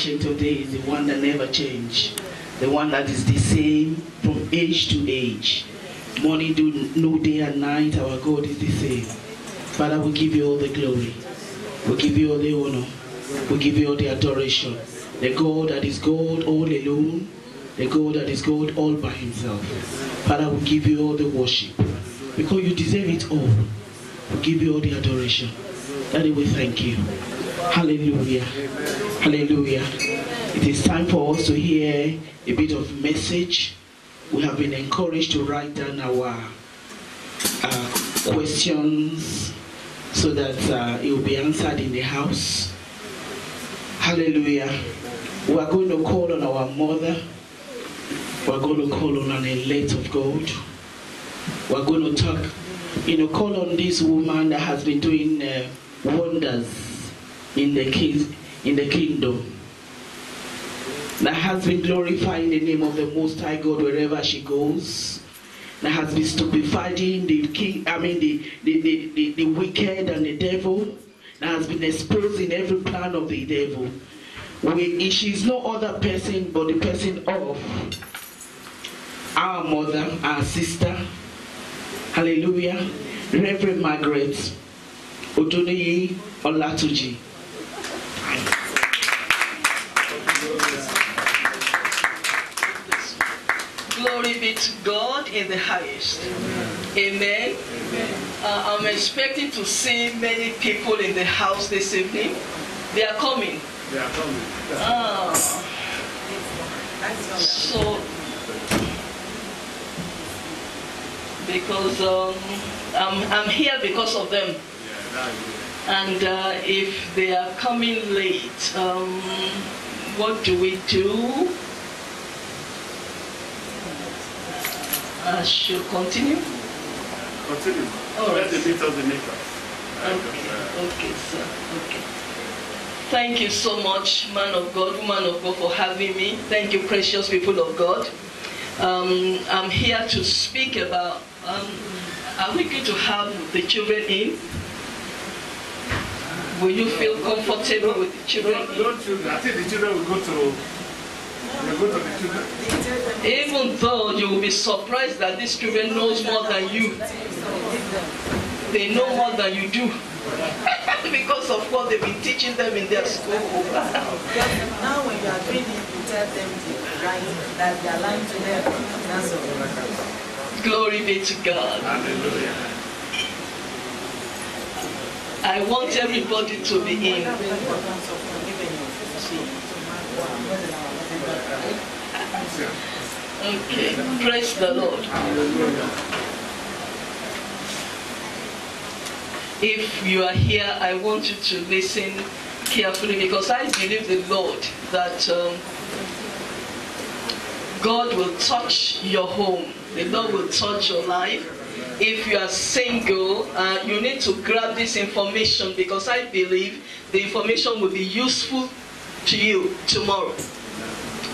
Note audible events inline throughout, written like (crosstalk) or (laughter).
ancient of days, the one that never changed, the one that is the same from age to age. Morning, do no day and night, our God is the same. Father, we give you all the glory. We give you all the honor. We give you all the adoration. The God that is God all alone, the God that is God all by himself. Father, we give you all the worship because you deserve it all. We give you all the adoration. Daddy, we thank you. Hallelujah. Hallelujah. It is time for us to hear a bit of message. We have been encouraged to write down our uh, questions so that uh, it will be answered in the house. Hallelujah. We are going to call on our mother. We are going to call on an elect of God. We are going to talk, you know, call on this woman that has been doing uh, wonders in the king, in the kingdom. That has been glorifying the name of the Most High God wherever she goes. That has been stupefying the king, I mean the, the, the, the, the wicked and the devil. That has been exposing every plan of the devil. We, she's no other person but the person of our mother, our sister. Hallelujah. Reverend Margaret Odoniyi Olatunji. Glory be to God in the highest. Amen. Uh, I'm expecting to see many people in the house this evening. They are coming. They are coming. Ah. So, because um, I'm, I'm here because of them. Yeah, that's it. And uh, if they are coming late, um, what do we do? I should continue. Continue. All right. Let the meet of the maker. Okay, okay, sir. Okay. Thank you so much, man of God, woman of God, for having me. Thank you, precious people of God. Um, I'm here to speak about. Um, are we going to have the children in? Will you feel comfortable with the children? Don't, don't children. I think the children will go to. Even though you will be surprised that these children knows more than you. They know more than you do. (laughs) because of what they've been teaching them in their school. Now when you are doing it, you tell them the line, that they are lying to them. That's all. Glory be to God. Hallelujah. I want everybody to be in. Okay, praise the Lord. If you are here, I want you to listen carefully because I believe the Lord that um, God will touch your home. The Lord will touch your life. If you are single, uh, you need to grab this information because I believe the information will be useful to you tomorrow.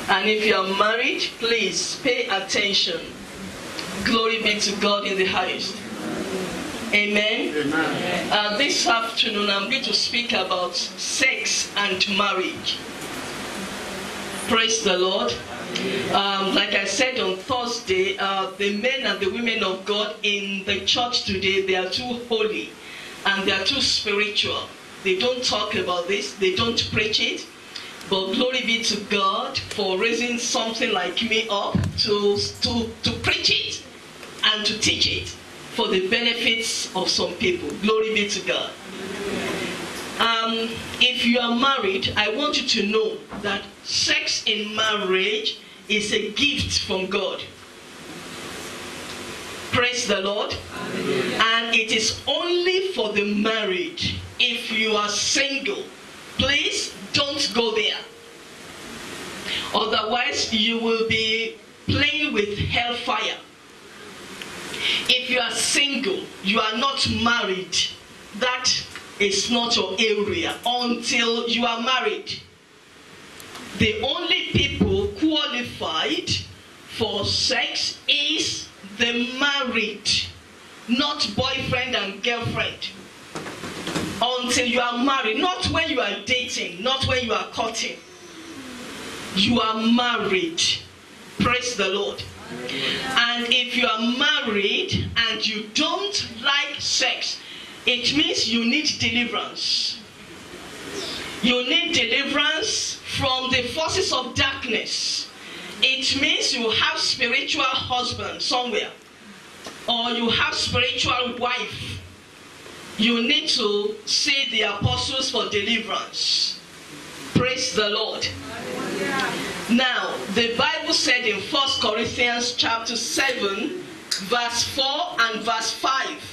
And if you are married, please pay attention. Glory be to God in the highest. Amen. Amen. Uh, this afternoon, I'm going to speak about sex and marriage. Praise the Lord. Um, like I said on Thursday, uh, the men and the women of God in the church today, they are too holy and they are too spiritual. They don't talk about this, they don't preach it. But glory be to God for raising something like me up to, to, to preach it and to teach it for the benefits of some people. Glory be to God. Um, if you are married, I want you to know that sex in marriage is a gift from God. Praise the Lord. And it is only for the married. If you are single, please don't go there. Otherwise, you will be playing with hellfire. If you are single, you are not married, that is not your area until you are married. The only people qualified for sex is the married, not boyfriend and girlfriend. Until you are married, not when you are dating, not when you are courting. you are married. Praise the Lord. And if you are married and you don't like sex, it means you need deliverance. You need deliverance from the forces of darkness. It means you have spiritual husband somewhere or you have spiritual wife. You need to see the apostles for deliverance. Praise the Lord. Now, the Bible said in 1 Corinthians chapter 7, verse 4 and verse 5.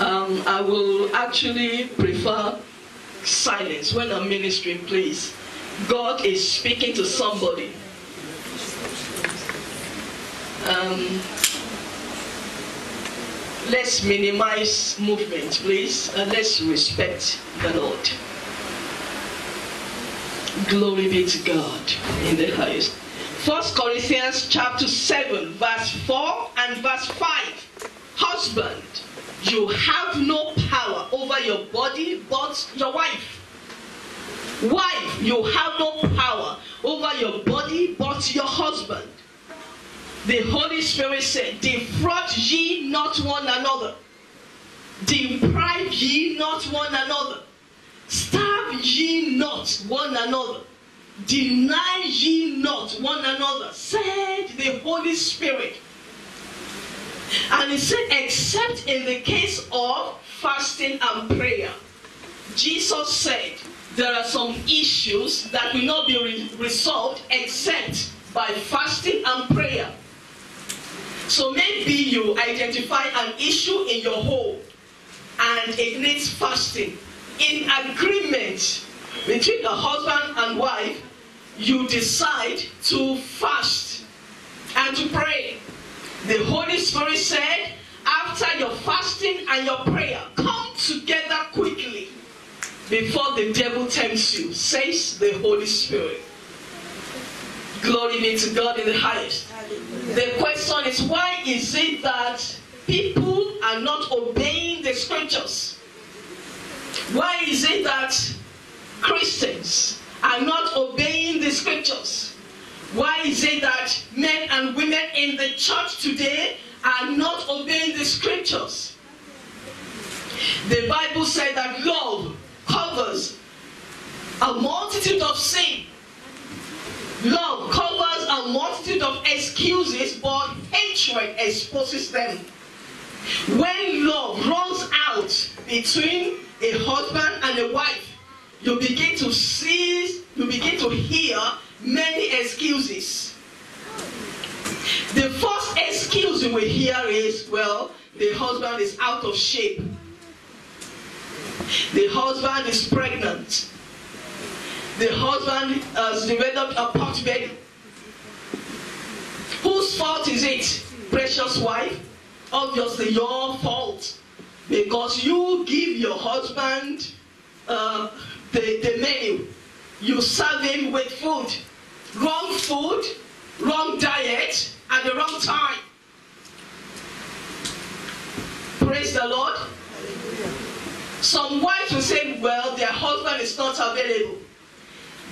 Um, I will actually prefer silence when I'm ministering, please. God is speaking to somebody. Um, let's minimize movement, please, and let's respect the Lord. Glory be to God in the highest. First Corinthians chapter 7, verse 4 and verse 5. Husband, you have no power over your body but your wife. Wife, you have no power over your body but your husband. The Holy Spirit said, Defraud ye not one another, deprive ye not one another, starve ye not one another, deny ye not one another, said the Holy Spirit. And he said, except in the case of fasting and prayer. Jesus said, there are some issues that will not be re- resolved except by fasting and prayer. So maybe you identify an issue in your home and it needs fasting. In agreement between the husband and wife, you decide to fast and to pray. The Holy Spirit said, after your fasting and your prayer, come together quickly before the devil tempts you, says the Holy Spirit. Glory be to God in the highest. The question is why is it that people are not obeying the scriptures? Why is it that Christians are not obeying the scriptures? Why is it that men and women in the church today are not obeying the scriptures? The Bible said that love covers a multitude of sin. Love covers a multitude of excuses, but hatred exposes them. When love runs out between a husband and a wife, you begin to see, you begin to hear many excuses. The first excuse you will hear is, well, the husband is out of shape. The husband is pregnant. The husband has developed a pot belly. Whose fault is it, precious wife? Obviously, your fault. Because you give your husband uh, the, the menu. You serve him with food. Wrong food, wrong diet, at the wrong time. Praise the Lord. Some wives will say, well, their husband is not available.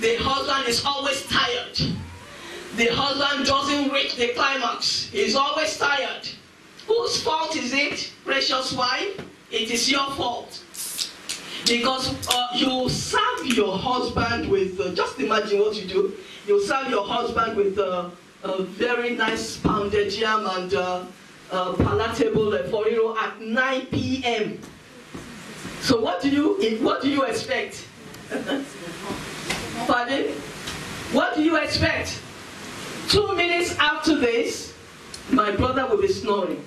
The husband is always tired. The husband doesn't reach the climax. He's always tired. Whose fault is it, precious wife? It is your fault. Because uh, you serve your husband with, uh, just imagine what you do. You serve your husband with uh, a very nice pounded yam and uh, palatable uh, at 9 p.m. So what do you what do you expect? (laughs) Pardon? What do you expect? Two minutes after this, my brother will be snoring.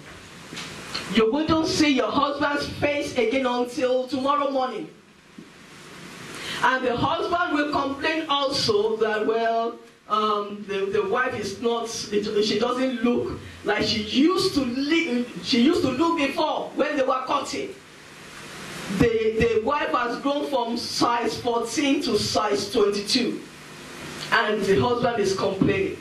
You wouldn't see your husband's face again until tomorrow morning. And the husband will complain also that, well, um, the, the wife is not, she doesn't look like she used to live, she used to look before when they were cutting. The, the wife has grown from size 14 to size 22. And the husband is complaining.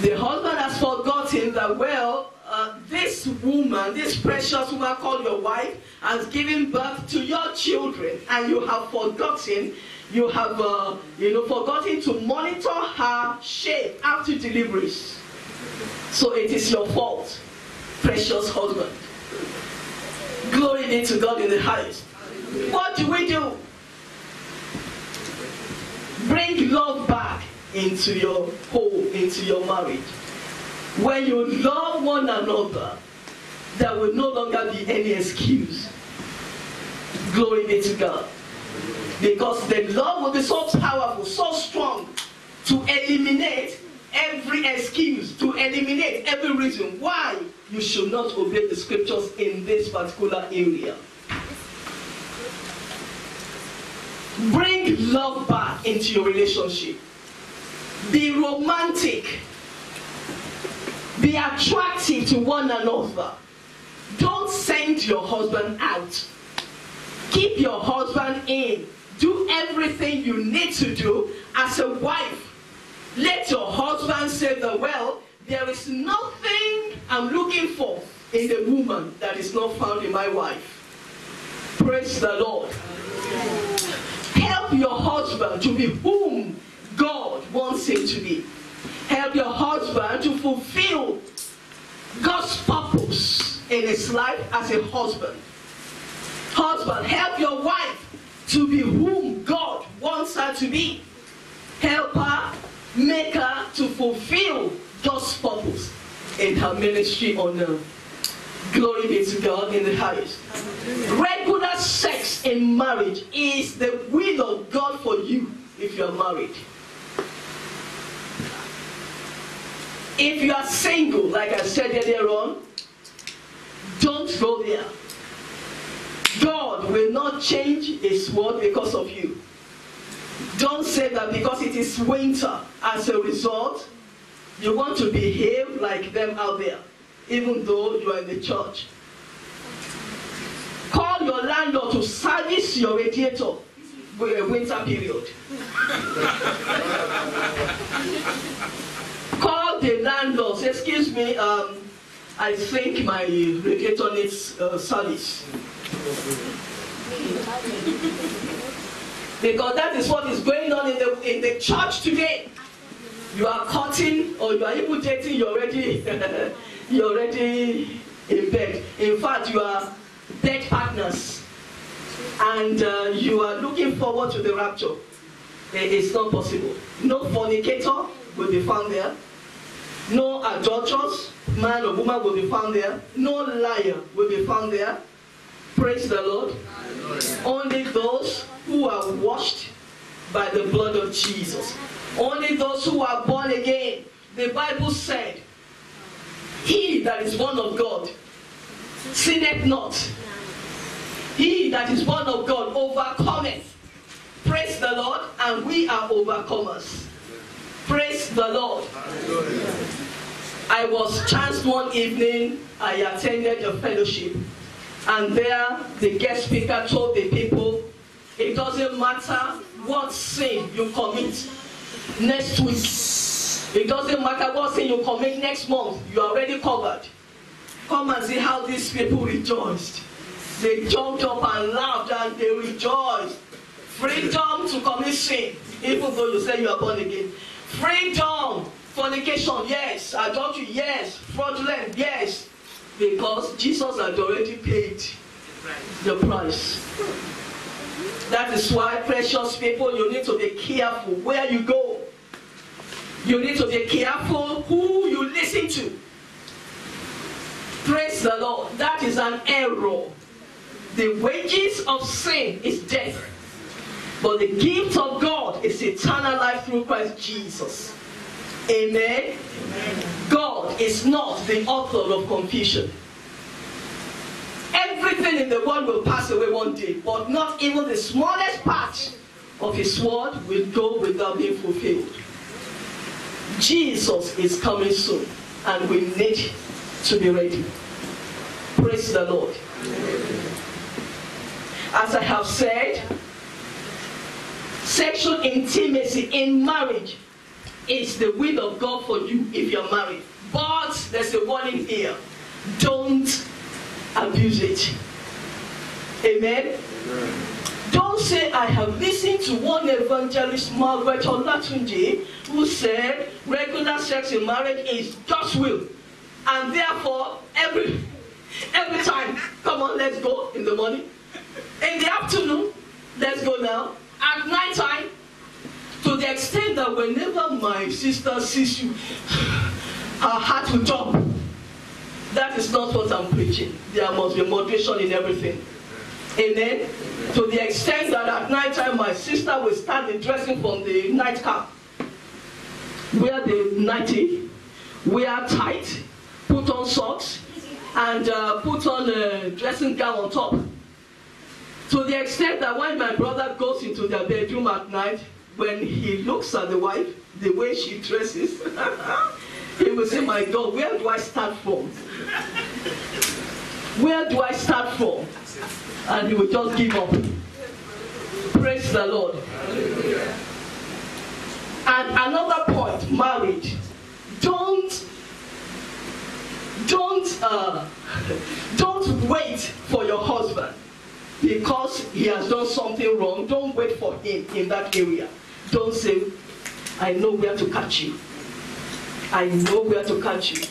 The husband has forgotten that, well, uh, this woman, this precious woman called your wife, has given birth to your children, and you have forgotten, you have, uh, you know, forgotten to monitor her shape after deliveries. So it is your fault, precious husband. Glory be to God in the highest. What do we do? Bring love back into your home, into your marriage. When you love one another, there will no longer be any excuse. Glory be to God. Because the love will be so powerful, so strong to eliminate every excuse, to eliminate every reason why you should not obey the scriptures in this particular area. Bring love back into your relationship. Be romantic. Be attractive to one another. Don't send your husband out. Keep your husband in. Do everything you need to do as a wife. Let your husband say that, well, there is nothing I'm looking for in a woman that is not found in my wife. Praise the Lord. Help your husband to be whom God wants him to be. Help your husband to fulfill God's purpose in his life as a husband. Husband, help your wife to be whom God wants her to be. Help her, make her to fulfill God's purpose in her ministry on earth. Glory be to God in the highest. Regular sex in marriage is the will of God for you if you are married. If you are single, like I said earlier on, don't go there. God will not change his word because of you. Don't say that because it is winter, as a result, you want to behave like them out there, even though you are in the church. Call your landlord to service your radiator with a winter period. (laughs) The landlord, excuse me, um, I think my radiator needs uh, service. Because that is what is going on in the, in the church today. You are cutting or you are even dating, you're already, (laughs) you're already in bed. In fact, you are bed partners. And uh, you are looking forward to the rapture. It's not possible. No fornicator will be found there. No adulterous man or woman will be found there. No liar will be found there. Praise the Lord. Only those who are washed by the blood of Jesus. Only those who are born again. The Bible said, He that is born of God sinneth not. He that is born of God overcometh. Praise the Lord, and we are overcomers. Praise the Lord. I was chanced one evening, I attended a fellowship, and there the guest speaker told the people, it doesn't matter what sin you commit next week. It doesn't matter what sin you commit next month, you are already covered. Come and see how these people rejoiced. They jumped up and laughed and they rejoiced. Freedom to commit sin, even though you say you are born again. Freedom, fornication, yes. Adultery, yes. Fraudulent, yes. Because Jesus had already paid the price. That is why, precious people, you need to be careful where you go. You need to be careful who you listen to. Praise the Lord. That is an error. The wages of sin is death. But the gift of God is eternal life through Christ Jesus. Amen. God is not the author of confusion. Everything in the world will pass away one day, but not even the smallest part of His word will go without being fulfilled. Jesus is coming soon, and we need to be ready. Praise the Lord. As I have said, sexual intimacy in marriage is the will of God for you if you're married. But there's a warning here. don't abuse it. Amen. Don't say, I have listened to one evangelist, Margaret Olatunji, who said regular sex in marriage is God's will. And therefore, every, every time, come on, let's go in the morning. In the afternoon, let's go now. At night time, to the extent that whenever my sister sees you, her heart will jump. That is not what I'm preaching. There must be moderation in everything. Amen. To the extent that at night time my sister will start the dressing from the nightcap. Wear the nightie, wear tight, put on socks, and uh, put on a dressing gown on top. To the extent that when my brother goes into their bedroom at night, when he looks at the wife, the way she dresses, (laughs) he will say, My God, where do I start from? Where do I start from? And he will just give up. Praise the Lord. And another point, marriage. Don't don't uh, (laughs) don't wait for your husband because he has done something wrong. Don't wait for him in that area. Don't say, I know where to catch you. I know where to catch you.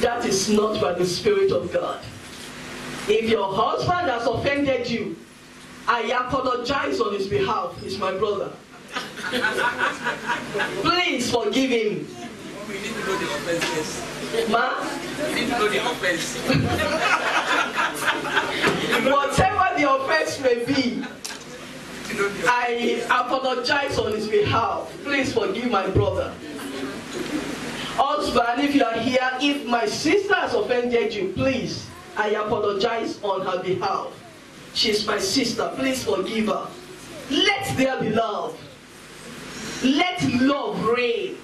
That is not by the Spirit of God. If your husband has offended you, I apologize on his behalf. He's my brother. Please forgive him. Ma, the offense. whatever the offense may be, I apologize on his behalf. Please forgive my brother. Husband, if you are here, if my sister has offended you, please, I apologize on her behalf. She's my sister. Please forgive her. Let there be love. Let love reign.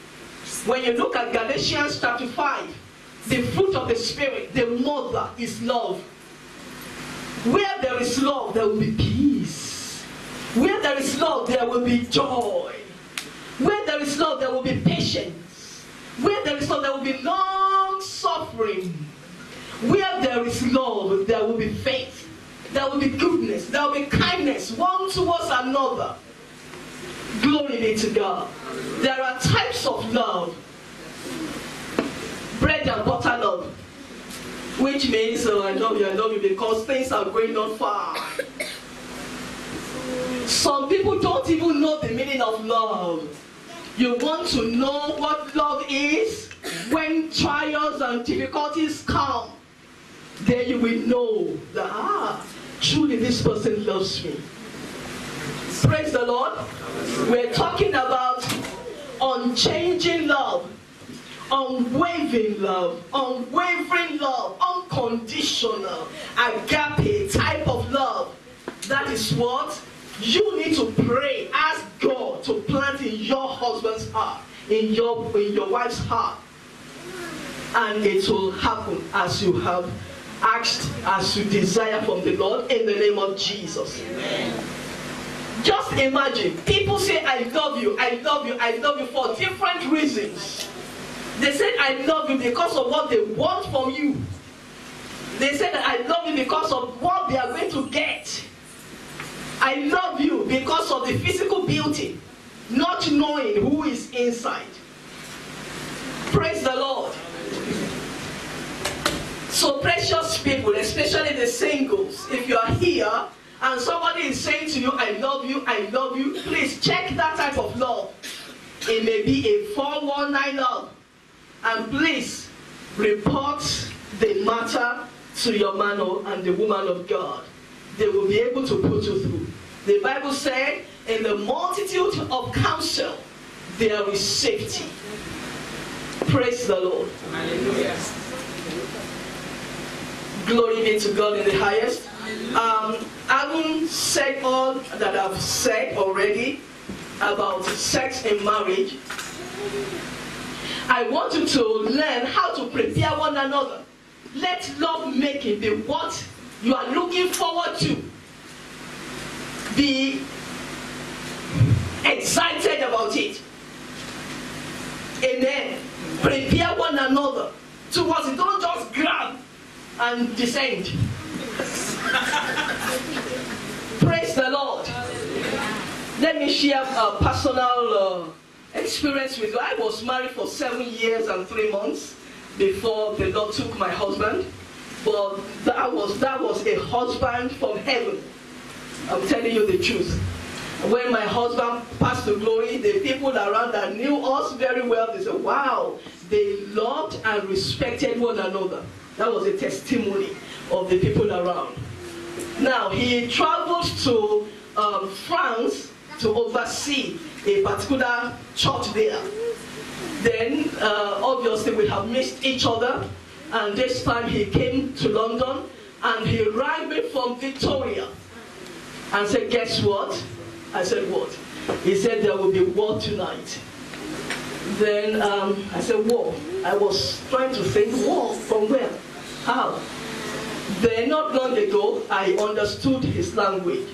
When you look at Galatians chapter 5, the fruit of the Spirit, the mother is love. Where there is love, there will be peace. Where there is love, there will be joy. Where there is love, there will be patience. Where there is love, there will be long suffering. Where there is love, there will be faith. There will be goodness. There will be kindness one towards another. Glory be to God. There are types of love. Bread and butter love. Which means, oh, I love you, I love you because things are going on far. Some people don't even know the meaning of love. You want to know what love is? When trials and difficulties come, then you will know that, ah, truly this person loves me. Praise the Lord. We're talking about unchanging love, unwavering love, unwavering love, unconditional, agape type of love. That is what you need to pray. Ask God to plant in your husband's heart, in your in your wife's heart, and it will happen as you have asked, as you desire from the Lord, in the name of Jesus. Just imagine, people say, I love you, I love you, I love you for different reasons. They said, I love you because of what they want from you. They said, I love you because of what they are going to get. I love you because of the physical beauty, not knowing who is inside. Praise the Lord. So, precious people, especially the singles, if you are here and somebody is saying to you, I love you, I love you, please check that type of love. It may be a 419 love. And please report the matter to your man and the woman of God. They will be able to put you through. The Bible said, in the multitude of counsel, there is safety. Praise the Lord. Hallelujah. Glory be to God in the highest. Um, I haven't said all that I've said already about sex in marriage. I want you to learn how to prepare one another. Let love making be what you are looking forward to. Be excited about it. Amen. Prepare one another towards it. Don't just grab and descend. (laughs) Praise the Lord. Let me share a personal uh, experience with you. I was married for seven years and three months before the Lord took my husband. But that was that was a husband from heaven. I'm telling you the truth. When my husband passed to glory, the people around that knew us very well, they said, wow, they loved and respected one another. That was a testimony of the people around. Now, he traveled to um, France to oversee a particular church there. Then, uh, obviously, we have missed each other. And this time he came to London and he rang me from Victoria and said, Guess what? I said, What? He said, There will be war tonight. Then um, I said, War. I was trying to think, War? From where? How? Then, not long ago, I understood his language.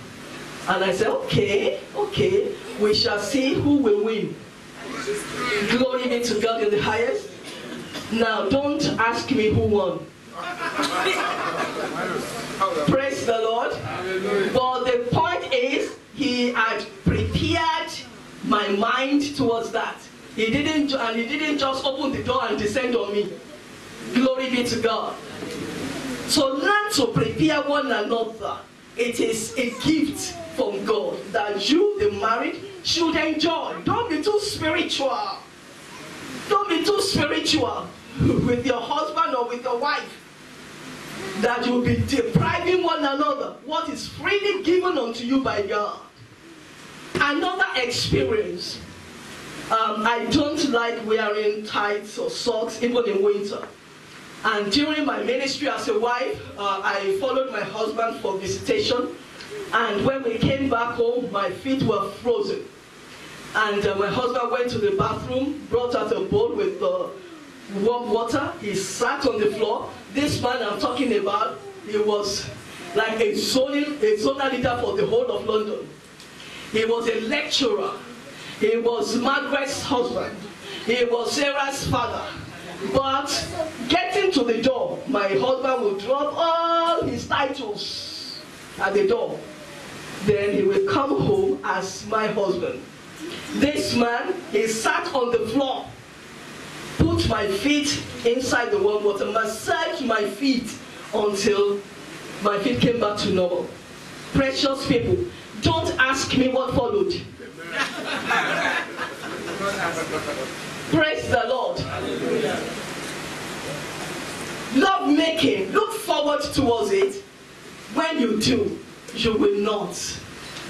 And I said, Okay, okay, we shall see who will win. Glory be to God in the highest. Now, don't ask me who won. Praise the Lord. But the point is, he had prepared my mind towards that. He didn't, and he didn't just open the door and descend on me. Glory be to God. So learn to prepare one another. It is a gift from God that you, the married, should enjoy. Don't be too spiritual. Don't be too spiritual (laughs) with your husband or with your wife that you'll be depriving one another what is freely given unto you by God. Another experience. Um, I don't like wearing tights or socks even in winter. And during my ministry as a wife, uh, I followed my husband for visitation. And when we came back home, my feet were frozen. And uh, my husband went to the bathroom, brought out a bowl with uh, warm water. He sat on the floor. This man I'm talking about, he was like a zoning, a zonal leader for the whole of London. He was a lecturer. He was Margaret's husband. He was Sarah's father. But getting to the door, my husband would drop all his titles at the door. Then he will come home as my husband. This man, he sat on the floor, put my feet inside the warm water, massaged my feet until my feet came back to normal. Precious people, don't ask me what followed. Praise the Lord. Love making, look forward towards it. When you do, you will not,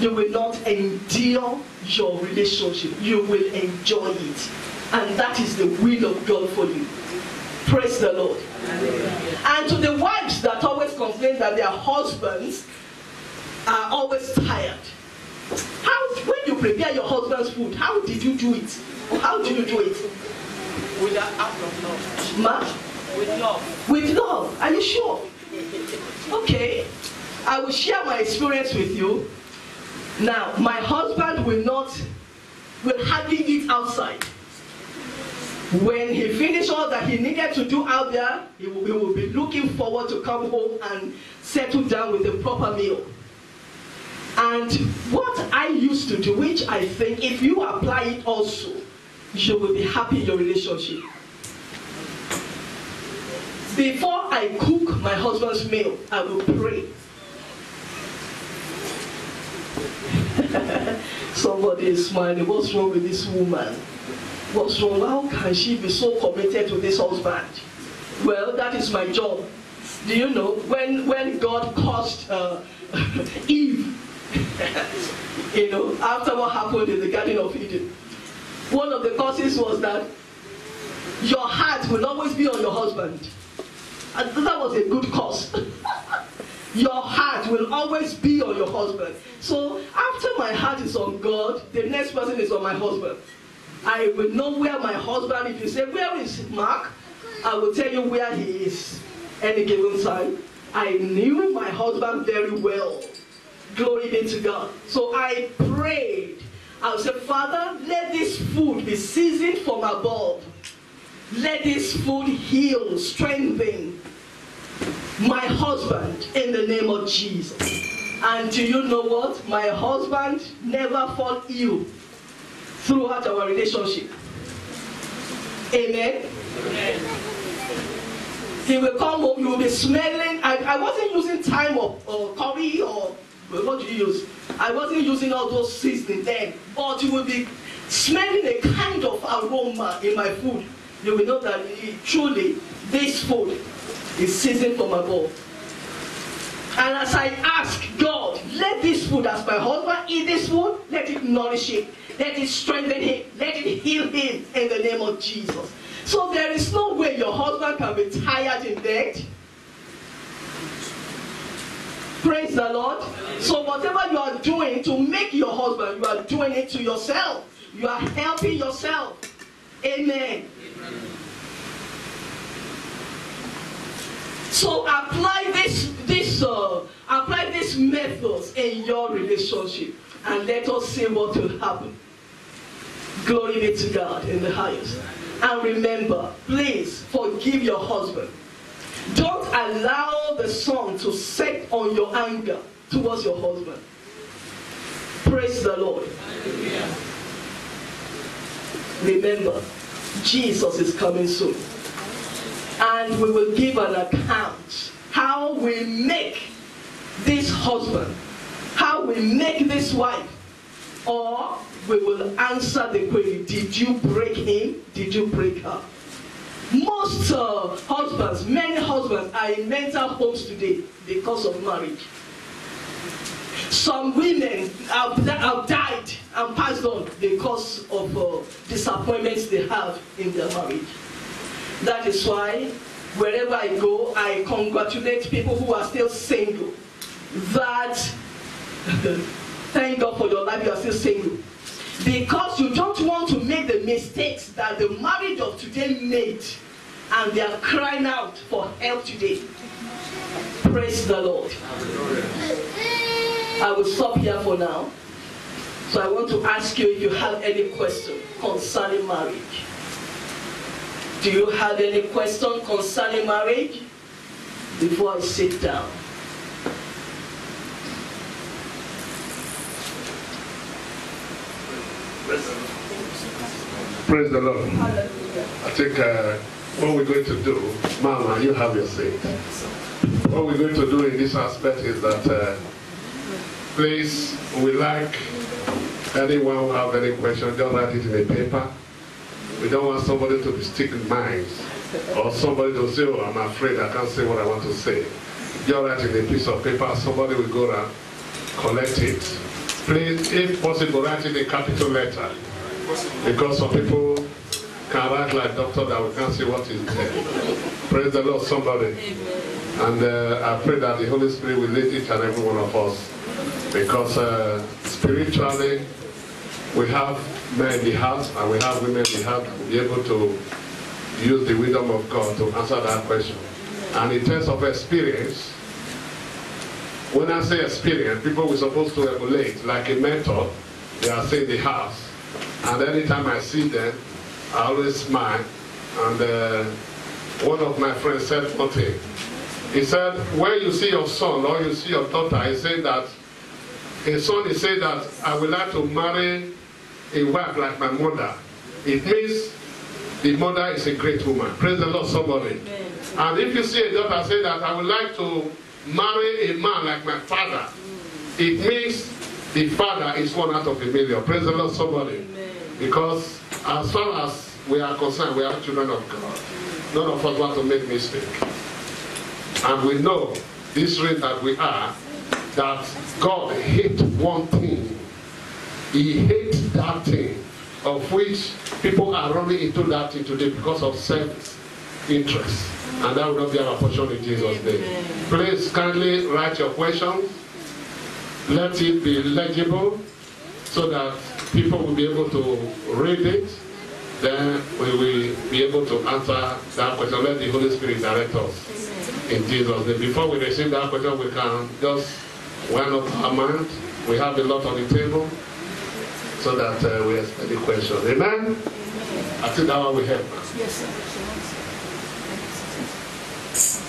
you will not endure your relationship. You will enjoy it. And that is the will of God for you. Praise the Lord. And to the wives that always complain that their husbands are always tired. How when you prepare your husband's food, how did you do it? How do you do it? With an act of love. Ma? With love. With love. Are you sure? Okay. I will share my experience with you. Now, my husband will not, will hardly eat outside. When he finished all that he needed to do out there, he will, he will be looking forward to come home and settle down with a proper meal. And what I used to do, which I think if you apply it also, you will be happy in your relationship. Before I cook my husband's meal, I will pray. (laughs) Somebody is smiling. What's wrong with this woman? What's wrong? How can she be so committed to this husband? Well, that is my job. Do you know when when God caused uh, (laughs) Eve, (laughs) you know, after what happened in the Garden of Eden, one of the causes was that your heart will always be on your husband. And that was a good cause. (laughs) your heart will always be on your husband. So after my heart is on God, the next person is on my husband. I will know where my husband, if you say, where is Mark? I will tell you where he is any given time. I knew my husband very well. Glory be to God. So I prayed. I said, Father, let this food be seasoned from above. Let this food heal, strengthen. my husband in the name of Jesus. And do you know what? My husband never fall ill throughout our relationship. Amen. He will come home, you will be smelling. I, I wasn't using thyme or, or curry or what do you use? I wasn't using all those seasoning then, but you will be smelling a kind of aroma in my food. You will know that it, truly this food is seasoned from above. And as I ask God, let this food, as my husband eat this food, let it nourish him, let it strengthen him, let it heal him in the name of Jesus. So there is no way your husband can be tired in bed. Praise the Lord. So whatever you are doing to make your husband, you are doing it to yourself. You are helping yourself. Amen. So apply this this uh, apply these methods in your relationship, and let us see what will happen. Glory be to God in the highest. And remember, please forgive your husband. Don't allow the sun to set on your anger towards your husband. Praise the Lord. Remember, Jesus is coming soon. And we will give an account how we make this husband, how we make this wife, or we will answer the query Did you break him? Did you break her? Most uh, husbands, many husbands are in mental homes today because of marriage. Some women have, have died and passed on because of uh, disappointments they have in their marriage. That is why wherever I go, I congratulate people who are still single. That, (laughs) thank God for your life, you are still single. Because you don't want to make the mistakes that the marriage of today made. And they are crying out for help today. Praise the Lord. I will stop here for now. So I want to ask you if you have any question concerning marriage. Do you have any question concerning marriage? Before I sit down. Praise the Lord. I think uh, what we're going to do, Mama, you have your say. What we're going to do in this aspect is that, uh, please, we like anyone who have any question, just write it in a paper. We don't want somebody to be sticking minds or somebody to say, oh, I'm afraid I can't say what I want to say. Just write it in a piece of paper, somebody will go around, collect it. Please, if possible, write it in a capital letter. Because some people can write like doctor that we can't see what is there. Praise the Lord, somebody. And uh, I pray that the Holy Spirit will lead each and every one of us. Because uh, spiritually, we have men in the house and we have women in the house to be able to use the wisdom of God to answer that question. And in terms of experience, when I say experience, people were supposed to emulate like a mentor. They are saying the house. And anytime I see them, I always smile. And uh, one of my friends said something. He said, when you see your son or you see your daughter, he said that, his son he said that I would like to marry a wife like my mother. It means the mother is a great woman. Praise the Lord, somebody. Amen. And if you see a daughter say that I would like to marry a man like my father, it means the father is one out of a million. Praise the Lord, somebody. Because as far as we are concerned, we are children of God. None of us want to make mistake. And we know this race that we are, that God hates one thing. He hates that thing of which people are running into that thing today because of self-interest. And that will not be our portion in Jesus' name. Please kindly write your questions. Let it be legible so that people will be able to read it. Then we will be able to answer that question. Let the Holy Spirit direct us in Jesus' name. Before we receive that question, we can just wind up our mind. We have a lot on the table so that uh, we expect the question. Amen? I think that one will help. Yes, sir.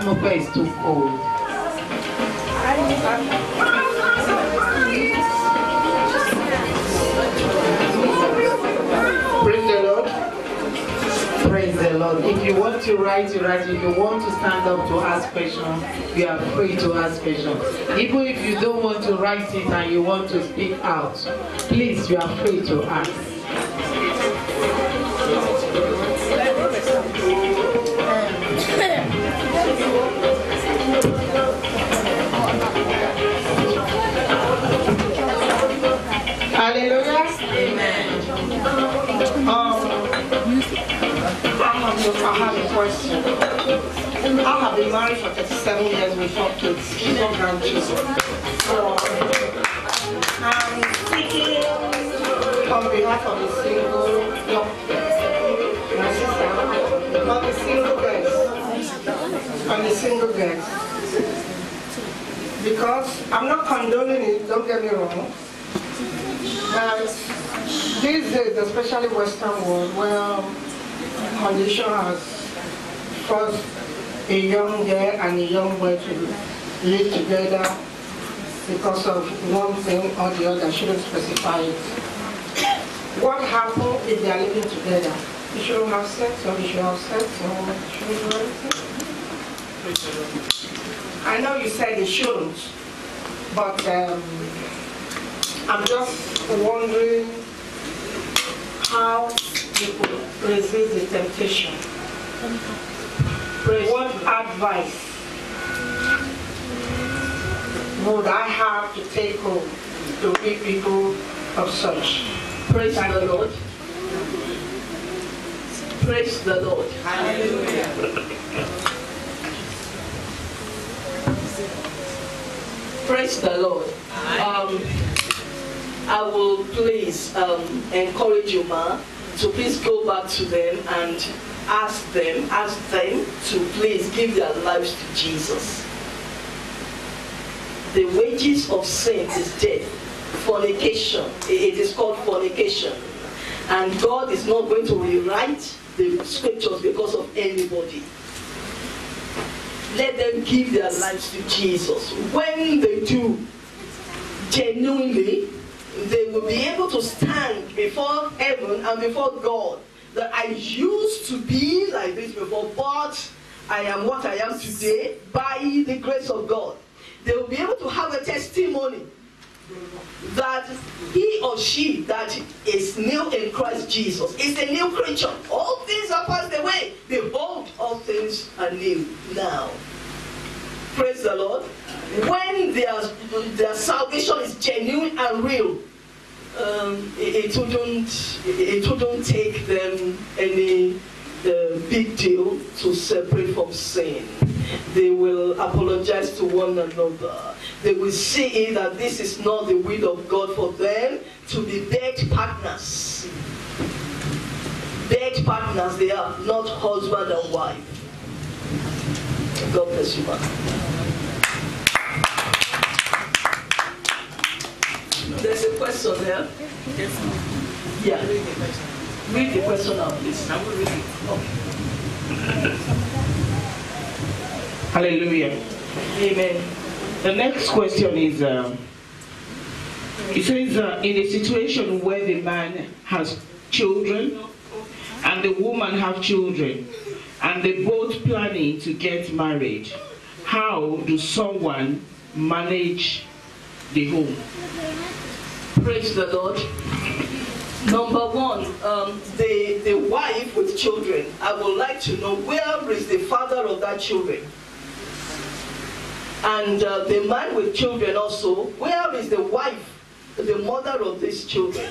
Atmosphere is too cold. Praise the Lord. Praise the Lord. If you want to write, you write. If you want to stand up to ask questions, you are free to ask questions. Even if you don't want to write it and you want to speak out, please, you are free to together because of one thing or the other, shouldn't specify it. What happens if they are living together? They shouldn't have sex, or they should have sex, or shouldn't? I know you said they shouldn't, but um, I'm just wondering how you could resist the temptation. What advice would I have to take home to rid people of such? Praise the Lord. Praise the Lord. Hallelujah. Praise the Lord. Um, I will please um, encourage you, ma, to please go back to them and ask them, ask them to please give their lives to Jesus. The wages of sin is death. Fornication. It is called fornication. And God is not going to rewrite the scriptures because of anybody. Let them give their lives to Jesus. When they do, genuinely, they will be able to stand before heaven and before God. That I used to be like this before, but I am what I am today by the grace of God. They will be able to have a testimony that he or she that is new in Christ Jesus is a new creature. All things are passed away. Behold, all things are new now. Praise the Lord. When their, their salvation is genuine and real, um, it, it, wouldn't, it wouldn't take them any uh, big deal to separate from sin. They will apologize to one another. They will see that this is not the will of God for them to be bed partners. Bed partners, they are not husband and wife. God bless you, man. There's a question there. Yeah. Read the question out, please. Hallelujah. Amen. The next question is, um, it says, uh, in a situation where the man has children and the woman have children, and they both planning to get married, how do someone manage the home? Praise the Lord. Number one, um, the, the wife with children, I would like to know where is the father of that children? And uh, the man with children also, where is the wife, the mother of these children?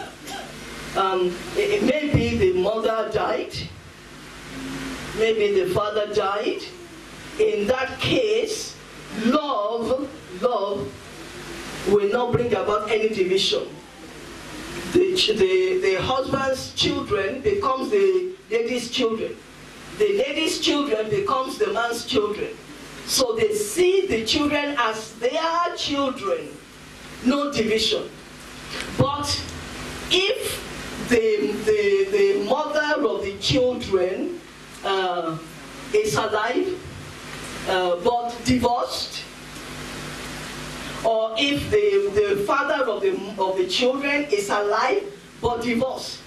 Um, it, it may be the mother died, maybe the father died. In that case, love, love will not bring about any division. The, the, the husband's children becomes the lady's children. The lady's children becomes the man's children. So they see the children as their children, no division. But if the, the, the mother of the children uh, is alive uh, but divorced, or if the, the father of the, of the children is alive but divorced.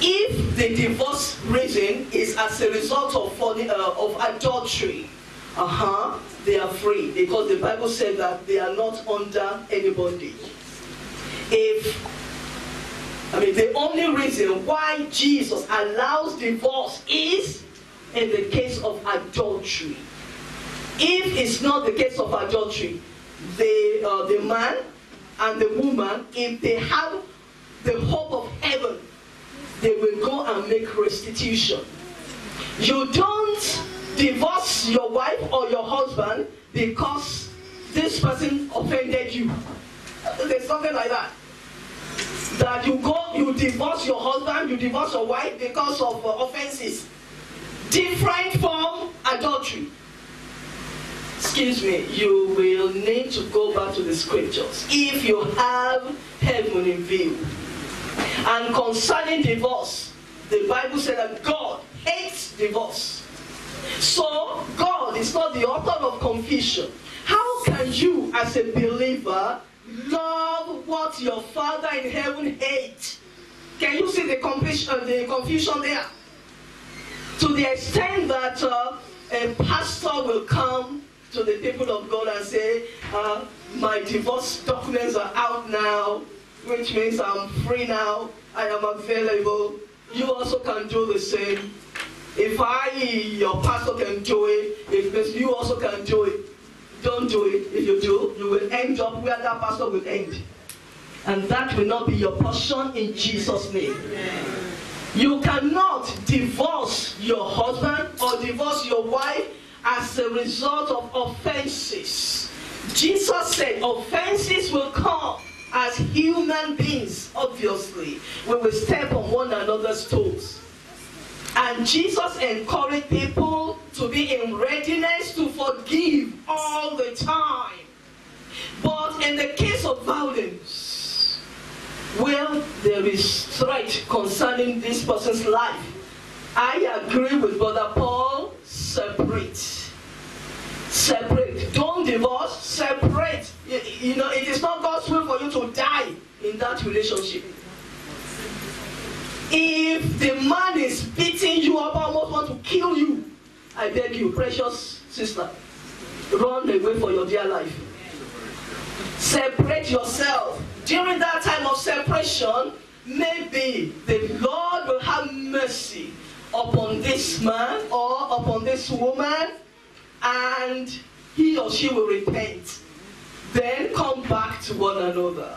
If the divorce reason is as a result of, uh, of adultery, uh-huh, they are free because the Bible said that they are not under anybody. If I mean, the only reason why Jesus allows divorce is in the case of adultery. If it's not the case of adultery, the, uh, the man and the woman, if they have the hope of heaven, they will go and make restitution. You don't divorce your wife or your husband because this person offended you. There's something like that that you go, you divorce your husband, you divorce your wife because of uh, offenses. Different from adultery. Excuse me, you will need to go back to the scriptures if you have heaven in view. And concerning divorce, the Bible said that God hates divorce. So God is not the author of confusion. How can you, as a believer, love what your Father in heaven hates? Can you see the confusion, the confusion there? To the extent that uh, a pastor will come to the people of God and say, uh, My divorce documents are out now, which means I'm free now, I am available. You also can do the same. If I, your pastor, can do it, it means you also can do it. Don't do it. If you do, you will end up where that pastor will end. And that will not be your portion in Jesus' name. You cannot divorce your husband or divorce your wife as a result of offenses. Jesus said offenses will come as human beings, obviously. We will step on one another's toes. And Jesus encouraged people to be in readiness to forgive all the time. But in the case of violence, where there is threat concerning this person's life, I agree with Brother Paul. Separate. Separate. Don't divorce. Separate. You, you know, it is not God's will for you to die in that relationship. If the man is beating you up, almost want to kill you, I beg you, precious sister, run away for your dear life. Separate yourself. During that time of separation, maybe the Lord will have mercy upon this man or upon this woman, and he or she will repent. Then come back to one another.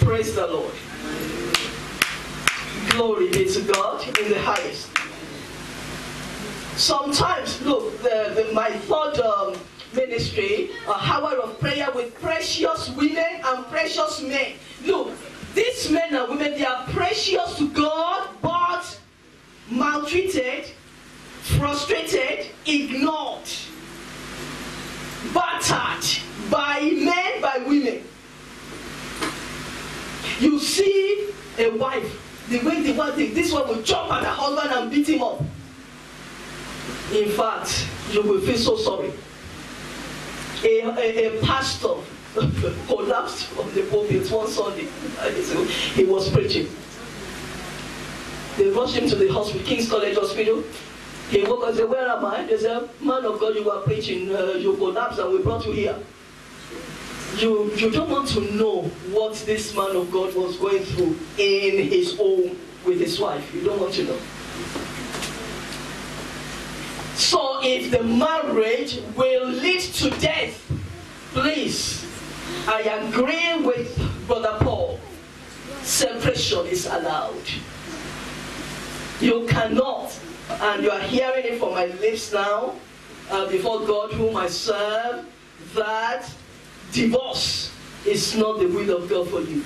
Praise the Lord. Glory be to God in the highest. Sometimes, look, the, the, my third um, ministry, a hour of prayer with precious women and precious men. Look, these men and women, they are precious to God, but maltreated, frustrated, ignored, battered by men, by women. You see a wife, the way the thing, this one will jump at her husband and beat him up. In fact, you will feel so sorry. A, a, a pastor (laughs) collapsed from the pulpit one Sunday. He was preaching. They rushed him to the hospital, King's College Hospital. He woke up and said, Where am I? They said, Man of God, you were preaching, uh, you collapsed and we brought you here. You, you don't want to know what this man of God was going through in his home with his wife. You don't want to know. So if the marriage will lead to death, please, I agree with Brother Paul. Separation is allowed. You cannot, and you are hearing it from my lips now, uh, before God whom I serve, that divorce is not the will of God for you.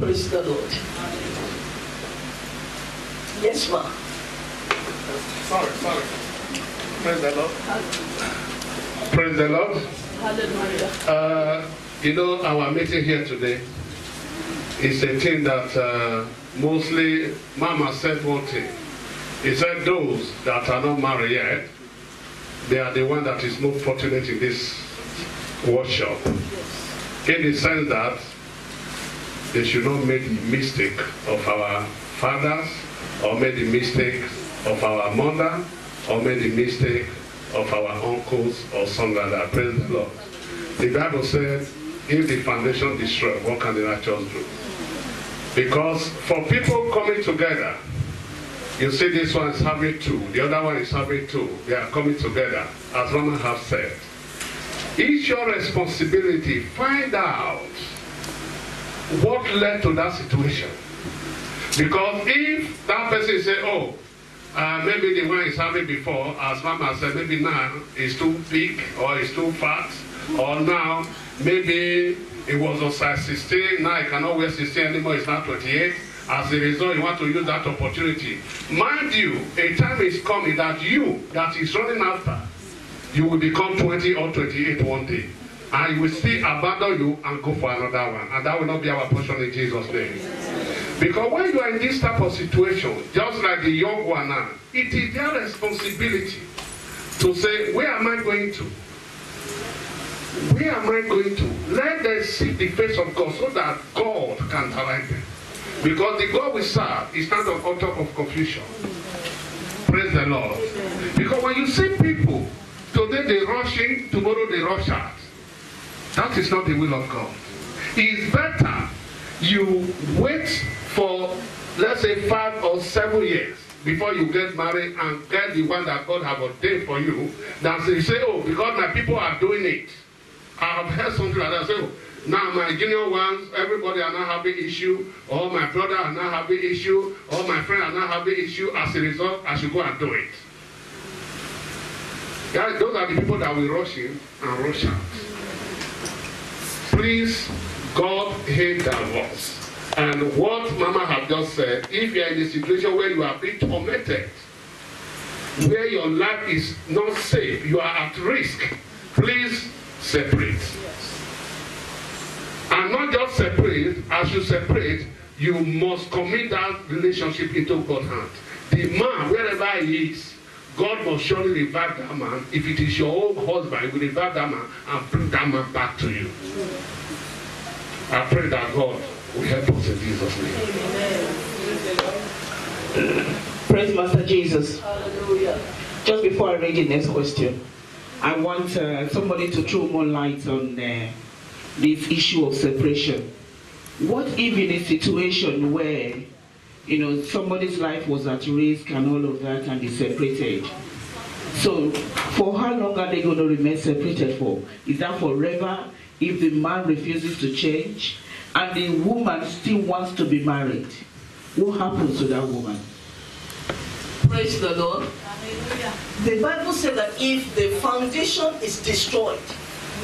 Praise the Lord. Yes, ma'am. Sorry, sorry. Praise the Lord. Praise the Lord. Hallelujah. Uh, you know, our meeting here today is a thing that uh, mostly Mama said one thing. He said those that are not married yet, they are the one that is most fortunate in this workshop. In the sense that they should not make the mistake of our fathers or make the mistake of our mother or make the mistake of our uncles or something like that. Praise the Lord. The Bible says, if the foundation destroyed, what can the righteous do? Because for people coming together, you see this one is having two, the other one is having two. They are coming together, as Mama has said. It's your responsibility. Find out what led to that situation. Because if that person say, oh, uh, maybe the one is having before, as Mama said, maybe now is too big or is too fat, or now maybe it was on size 16, now it cannot wear 16 anymore, it's now 28. As a result, you want to use that opportunity. Mind you, a time is coming that you, that is running after, you will become 20 or 28 one day. And he will still abandon you and go for another one. And that will not be our portion in Jesus' name. Because when you are in this type of situation, just like the young one now, it is their responsibility to say, where am I going to? Where am I going to? Let them see the face of God so that God can direct them. Because the God we serve is not an author of confusion. Praise the Lord. Because when you see people, today they rush in, tomorrow they rush out. That is not the will of God. It is better you wait for, let's say, five or seven years before you get married and get the one that God have ordained for you than say, oh, because my people are doing it. I have heard something like that. Oh, now my junior ones, everybody are not having issue, or my brother are not having issue, or my friend are not having issue. As a result, I should go and do it. Guys, those are the people that will rush in and rush out. Please, God hate divorce. And what Mama have just said, if you are in a situation where you are being tormented, where your life is not safe, you are at risk, please separate. And not just separate, as you separate, you must commit that relationship into God's hand. the man, wherever he is, God must surely revive that man. If it is your own husband, he will revive that man and bring that man back to you. I pray that God will help us in Jesus' name. Amen. Praise Master Jesus. Just before I read the next question, I want uh, somebody to throw more light on uh, this issue of separation. What if in a situation where, you know, somebody's life was at risk and all of that and they separated? So, for how long are they going to remain separated for? Is that forever? If the man refuses to change and the woman still wants to be married, what happens to that woman? Praise the Lord. The Bible said that if the foundation is destroyed,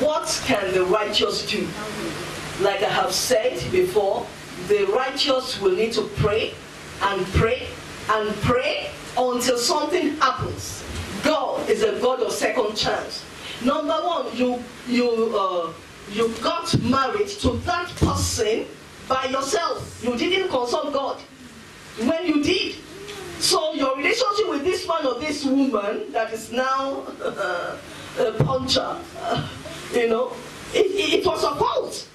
what can the righteous do? Like I have said before, the righteous will need to pray and pray and pray until something happens. God is a God of second chance. Number one, you you uh, you got married to that person by yourself. You didn't consult God. When you did, so your relationship with this man or this woman that is now (laughs) a puncher, uh, (laughs) you know, it, it, it was a fault.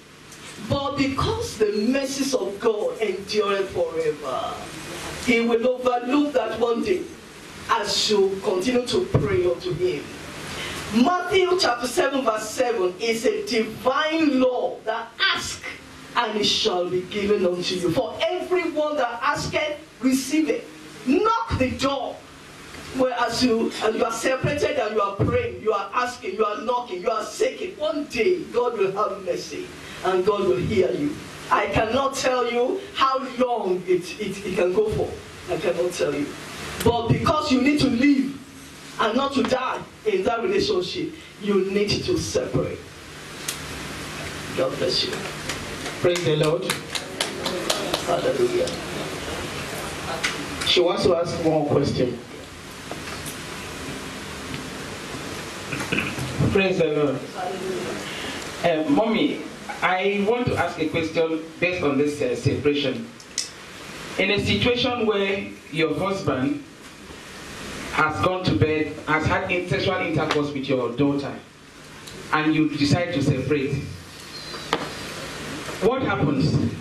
But because the mercies of God endure forever, He will overlook that one day as you continue to pray unto Him. Matthew chapter 7, verse 7 is a divine law that ask and it shall be given unto you. For everyone that asketh, receive it. Knock the door. Whereas you, as you are separated and you are praying, you are asking, you are knocking, you are seeking. One day, God will have mercy and God will hear you. I cannot tell you how long it, it, it can go for. I cannot tell you. But because you need to live and not to die in that relationship, you need to separate. God bless you. Praise the Lord. Hallelujah. She wants to ask one question. Praise the Lord. Uh, mommy, I want to ask a question based on this uh, separation. In a situation where your husband has gone to bed, has had sexual intercourse with your daughter, and you decide to separate, what happens?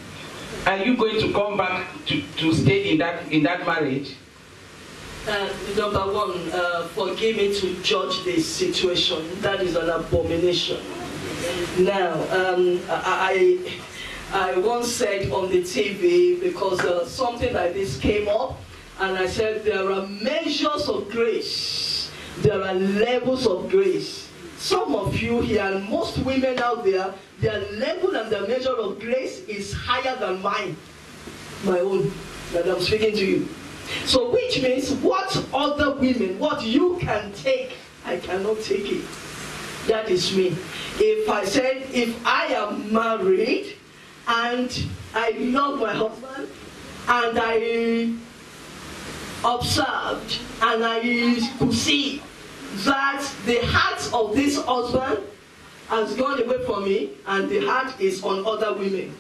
Are you going to come back to, to stay in that in that marriage? Uh, number one, uh, forgive me to judge this situation. That is an abomination. Now, um, I, I once said on the TV because uh, something like this came up, and I said there are measures of grace, there are levels of grace. Some of you here, and most women out there, their level and their measure of grace is higher than mine, my own, that I'm speaking to you. So, which means what other women, what you can take, I cannot take it. That is me. If I said, if I am married and I love my husband and I observed and I could see that the heart of this husband has gone away from me and the heart is on other women.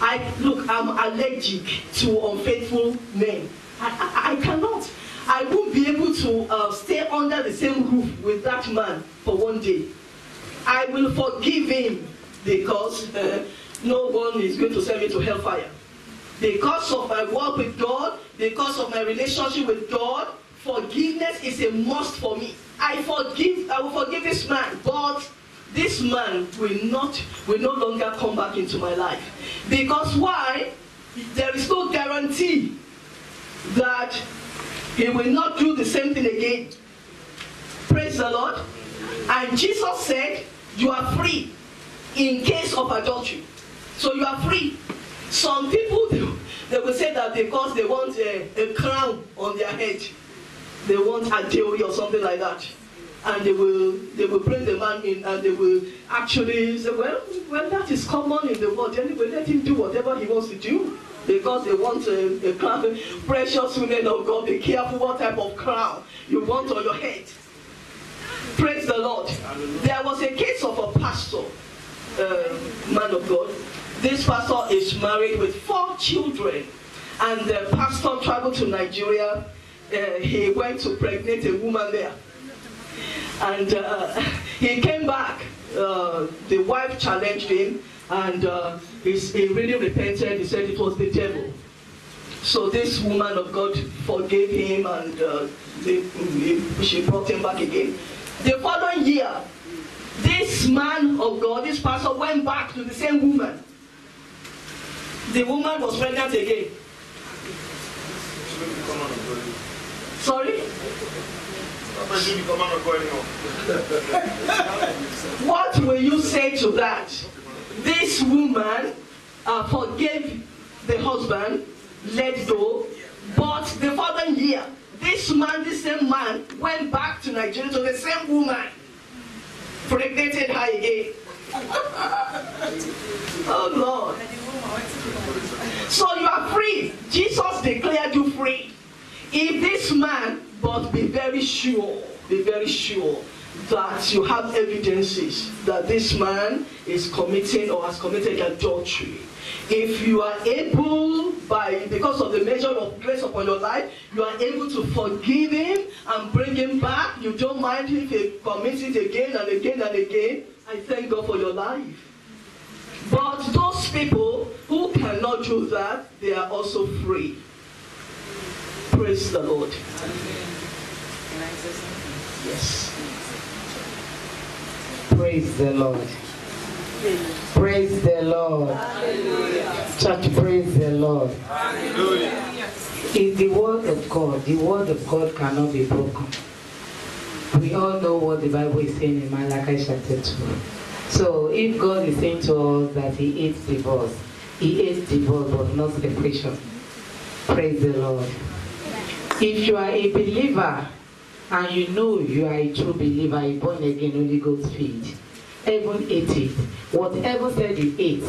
I look, I'm allergic to unfaithful men. I, I, I cannot. I won't be able to uh, stay under the same roof with that man for one day. I will forgive him because uh, (laughs) no one is going to send me to hellfire. Because of my work with God, because of my relationship with God, forgiveness is a must for me. I forgive, I will forgive this man, but this man will not, will no longer come back into my life. Because why? There is no guarantee that he will not do the same thing again. Praise the Lord. And Jesus said, You are free in case of adultery. So you are free. Some people, (laughs) they, will say that because they want a, a crown on their head, they want a jewelry or something like that. And they will they will bring the man in and they will actually say, well, well, that is common in the world. Anyway, let him do whatever he wants to do because they want a, a crown. Precious women of God, be careful what type of crown you want on your head. Praise the Lord. There was a case of a pastor, uh, man of God. This pastor is married with four children. and the pastor traveled to Nigeria. Uh, he went to pregnant a woman there. And uh, he came back. Uh, the wife challenged him, and uh, he, he really repented. He said it was the devil. So this woman of God forgave him, and uh, they, she brought him back again. The following year, this man of God, this pastor, went back to the same woman. The woman was pregnant again. Sorry? (laughs) What will you say to that? This woman uh, forgave the husband, let go, but the following year, this man, this same man, went back to Nigeria to the same woman, pregnanted her again. (laughs) oh Lord. So you are free. Jesus declared you free. If this man, but be very sure, be very sure that you have evidences that this man is committing or has committed adultery. If you are able, by because of the measure of grace upon your life, you are able to forgive him and bring him back. You don't mind if he commits it again and again and again. I thank God for your life. But those people who cannot do that, they are also free. Praise the Lord. Yes. Praise the Lord. Praise the Lord. Church, praise the Lord. Is the word of God. The word of God cannot be broken. We all know what the Bible is saying in Malachi chapter 2. So if God is saying to us that He hates divorce, He hates divorce but not separation. Praise the Lord. If you are a believer and you know you are a true believer, a born again Holy Ghost filled, heaven ate it. Whatever said you ate,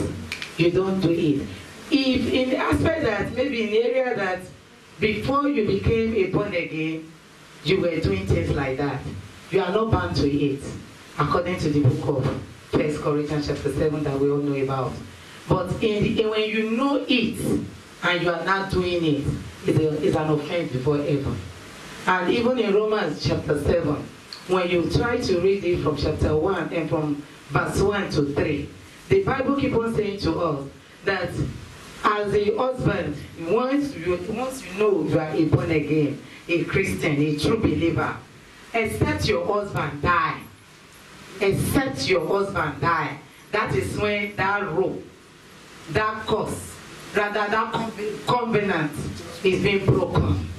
you don't do it. If in the aspect that maybe in the area that before you became a born again, you were doing things like that, you are not bound to it, according to the book of First Corinthians chapter 7 that we all know about. But in the, when you know it and you are not doing it, it's, a, it's an offense before heaven. And even in Romans chapter 7, when you try to read it from chapter 1 and from verse 1 to 3, the Bible keeps on saying to us that as a husband, once you, once you know you are a born again, a Christian, a true believer, except your husband die, except your husband die, that is when that rope, that curse, rather that covenant is being broken.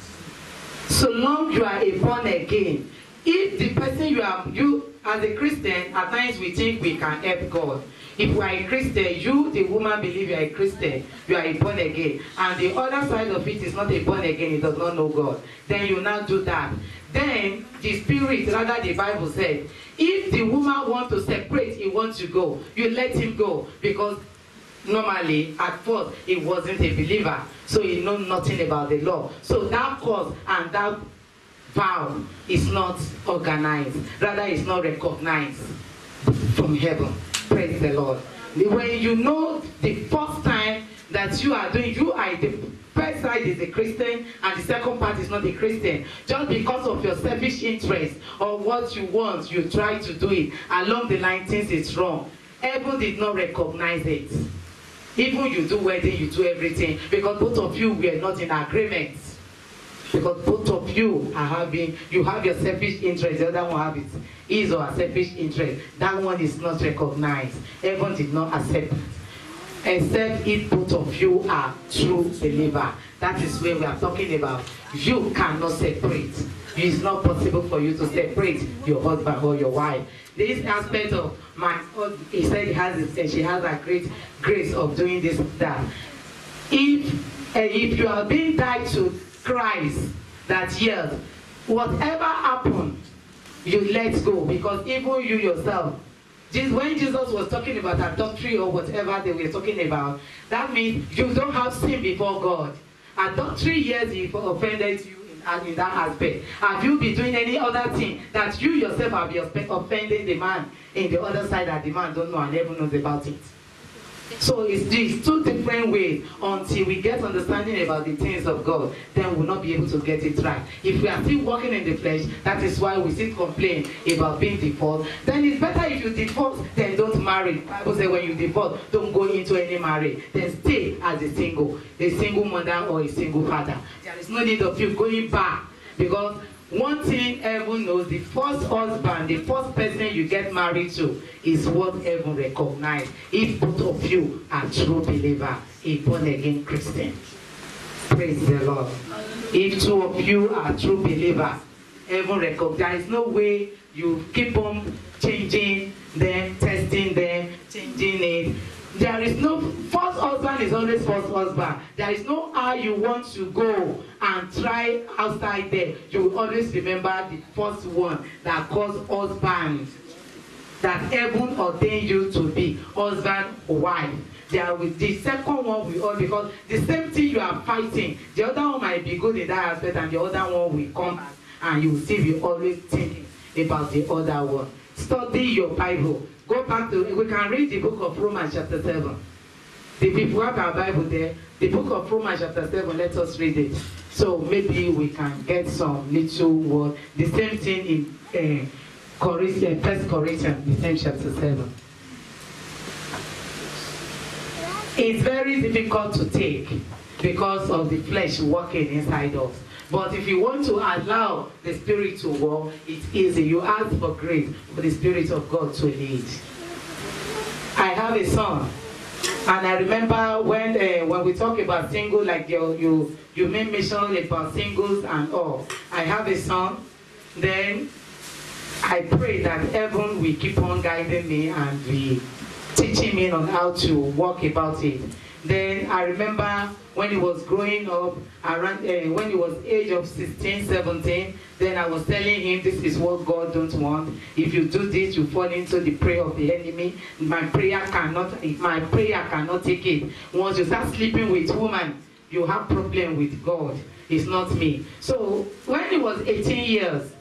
So long you are a born again, if the person you are, you as a Christian, at times we think we can help God. If you are a Christian, you, the woman, believe you are a Christian, you are a born again, and the other side of it is not a born again, it does not know God, then you now do that. Then the spirit, rather the Bible said, if the woman want to separate, he wants to go, you let him go because normally at first he wasn't a believer, so he know nothing about the law. So that cause and that vow is not organized, rather it's not recognized from heaven. Praise the Lord. When you know the first time that you are doing, you are the first side is a Christian and the second part is not a Christian. Just because of your selfish interest or what you want, you try to do it. Along the line, things is wrong. Heaven did not recognize it. Even you do wedding, you do everything because both of you were not in agreement. Because both of you are having, you have your selfish interest, the other one have it, his or her selfish interest. That one is not recognized. Everyone did not accept it. Except if both of you are true believer. That is where we are talking about. You cannot separate. It is not possible for you to separate your husband or your wife. This aspect of my, he said he has this, she has a great grace of doing this, that. If, uh, if you are being tied to Christ, that yes, whatever happened, you let go because even you yourself when Jesus was talking about adultery or whatever they were talking about, that means you don't have sin before God. Adultery, yes, he offended you in, that aspect. Have you been doing any other thing that you yourself have been offending the man in the other side that the man don't know and never knows about it? So it's these two different ways until we get understanding about the things of God, then we'll not be able to get it right. If we are still walking in the flesh, that is why we still complain about being divorced. Then it's better if you divorce, then don't marry. Bible says when you divorce, don't go into any marriage. Then stay as a single, a single mother or a single father. There is no need of you going back because one thing heaven knows the first husband the first person you get married to is what heaven recognize if both of you are true believer a born again christian. Praise the lord. If two of you are true believer heaven recognize there is no way you keep on changing them testing them changing it there is no first husband is always first husband. There is no how you want to go and try outside there. You will always remember the first one that caused husband that heaven ordained you to be husband or wife. There will the second one will all because the same thing you are fighting the other one might be good in that aspect and the other one will come and you will still be always thinking about the other one. Study your bible go back to we can read the book of romans chapter seven. The people have our bible there the book of romans chapter seven let us read it. So maybe we can get some little word. The same thing in uh, corinthians first corinthians the same chapter seven. It's very difficult to take because of the flesh working inside us but if you want to allow the spirit to work it's easy. You ask for grace for the spirit of god to lead. I have a son and i remember when uh, when we talk about single like you you you made mention about singles and all. I have a son then i pray that heaven will keep on guiding me and be teaching me on how to walk about it then i remember when he was growing up around uh, when he was age of 16 17 then i was telling him this is what god don't want. If you do this you fall into the prayer of the enemy. My prayer cannot my prayer cannot take it. Once you start sleeping with woman you have problem with god. It's not me. So when he was 18 years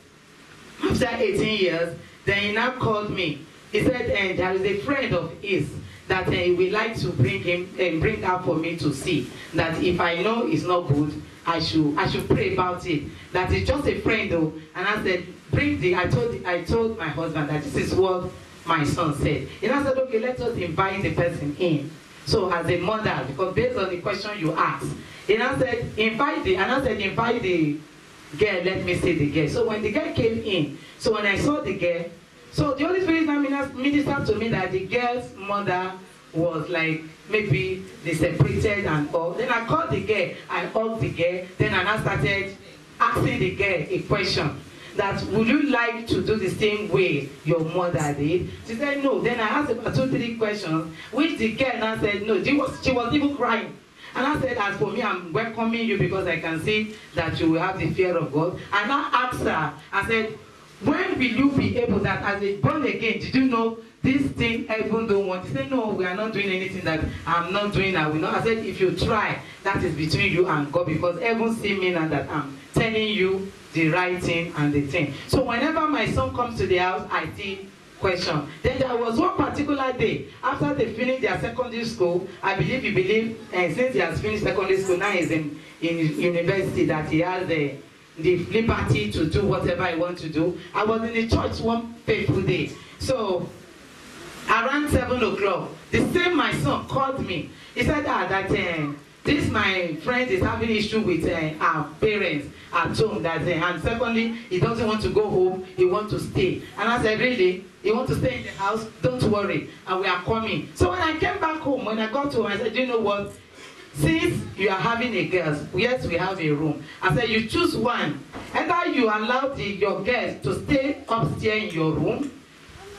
after 18 years then he now called me. He said and there is a friend of his that uh, would like to bring him and uh, bring her for me to see. That if i know it's not good i should i should pray about it. That is just a friend though. And i said bring the i told i told my husband that this is what my son said. And i said okay let us invite the person in. So as a mother because based on the question you ask. And i said invite the and i said invite the girl let me see the girl. So when the girl came in so when i saw the girl so the holy spirit now ministered to me that the girl's mother was like maybe they separated and all. Then i called the girl i hugged the girl then i now started asking the girl a question that would you like to do the same way your mother did? She said no. Then i asked about two three questions which the girl now said no. She was she was even crying. And i said as for me i'm welcoming you because i can see that you will have the fear of god. And i asked her i said when will you be able that as a born again did you know this thing heaven don't want? She say no we are not doing anything that i'm not doing i will not i said if you try that is between you and god because heaven see me now that i'm telling you the right thing and the thing. So whenever my son comes to the house i still question. Then there was one particular day after they finish their secondary school i believe he believe uh, since he has finished secondary school now he's in in university that he has the the liberty to do whatever I want to do. I was in the church one fateful day. So around seven o'clock the same my son called me. He said ah that uh, this my friend is having issue with uh, our parents at home that uh, and secondly he doesn't want to go home. He want to stay. And i said really? He want to stay in the house? Don't worry. And we are coming. So when i came back home when i got home i said do you know what since you are having a girl yes we have a room. I said you choose one. Either you allow the your girl to stay upstairs in your room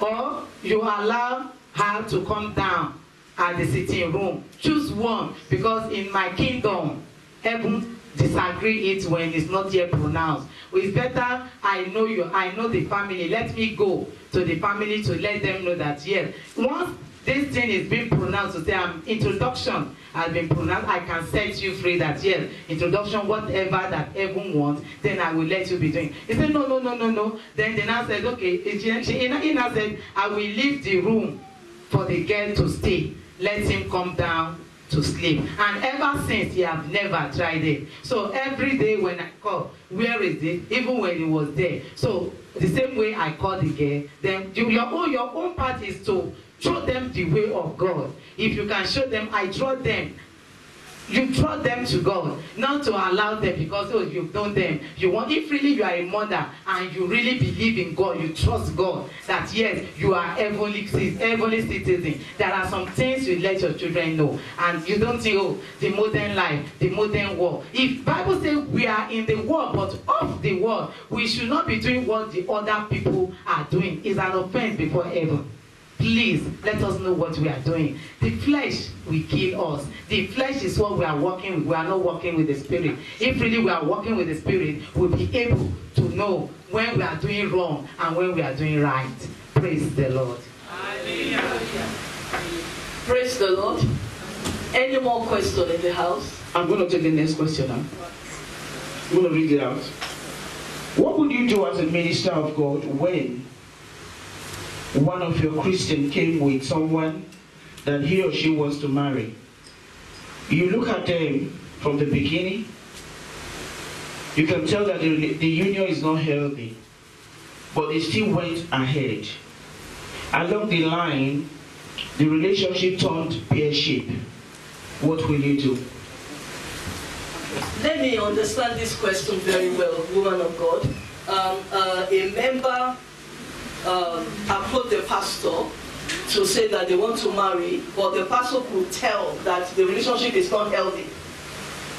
or you allow her to come down at the sitting room. Choose one because in my kingdom heaven disagree it when it's not yet pronounced. It's better i know you i know the family. Let me go to the family to let them know that yes once this thing is being pronounced to say um, introduction has been pronounced. I can set you free that yes introduction whatever that heaven wants then i will let you be doing. He said no no no no no. Then they now said okay. She, she, he now said i will leave the room for the girl to stay. Let him come down to sleep. And ever since he have never tried it. So every day when i call where is it even when he was there. So the same way i call the girl then you, your own your own part is to show them the way of god if you can show them i draw them you draw them to God, not to allow them because oh you've done them. You want if really you are a mother and you really believe in God, you trust God that yes you are heavenly heavenly citizen. There are some things you let your children know, and you don't think oh the modern life, the modern world. If Bible says we are in the world but of the world, we should not be doing what the other people are doing. Is an offense before heaven. Please let us know what we are doing. The flesh will kill us. The flesh is what we are working with. We are not working with the spirit. If really we are working with the spirit, we'll be able to know when we are doing wrong and when we are doing right. Praise the Lord. Praise the Lord. Any more question in the house? I'm going to take the next question now. I'm going to read it out. What would you do as a minister of God when one of your Christian came with someone that he or she wants to marry? You look at them from the beginning, you can tell that the, the union is not healthy, but they still went ahead. Along the line, the relationship turned pear-shaped. What will you do? Let me understand this question very well, woman of God. Um, uh, a member um, approached the pastor to say that they want to marry, but the pastor could tell that the relationship is not healthy.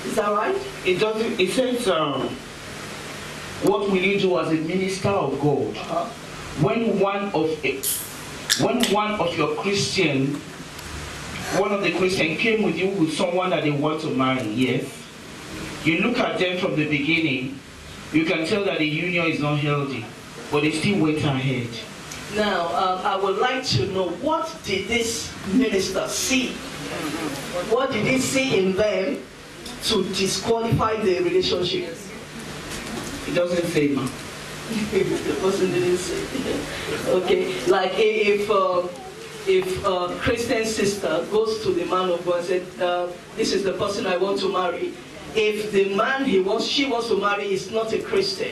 Is that right? It doesn't. It says, um, "What will you do as a minister of God Uh-huh. when one of it, when one of your Christian, one of the Christian came with you with someone that they want to marry? Yes. You look at them from the beginning. You can tell that the union is not healthy, but they still went ahead. Now, um, I would like to know what did this minister see? What did he see in them to disqualify the relationship? It doesn't say, ma. (laughs) the person didn't say. (laughs) okay, like if uh, if a Christian sister goes to the man of God and said, uh, "This is the person I want to marry," if the man he wants she wants to marry is not a Christian,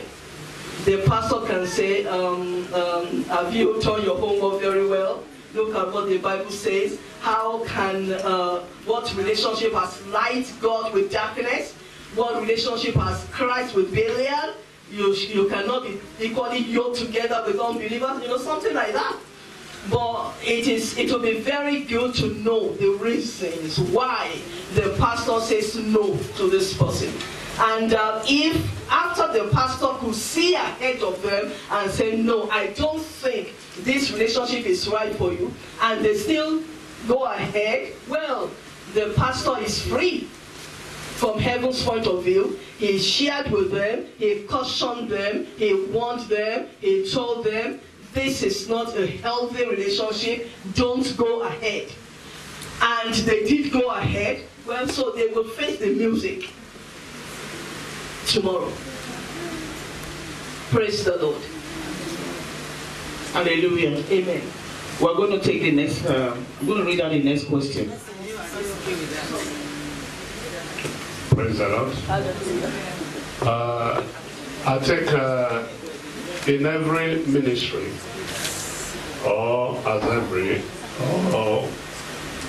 the pastor can say, um, um, "Have you done your homework very well? Look at what the Bible says. How can uh, what relationship has light God with darkness? What relationship has Christ with Belial?" you, you cannot be equally yoked together with unbelievers, you know, something like that. But it is it will be very good to know the reasons why the pastor says no to this person. And uh, if after the pastor could see ahead of them and say, no, I don't think this relationship is right for you, and they still go ahead, well, the pastor is free from heaven's point of view. He shared with them, he cautioned them, he warned them, he told them, this is not a healthy relationship, don't go ahead. And they did go ahead, well, so they will face the music tomorrow. Praise the Lord. Hallelujah. Amen. We're going to take the next. Uh, I'm going to read out the next question. Praise the Lord. Uh, I think uh, in every ministry, or as every or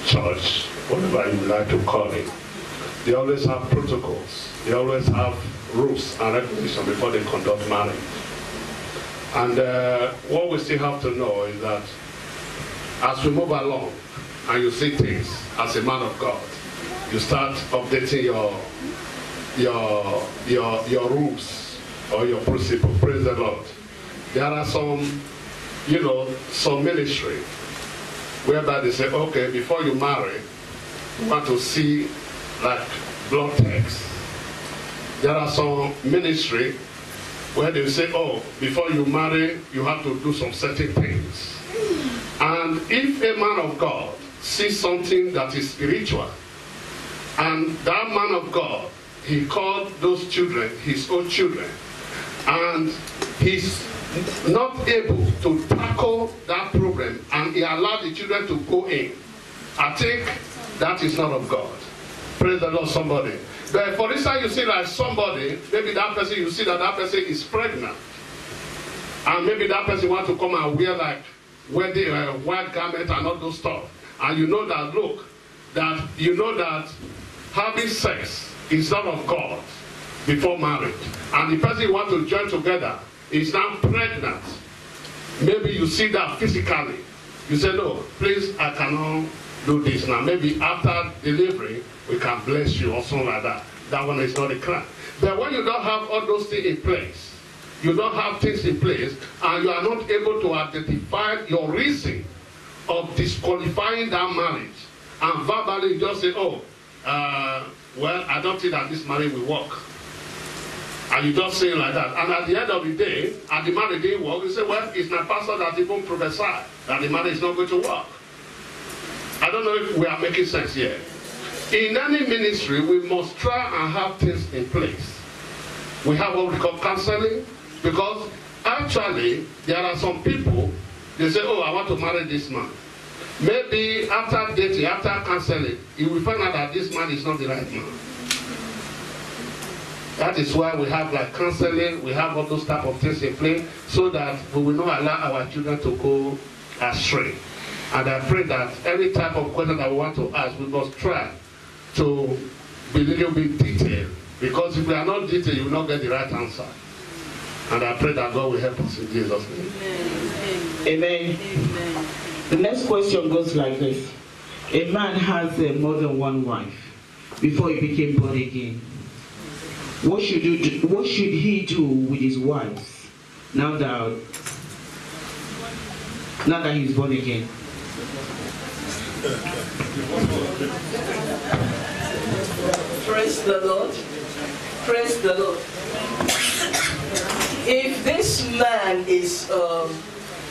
church, whatever you like to call it, they always have protocols. They always have rules and regulations before they conduct marriage. And uh, what we still have to know is that as we move along and you see things as a man of God, you start updating your your your your rules or your principle. Praise the Lord. There are some, you know, some ministry whereby they say, okay, before you marry, you want to see like blood tests. There are some ministry where they say, oh, before you marry, you have to do some certain things. And if a man of God sees something that is spiritual, and that man of God, he called those children his own children, and he's not able to tackle that problem, and he allowed the children to go in. I think that is not of God. Praise the Lord, somebody. But for instance, you see like somebody, maybe that person, you see that that person is pregnant. And maybe that person want to come and wear like wedding uh, white garment and all those stuff. And you know that, look, that you know that having sex is not of God before marriage. And the person you want to join together is now pregnant. Maybe you see that physically. You say, no, please, I cannot do this now. Maybe after delivery, we can bless you or something like that. That one is not a crime. But when you don't have all those things in place, you don't have things in place, and you are not able to identify your reason of disqualifying that marriage, and verbally just say, oh, uh, well, I don't think that this marriage will work. And you just say like that. And at the end of the day, at the marriage didn't work, you say, well, it's my pastor that even prophesied that the marriage is not going to work. I don't know if we are making sense here. In any ministry, we must try and have things in place. We have what we call counseling, because actually, there are some people, they say, oh, I want to marry this man. Maybe after dating, after counseling, you will find out that this man is not the right man. That is why we have like counseling, we have all those type of things in place so that we will not allow our children to go astray. And I pray that any type of question that we want to ask, we must try to be a little bit detailed. Because if we are not detailed, you will not get the right answer. And I pray that God will help us in Jesus' name. Amen. Amen. The next question goes like this. A man has uh, more than one wife before he became born again. What should, you do, what should he do with his wives now that, now that he's born again? (laughs) Praise the Lord. Praise the Lord. If this man is um,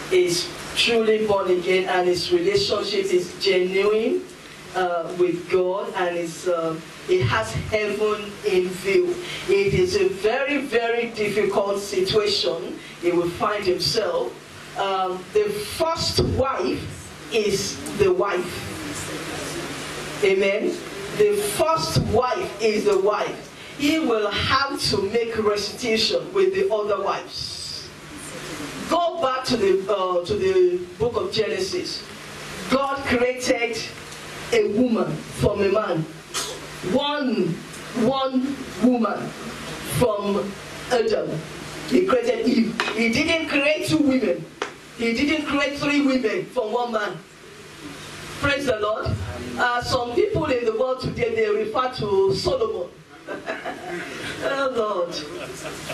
is truly born again and his relationship is genuine uh, with God and is uh, it has heaven in view, it is a very very difficult situation he will find himself. Um, the first wife is the wife. Amen. The first wife is the wife. He will have to make restitution with the other wives. Go back to the uh, to the book of Genesis. God created a woman from a man. One one woman from Adam. He created Eve. He didn't create two women. He didn't create three women from one man. Praise the Lord. Uh, some people in the world today they refer to Solomon. (laughs) oh Lord.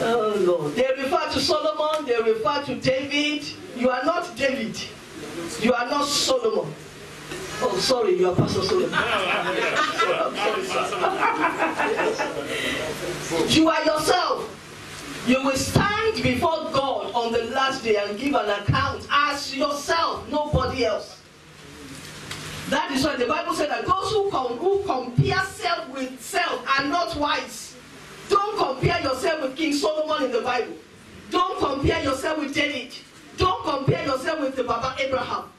Oh Lord. They refer to Solomon, they refer to David. You are not David. You are not Solomon. Oh, sorry, you are Pastor Solomon. (laughs) You are yourself. You will stand before God on the last day and give an account as yourself, nobody else. That is why the Bible said that those who, com- who compare self with self are not wise. Don't compare yourself with King Solomon in the Bible. Don't compare yourself with David. Don't compare yourself with the Baba Abraham.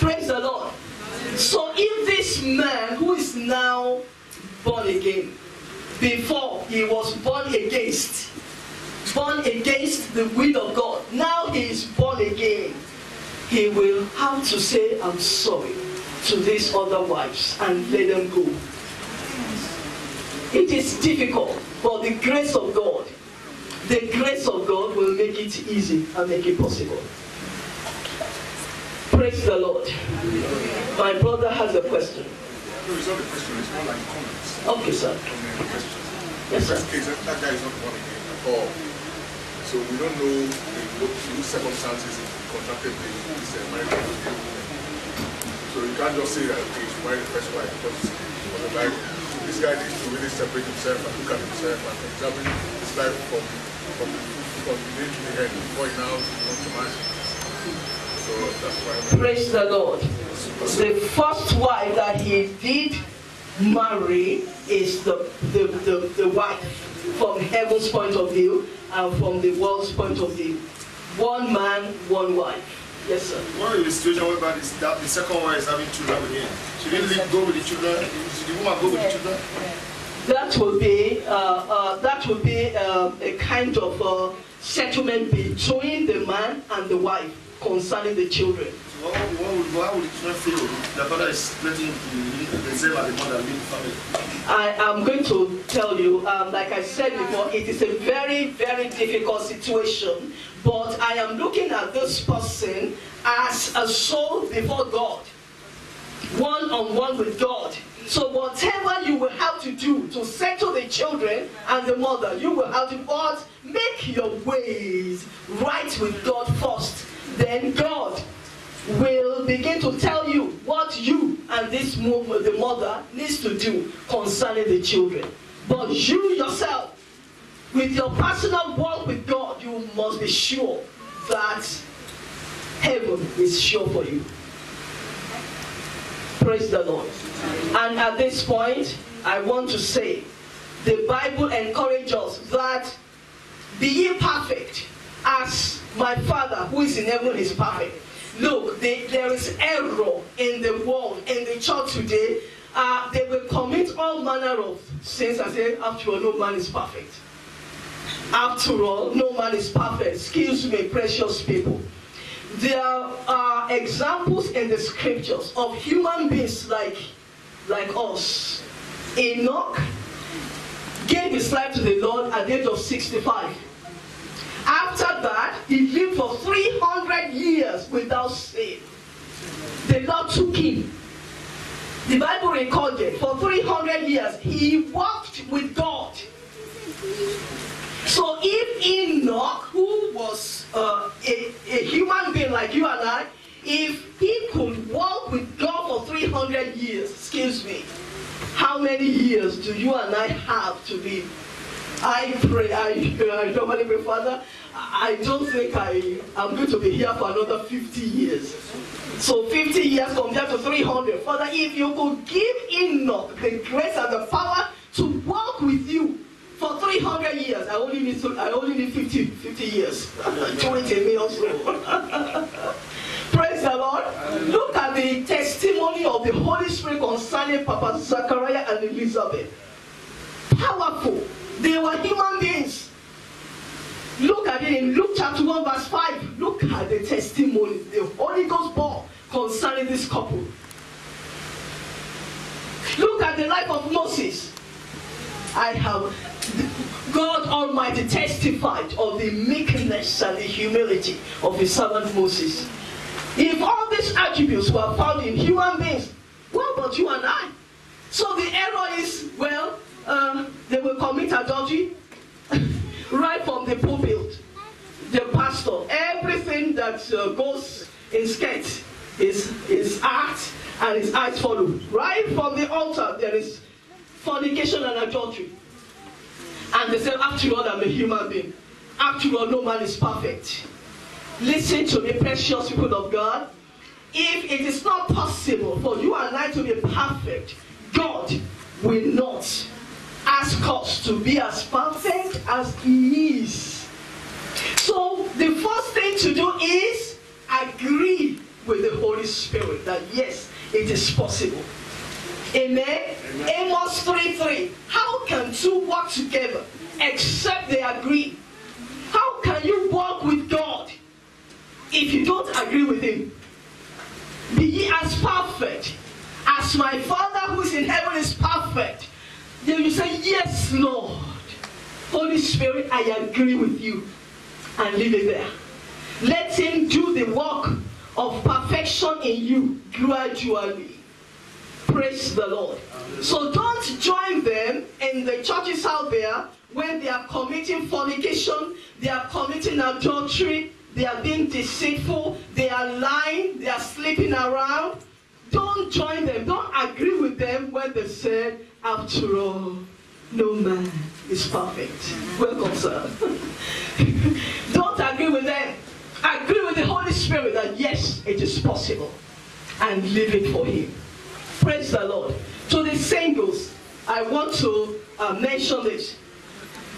Praise the Lord. So if this man who is now born again, before he was born against, born against the will of God, now he is born again he will have to say, I'm sorry to these other wives and let them go. It is difficult, but the grace of God, the grace of God will make it easy and make it possible. Praise the Lord. My brother has a question. No, it's not a question, it's more like comments. Okay, sir. on the question. Yes, sir. Case, that, guy is not born again at all. So we don't know the, circumstances contracted this uh, marriage. So you can't just say that okay, marry the first wife because Bible. This guy needs to really separate himself and look at himself and examine his life from from from the to the end before now wants to marry. So that's why I'm Praise the Lord. The first wife that he did marry is the, the, the, the wife from heaven's point of view and from the world's point of view. One man, one wife. Yes, sir. What is the situation whereby this, that the second wife is having children with him? Should he leave, go with the children? Should the woman go with the children? That will be uh, uh, that will be uh, a kind of uh, settlement between the man and the wife concerning the children. I am going to tell you, um, like I said before, it is a very, very difficult situation. But I am looking at this person as a soul before God, one on one with God. So whatever you will have to do to settle the children and the mother, you will have to first make your ways right with God first. Then God will begin to tell you what you and this mo- the mother needs to do concerning the children. But you yourself, with your personal walk with God, you must be sure that heaven is sure for you. Praise the Lord. And at this point, I want to say, the Bible encourages us that be perfect as my Father who is in heaven is perfect. Look, they, there is error in the world, in the church today. Uh, they will commit all manner of sins and say, after all, no man is perfect. After all, no man is perfect. Excuse me, precious people. There are examples in the scriptures of human beings like, like us. Enoch gave his life to the Lord at the age of 65. After that, he lived for 300 years without sin. The Lord took him. The Bible recorded for 300 years he walked with God. So if Enoch, who was uh, a, a human being like you and I, if he could walk with God for 300 years, excuse me, how many years do you and I have to live? I pray, I, I normally pray, Father, I don't think I am going to be here for another 50 years. So 50 years compared to 300. Father, if you could give Enoch the grace and the power to walk with you for 300 years, I only need, I only need 50, 50 years. Do it in me also. Praise the Lord. Look at the testimony of the Holy Spirit concerning Papa Zachariah and Elizabeth. Powerful. They were human beings. Look at it in Luke chapter 1, verse 5. Look at the testimony the Holy Ghost bore concerning this couple. Look at the life of Moses. I have God Almighty testified of the meekness and the humility of his servant Moses. If all these attributes were found in human beings, what about you and I? So the error is, well, uh, they will commit adultery (laughs) right from the pulpit. The pastor, everything that uh, goes in sketch is, is act and his eyes follow. Right from the altar, there is fornication and adultery. And they say, after all, I'm a human being. After all, no man is perfect. Listen to me, precious people of God. If it is not possible for you and I to be perfect, God will not ask us to be as perfect as He is. So the first thing to do is agree with the Holy Spirit that yes, it is possible. Amen. Amos 3 3. How can two walk together except they agree? How can you walk with God if you don't agree with Him? Be ye as perfect as my Father who is in heaven is perfect. Then you say, Yes, Lord. Holy Spirit, I agree with you. And leave it there. Let Him do the work of perfection in you gradually. Praise the Lord. So don't join them in the churches out there when they are committing fornication, they are committing adultery, they are being deceitful, they are lying, they are sleeping around. Don't join them. Don't agree with them when they say, after all, no man is perfect. Welcome, sir. (laughs) Don't agree with them. Agree with the Holy Spirit that yes, it is possible. And live it for Him. Praise the Lord. To the singles, I want to uh, mention this.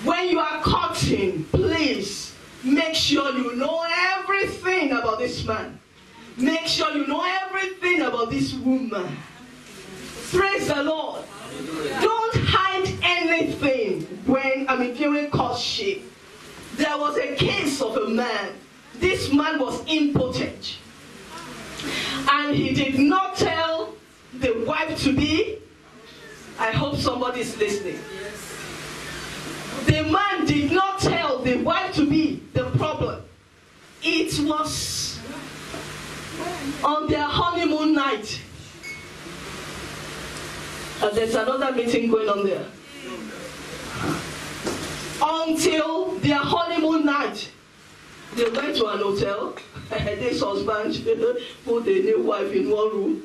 When you are courting, please make sure you know everything about this man. Make sure you know everything about this woman. Praise the Lord. Don't hide anything when, I mean, during courtship. There was a case of a man. This man was impotent. And he did not tell the wife to be. I hope somebody is listening. The man did not tell the wife to be the problem. It was on their honeymoon night. And there's another meeting going on there. Until their honeymoon night, they went to an hotel. (laughs) this husband (laughs) put a new wife in one room.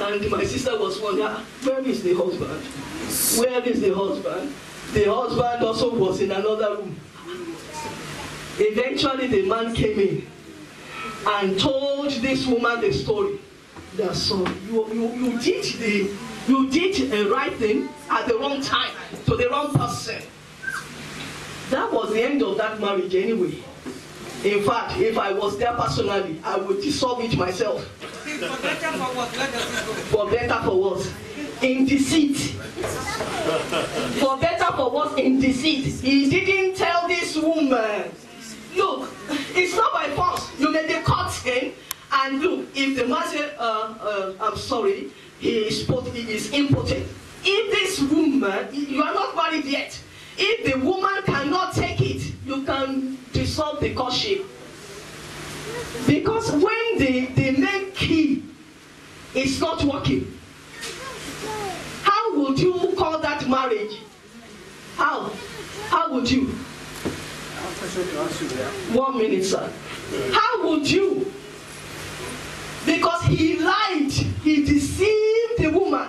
And my sister was wondering, "Ah, where is the husband? Where is the husband? The husband also was in another room. Eventually, the man came in and told this woman the story. That so you, you, you did the you did a right thing at the wrong time to the wrong person. That was the end of that marriage anyway. In fact, if I was there personally, I would dissolve it myself. For better for it go? For better for worse. In deceit. For better for worse in deceit. He didn't tell this woman. Look, it's not by force. You may be caught in. And look, if the man uh, uh, I'm sorry, he is, he is impotent. If this woman, you are not married yet, if the woman cannot take it, you can dissolve the courtship. Because when the, the main key is not working, how would you call that marriage? How? How would you? One minute, sir. How would you? Because he lied, he deceived the woman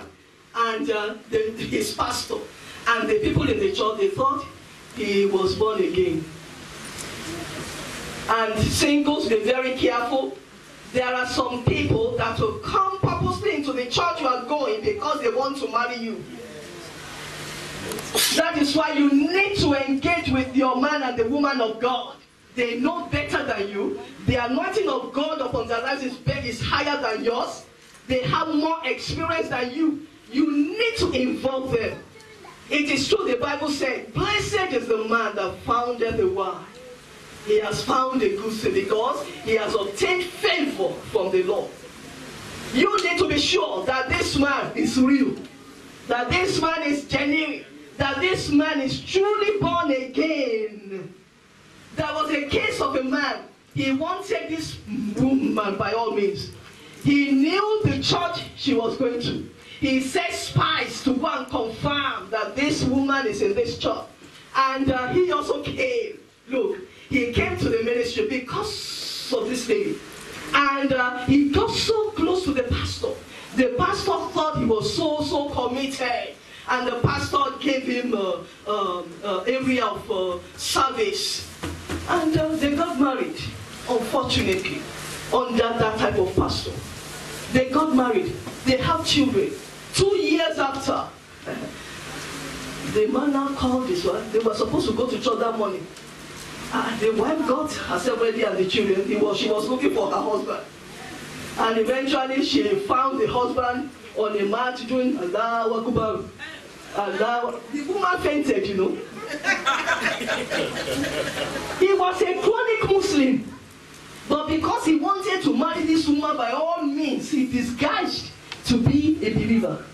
and uh, the, his pastor and the people in the church. They thought he was born again. And singles, be very careful. There are some people that will come purposely into the church you are going because they want to marry you. That is why you need to engage with your man and the woman of God. They know better than you. The anointing of God upon their lives is, is higher than yours. They have more experience than you. You need to involve them. It is true, the Bible said, Blessed is the man that founded the wife. He has found a good thing because he has obtained favor from the Lord. You need to be sure that this man is real, that this man is genuine, that this man is truly born again. There was a case of a man, he wanted this woman by all means. He knew the church she was going to. He sent spies to go and confirm that this woman is in this church. And uh, he also came. Look, he came to the ministry because of this lady. And uh, he got so close to the pastor. The pastor thought he was so, so committed. And the pastor gave him uh, um, uh, area of uh, service. And uh, they got married, unfortunately, under that type of pastor. They got married. They have children. Two years after, the man now called his wife. They were supposed to go to church that morning. And the wife got herself ready and the children. He was, she was looking for her husband. And eventually she found the husband on a mat doing Allah Akbar. Allah. The woman fainted, you know. (laughs) he was a chronic Muslim. But because he wanted to marry this woman by all means, he disguised to be a believer.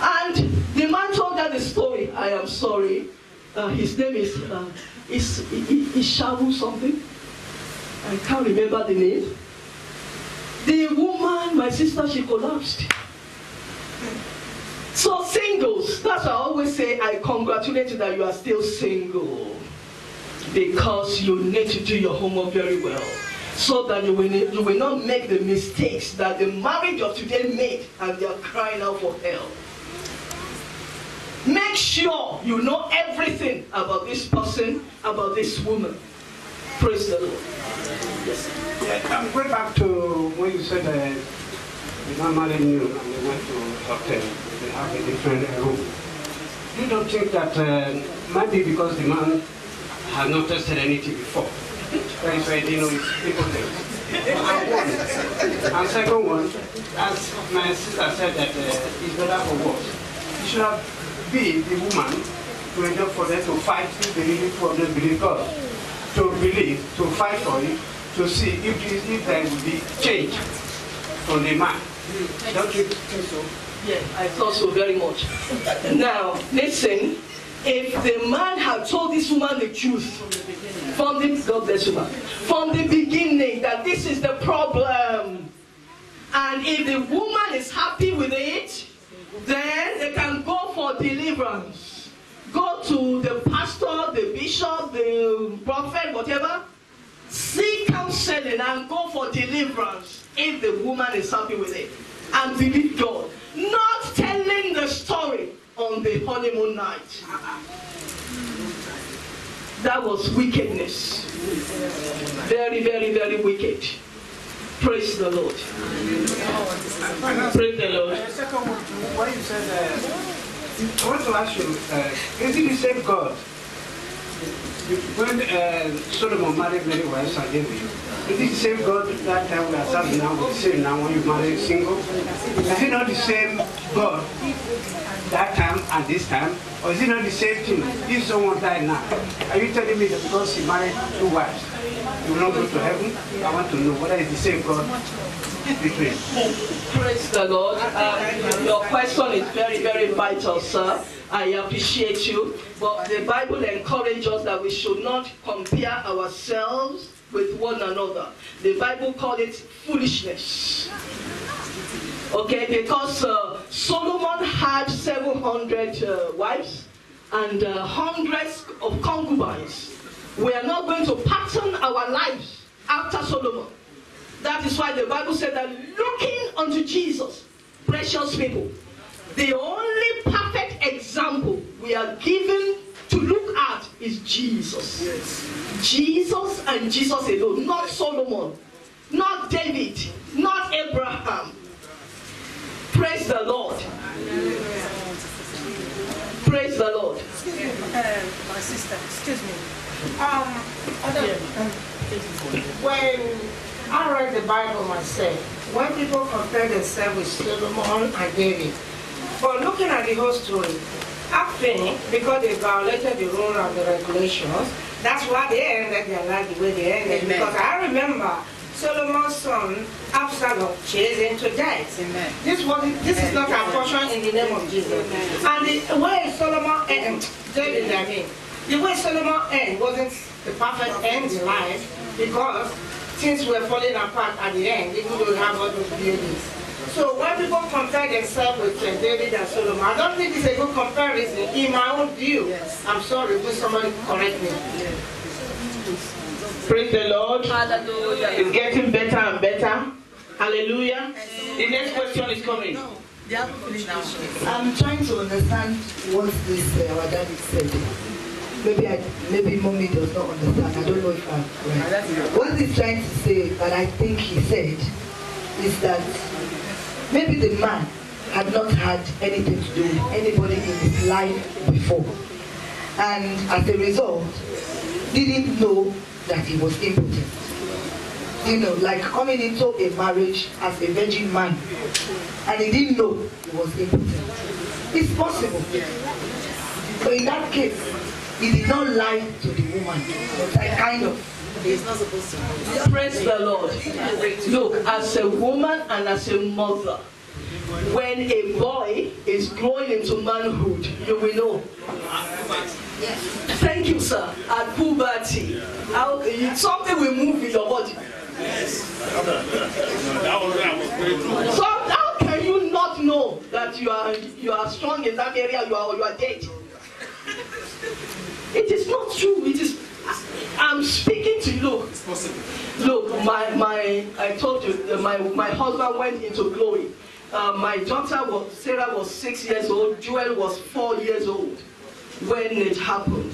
And the man told her the story. I am sorry. Uh, his name is uh, is Ishabu something. I can't remember the name. The woman, my sister, she collapsed. So singles, that's why I always say I congratulate you that you are still single. Because you need to do your homework very well. So that you will, you will not make the mistakes that the marriage of today made and they are crying out for help. Make sure you know everything about this person, about this woman. Praise the Lord. Yeah, I'm going back to when you said uh, the man married you and they went to hotel. They have a different room. You don't think that uh, maybe because the man has not tested anything before. That is why they know it's people there. And second one, as my sister said that uh, it's better for what? It should have been the woman to enjoy for them to fight if they really for them believe God. To believe, to fight for it, to see if, this, if there will be change from the man. Don't you think so? Yeah, I thought so very much. Now, listen, if the man had told this woman the truth from the God bless you, man, from the beginning that this is the problem, and if the woman is happy with it, then they can go for deliverance. Go to the pastor, the bishop, the prophet, whatever. Seek counseling and go for deliverance if the woman is happy with it. And believe God. Not telling the story on the honeymoon night. That was wickedness. Very, very, very wicked. Praise the Lord. Praise the Lord. Uh, second one, what you said, uh, I want to ask you, uh, is it the same God? When uh, Solomon married many wives and David, is it the same God that time we are serving now, the same now when you marry single? Is it not the same God that time and this time? Or is it not the same thing? If someone died now, are you telling me that because he married two wives, he will not go to heaven? I want to know whether it's the same God. Praise the Lord. Um, your question is very, very vital, sir. I appreciate you. But the Bible encourages us that we should not compare ourselves with one another. The Bible calls it foolishness. Okay, because uh, Solomon had 700 uh, wives and uh, hundreds of concubines. We are not going to pattern our lives after Solomon. That is why the Bible said that looking unto Jesus, precious people, the only perfect example we are given to look at is Jesus. Yes. Jesus and Jesus alone, not Solomon, not David, not Abraham. Praise the Lord. Praise the Lord. Excuse me, uh, my sister, excuse me. Um, other, When I read the Bible myself, when people compare themselves with Solomon and David, but looking at the whole story, actually, because they violated the rule and the regulations, that's why they ended their life the way they ended. Amen. Because I remember Solomon's son Absalom chasing to death. Amen. This was this is not our portion in the name of Jesus. And the way Solomon end, David, I mean, the way Solomon ended wasn't the perfect end in life because things were falling apart at the end, even though we have all those buildings. So when people compare themselves with uh, David and Solomon, I don't think it's a good comparison in my own view. Yes. I'm sorry, will somebody correct me? Praise the Lord. Hallelujah. It's getting better and better. Hallelujah. The next question is coming. They haven't finished now. I'm trying to understand what this uh, our daddy said. Maybe I, maybe mommy does not understand. I don't know if I'm right. Ah, what he's trying to say, that I think he said, is that maybe the man had not had anything to do with anybody in his life before, and as a result, didn't know that he was impotent. You know, like coming into a marriage as a virgin man, and he didn't know he was impotent. It's possible. But in that case, he did not lie to the woman. But I kind of He's not supposed to. Praise the Lord. Look, as a woman and as a mother, when a boy is growing into manhood, you will know. Thank you, sir. At puberty, how, something will move in your body. So how can you not know that you are you are strong in that area? You are you are dead. It is not true. It is. I'm speaking to you. Look, look. My my. I told you. My my husband went into glory. Uh, my daughter was Sarah was six years old. Joel was four years old when it happened.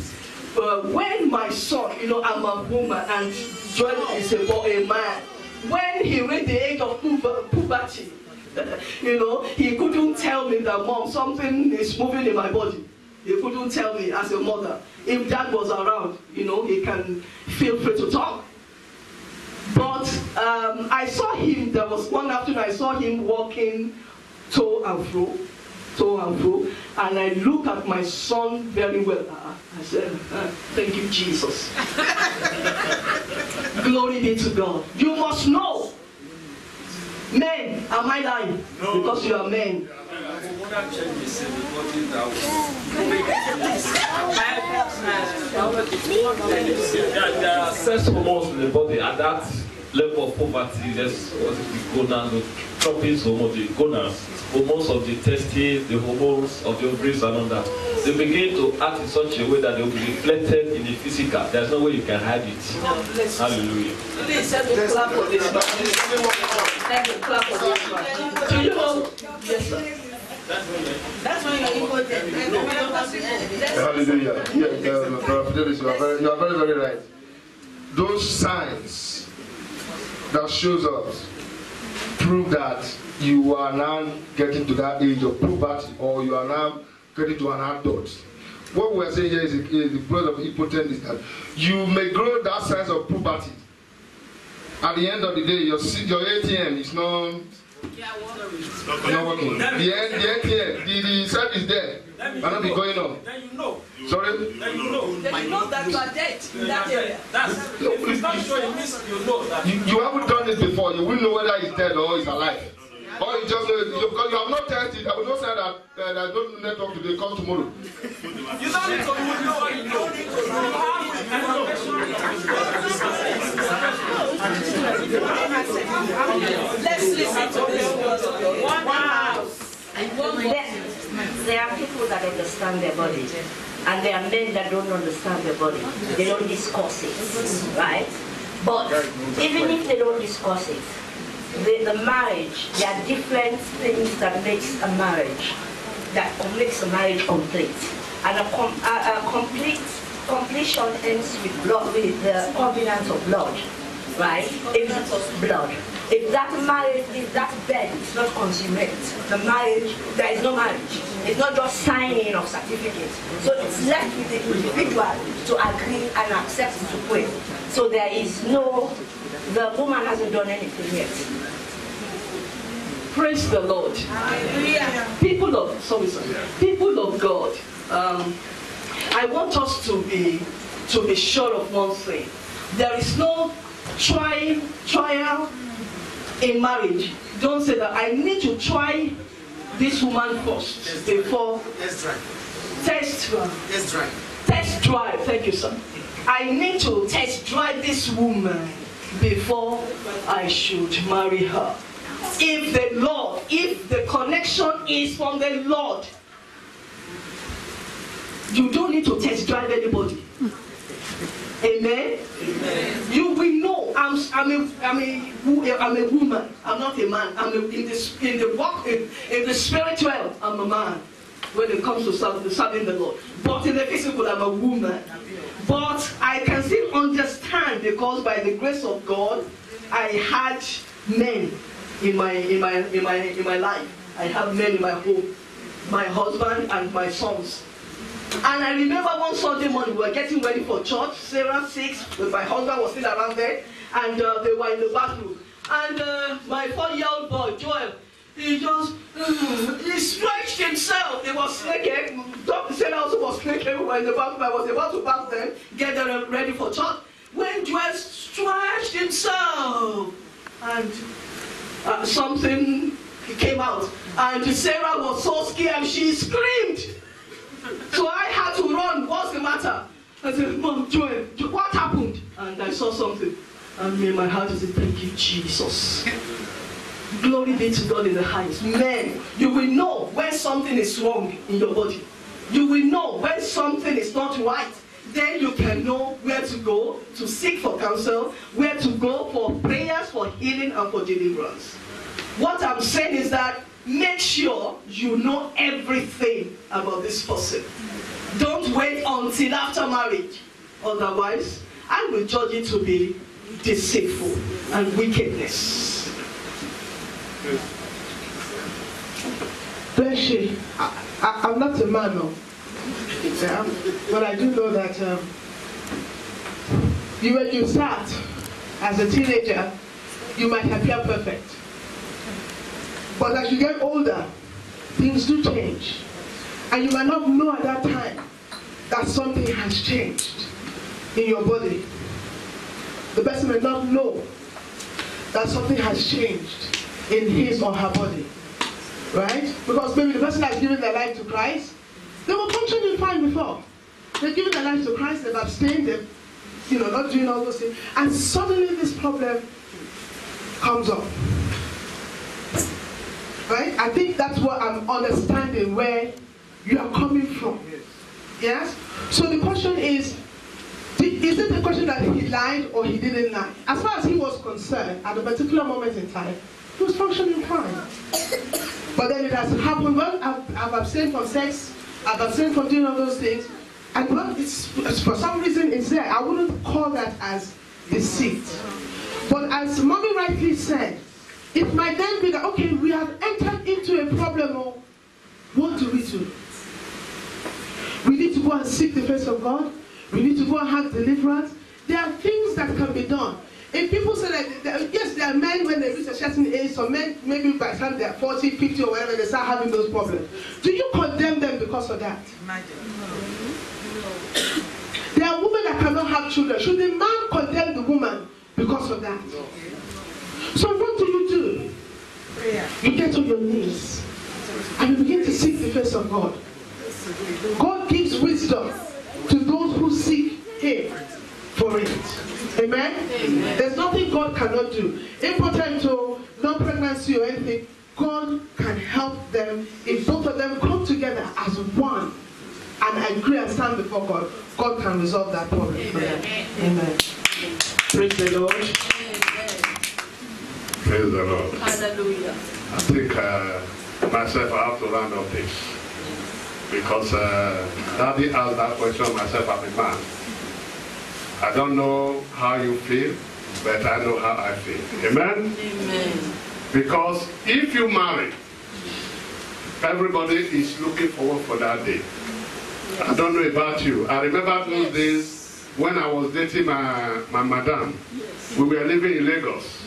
Uh, when my son, you know, I'm a woman and Joel is a boy, a man. When he reached the age of puberty, (laughs) you know, he couldn't tell me that mom something is moving in my body. He couldn't tell me as a mother. If dad was around, you know, he can feel free to talk. But Um, I saw him, there was one afternoon, I saw him walking to and fro, to and fro, and I looked at my son very well. Uh, I said, uh, Thank you, Jesus. (laughs) Glory be to God. You must know. Men, am I lying? Because you are men. There, are sex hormones in the body, and that level of poverty, there's what the gonad, the trophies hormones, the gonads, hormones of the testes, the hormones of the ovaries, and all that. They begin to act in such a way that they will be reflected in the physical. There's no way you can hide it. Hallelujah. Please let me clap for this man. Let me clap for this man. Do you know? Yes, sir. That's why you're important. Hallelujah. Yeah, yeah, Brother Fidelis, you are very, you are very, very right. Those signs that shows us prove that you are now getting to that age of puberty or you are now getting to an adult. What we are saying here is, is the blood of impotence is that you may grow that size of puberty. At the end of the day, your, C- your ATM is not not working. The, end, the ATM, the, the service there, will not be going on. Then you know. Sorry? Then you know. Then you know that you are dead in that area. That's, if it's not sure, it means you know that. You, you haven't done it before. You will know whether he's dead or he's alive. Or you just know, you, because you have not tested. I will not say that uh, there's no network today. Come tomorrow. You don't need to know what you know. Let's listen to this words of the Lord. Wow. There, there are people that understand their body, and there are men that don't understand their body. They don't discuss it, right? But even if they don't discuss it, the, the marriage, there are different things that makes a marriage, that makes a marriage complete. And a, com, a, a complete completion ends with blood, with the covenant of blood, right? If of blood. If that marriage, if that bed is not consummate, the marriage, there is no marriage. It's not just signing of certificates. So it's left with the individual to agree and accept to quit. So there is no, the woman hasn't done anything yet. Praise the Lord. People of sorry, sorry. People of God. Um, I want us to be to be sure of one thing. There is no try trial in marriage. Don't say that I need to try this woman first before Let's drive. test Let's drive. test drive. Thank you, sir. I need to test drive this woman before I should marry her. If the Lord, if the connection is from the Lord, you don't need to test drive anybody. Amen. You will know. I'm. I'm a. I'm a. I'm a woman. I'm not a man. I'm a, in this. In the walk. In, in the spiritual. I'm a man. When it comes to serving the Lord. But in the physical, I'm a woman. But I can still understand because by the grace of God, I had men in my in my in my in my life. I have men in my home, my husband and my sons. And I remember one Sunday morning, we were getting ready for church, Sarah six, but my husband was still around there, and uh, they were in the bathroom. And uh, my four-year-old boy, Joel, he just, he stretched himself. He was naked. Dr. Sarah also was naked. We were in the bathroom. I was about to bath them, get them ready for church. When Joel stretched himself, and uh, something came out. And Sarah was so scared, she screamed. So I had to run. What's the matter? I said, Mom, Joel, what happened? And I saw something. And me, my heart is thank you, Jesus. Glory be to God in the highest. Men, you will know when something is wrong in your body. You will know when something is not right. Then you can know where to go to seek for counsel, where to go for prayers, for healing, and for deliverance. What I'm saying is that make sure you know everything about this person. Don't wait until after marriage. Otherwise, I will judge it to be deceitful and wickedness. Bless you. I, I'm not a man, no. Yeah, but I do know that um, you, when you start as a teenager, you might appear perfect. But as you get older, things do change. And you might not know at that time that something has changed in your body. The person may not know that something has changed in his or her body. Right? Because maybe the person has given their life to Christ, they were functioning fine before. They've given their life to Christ, they've abstained, they've, you know, not doing all those things. And suddenly this problem comes up. Right? I think that's what I'm understanding where you are coming from. Yes? yes? So the question is, is it the question that he lied or he didn't lie? As far as he was concerned, at a particular moment in time, he was functioning fine. But then it has happened, well, I've, I've abstained from sex, I've abstained from doing all those things, and well, it's, it's, for some reason it's there. I wouldn't call that as deceit. But as mommy rightly said, it might then be that, okay, we have entered into a problem of what do we do? We need to go and seek the face of God. We need to go and have deliverance. There are things that can be done. If people say that, yes, there are men when they reach a certain age, some men maybe by the time they're 40, 50 or whatever, they start having those problems. Do you condemn them because of that? Imagine. There are women that cannot have children. Should the man condemn the woman because of that? So what do you? You get on your knees and you begin to seek the face of God. God gives wisdom to those who seek Him for it. Amen? Amen. There's nothing God cannot do. Impotent or no pregnancy or anything, God can help them if both of them come together as one and agree and stand before God. God can resolve that problem. Amen. Amen. Praise the Lord. Praise the Lord. Hallelujah. I think uh, myself, I have to round up this. Because uh, Daddy asked that question myself as a man. I don't know how you feel, but I know how I feel. Amen? Amen. Because if you marry, everybody is looking forward for that day. I don't know about you. I remember those days when I was dating my, my madam. Yes. We were living in Lagos.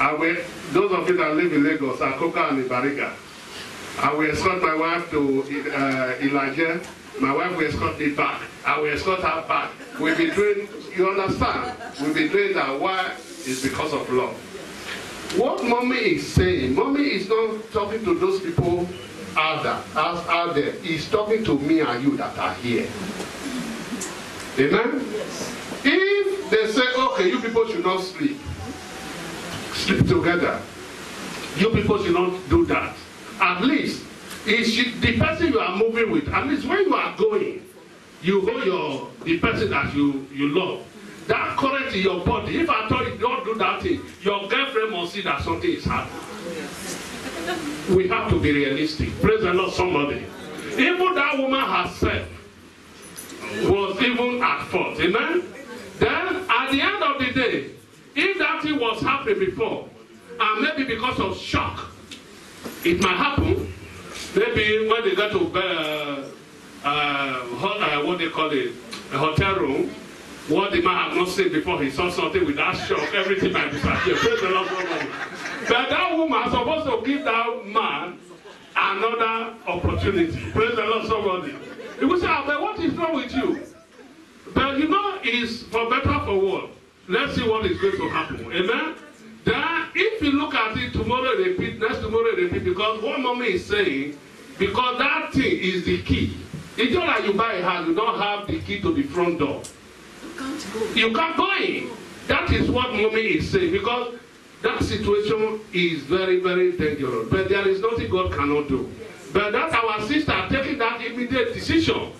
I will, those of you that live in Lagos, Akoka and Ibariga, I will escort my wife to uh, Elijah. My wife will escort me back. I will escort her back. We'll be doing, you understand? We'll be doing that. Why? It's because of love. What mommy is saying, mommy is not talking to those people out there, out, there. He's talking to me and you that are here. Amen? Yes. If they say, okay, you people should not sleep, sleep together. You people should not do that. At least, should, the person you are moving with, at least when you are going, you hold your the person that you, you love. That current in your body, if I told you don't do that thing, your girlfriend must see that something is happening. We have to be realistic. Praise the Lord, somebody. Even that woman herself was even at fault. Amen? Then, at the end of the day, if that thing was happening before, and maybe because of shock, it might happen. Maybe when they get to uh, uh, uh, what they call it, a hotel room, what the man had not seen before, he saw something with that shock, everything might disappear. Praise the Lord. But that woman is supposed to give that man another opportunity. Praise the Lord, somebody. He will say, ah, but what is wrong with you? But you know, it's for better for worse. Let's see what is going to happen. Amen? Then, if you look at it tomorrow, repeat, next tomorrow, repeat, because what mommy is saying, because that thing is the key. It's not like you buy a house, you don't have the key to the front door. You can't go. You can't go in. That is what mommy is saying, because that situation is very, very dangerous. But there is nothing God cannot do. But that our sister taking that immediate decision,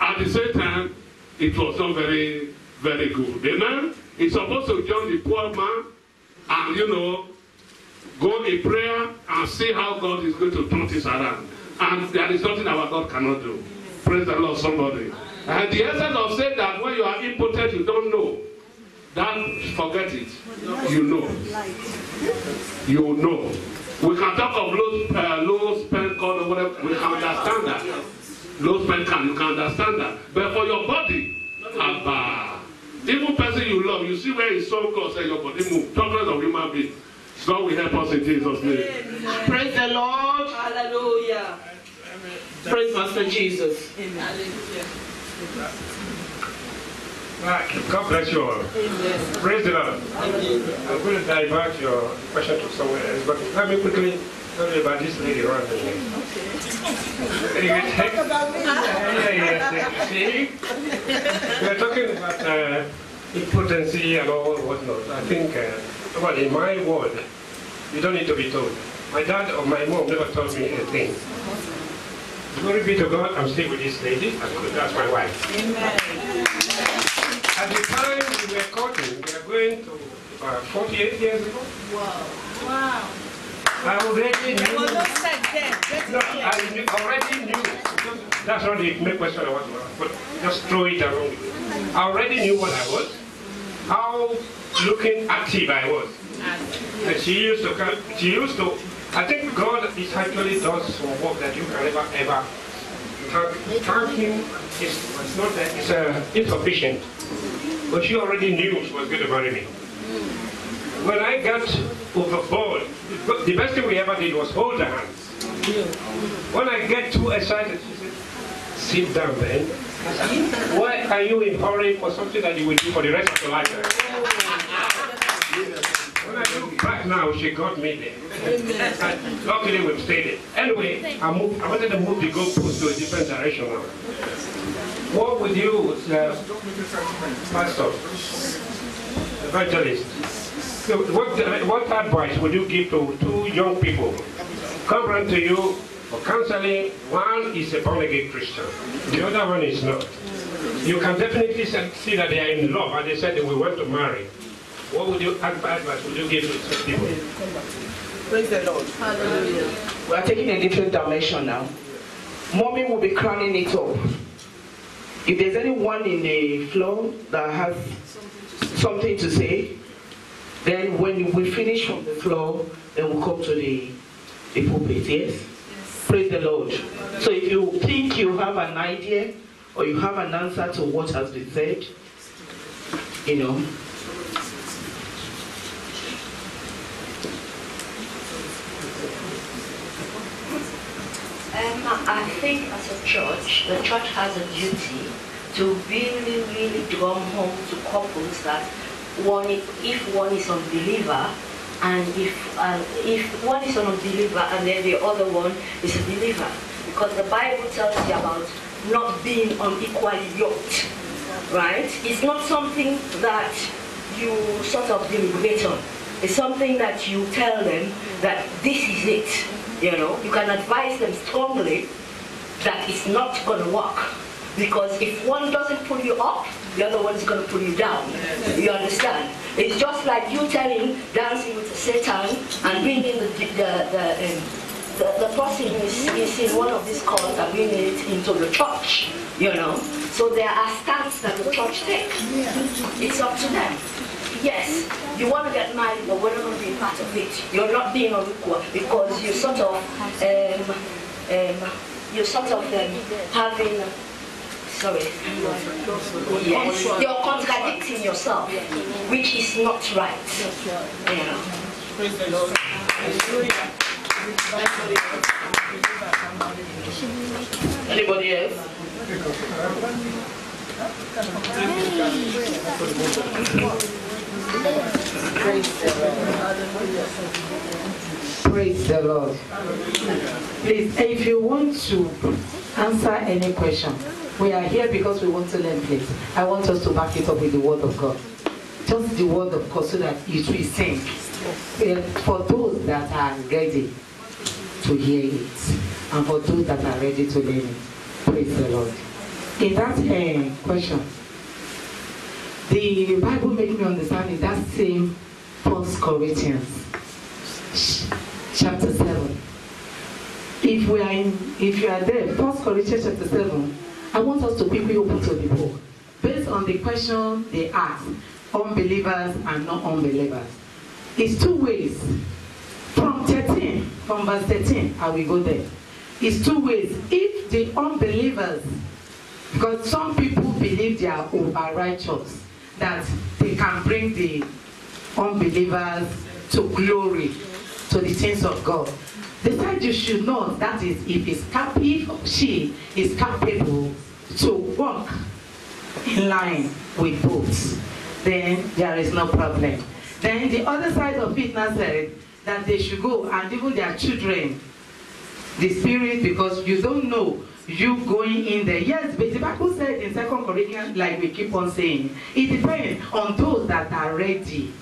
at the same time, it was not very, very good. Amen? It's supposed to join the poor man and, you know, go in prayer and see how God is going to turn this around. And there is nothing our God cannot do. Praise the Lord, somebody. And the essence of saying that when you are impotent, you don't know. Then forget it. You know. You know. We can talk of low, uh, low sperm count or whatever. We can understand that. Low sperm count, you can understand that. But for your body, abba, Even person you love, you see where his soul goes and your body move. Talkless of human being. God will help us in Jesus' name. Praise the Lord. Hallelujah. Praise Master Jesus. Right. God bless you all. Praise the Lord. I'm going to divert your question to somewhere else, but let me quickly tell you about this lady around the way. Talk about me. Yeah, yeah, yeah. See? We're talking about uh, impotency and all whatnot. I think, uh, well, in my world, you don't need to be told. My dad or my mom never told me a anything. Glory be to God, I'm still with this lady. That's my wife. Amen. At the time we were courting, we were going to about 48 years ago. Wow. Wow. I already knew. no. I already knew. That's not the main question I want to ask, but just throw it around. I already knew what I was, how looking active I was. And she used to come, she used to, I think God is actually does some work that you can never ever thank, thank Him. It's, not that, it's uh, insufficient. But she already knew she was going to marry me. When I got overboard, the best thing we ever did was hold her hands. When I get too excited, she said, sit down then. Why are you in hurry for something that you will do for the rest of your life? When I look back now, she got me there. And luckily we've stayed there. Anyway, I moved, I wanted to move the goalpost to a different direction now. What would you, uh, Pastor, evangelist, so what, what advice would you give to two young people come run to you for counseling? One is a born again Christian, the other one is not. You can definitely see that they are in love and they said they will want to marry. What would you ad- advice would you give to such people? Praise the Lord. Hallelujah. We are taking a different dimension now. Mommy will be crowning it up. If there's anyone in the floor that has something to say, then when we finish from the floor, then we'll come to the, the pulpit, yes? Praise the Lord. So if you think you have an idea or you have an answer to what has been said, you know, Um, I think as a church, the church has a duty to really, really drum home to couples that one, if one is unbeliever, and if uh, if one is an unbeliever and then the other one is a believer, because the Bible tells you about not being unequally yoked, right? It's not something that you sort of deliberate on. It's something that you tell them that this is it. You know, you can advise them strongly that it's not to work. Because if one doesn't pull you up, the other one's going to pull you down. You understand? It's just like you telling dancing with Satan and bringing the, the, the, um, the, the person is, is in one of these cults and bringing it into the church. You know? So there are stands that the church takes. It's up to them. Yes, you want to get married, but we're not going to be part of it. You're not being a unequal because you sort of, um, um, you're sort of um, having, sorry, yes, you're contradicting yourself, which is not right. You know. Praise the Lord. Anybody else? Praise the Lord. Please, if you want to answer any question, we are here because we want to learn, please. I want us to back it up with the word of God. Just the word of God so that it will sink. For those that are ready to hear it, and for those that are ready to learn it. Praise the Lord. In that uh, question, the Bible made me understand in that same First Corinthians chapter 7. If we are in, if you are there, First Corinthians chapter 7, I want us to quickly open to the book. Based on the question they asked, unbelievers and non-unbelievers. It's two ways. From 13, from verse 13, I will go there. It's two ways. If the unbelievers, because some people believe they are over righteous, that they can bring the unbelievers to glory, to the things of God. The side you should know that is if it's cap if she is capable to walk in line with both, then there is no problem. Then the other side of it now said that they should go and even their children, the spirit, because you don't know you going in there. Yes, but the Bible said in Second Corinthians, like we keep on saying, it depends on those that are ready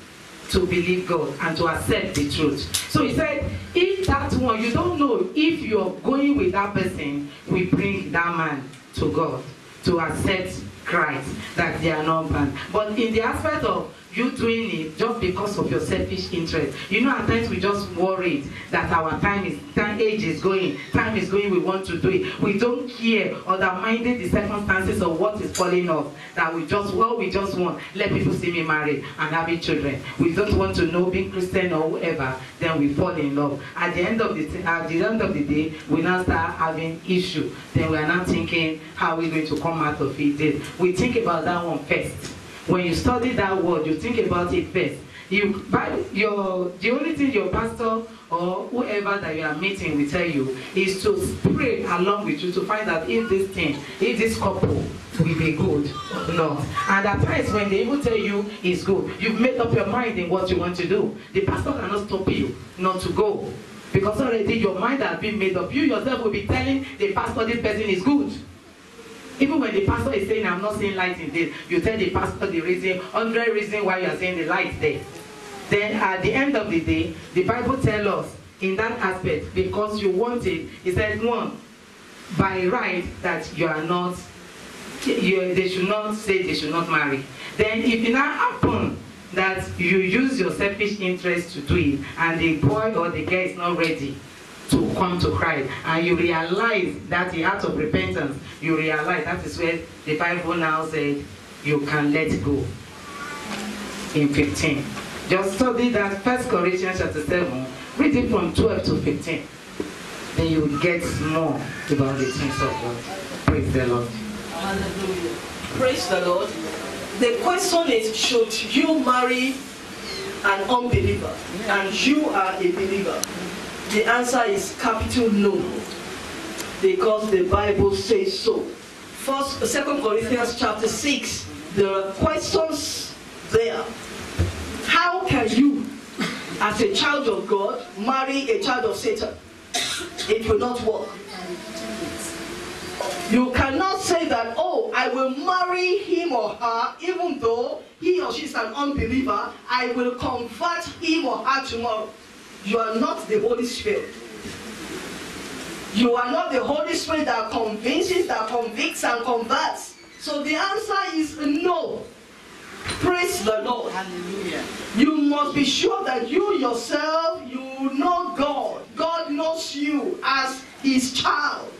to believe God and to accept the truth. So he said, if that one, you don't know if you're going with that person, we bring that man to God to accept Christ, that they are not banned. But in the aspect of you doing it just because of your selfish interest. You know, at times we just worried that our time is time age is going, time is going, we want to do it. We don't care or that the circumstances of what is falling off. That we just well, we just want let people see me married and having children. We don't want to know being Christian or whoever. Then we fall in love. At the end of the at the end of the day, we now start having issue. Then we are now thinking how we're going to come out of it. We think about that one first when you study that word you think about it first. You your the only thing your pastor or whoever that you are meeting will tell you is to pray along with you to find out if this thing if this couple will be good or not. And at times when they even tell you it's good you've made up your mind in what you want to do. The pastor cannot stop you not to go. Because already your mind has been made up. You yourself will be telling the pastor this person is good even when the pastor is saying i'm not seeing light in this you tell the pastor the reason hundred reason why you are seeing the light there. Then at the end of the day the bible tell us in that aspect because you want it he said one by right that you are not you, they should not say they should not marry. Then if it now happen that you use your selfish interest to do it and the boy or the girl is not ready to come to Christ and you realize that the act of repentance you realize that is where the Bible now said you can let go in 15 just study that first Corinthians chapter 7 read it from 12 to 15 then you get more about the things of God praise the Lord Hallelujah. Praise the Lord. The question is should you marry an unbeliever and you are a believer? The answer is capital no. Because the Bible says so. First, Second Corinthians chapter 6, there are questions there. How can you, as a child of God, marry a child of Satan? It will not work. You cannot say that, oh, I will marry him or her, even though he or she is an unbeliever, I will convert him or her tomorrow. You are not the Holy Spirit. You are not the Holy Spirit that convinces, that convicts, and converts. So the answer is no. Praise the Lord. Hallelujah. You must be sure that you yourself, you know God. God knows you as his child.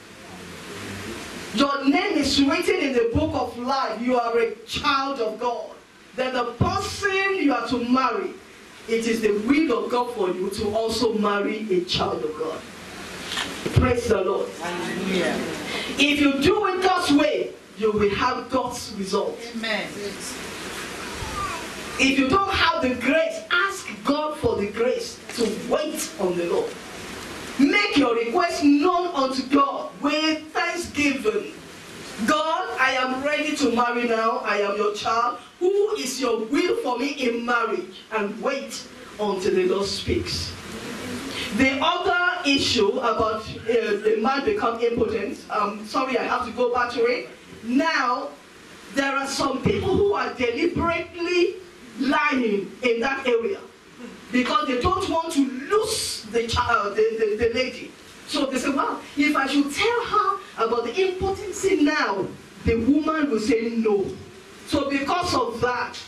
Your name is written in the book of life. You are a child of God. Then the person you are to marry, it is the will of God for you to also marry a child of God. Praise the Lord. Hallelujah. If you do it God's way, you will have God's result. Amen. If you don't have the grace, ask God for the grace to wait on the Lord. Make your request known unto God with thanksgiving. God, I am ready to marry now. I am your child. Who is your will for me in marriage? And wait until the Lord speaks. The other issue about uh, a man become impotent, um, sorry, I have to go back to it. Now, there are some people who are deliberately lying in that area because they don't want to lose the child, the, the, the lady. So they say, well, if I should tell her about the impotency now, the woman will say no. So because of that,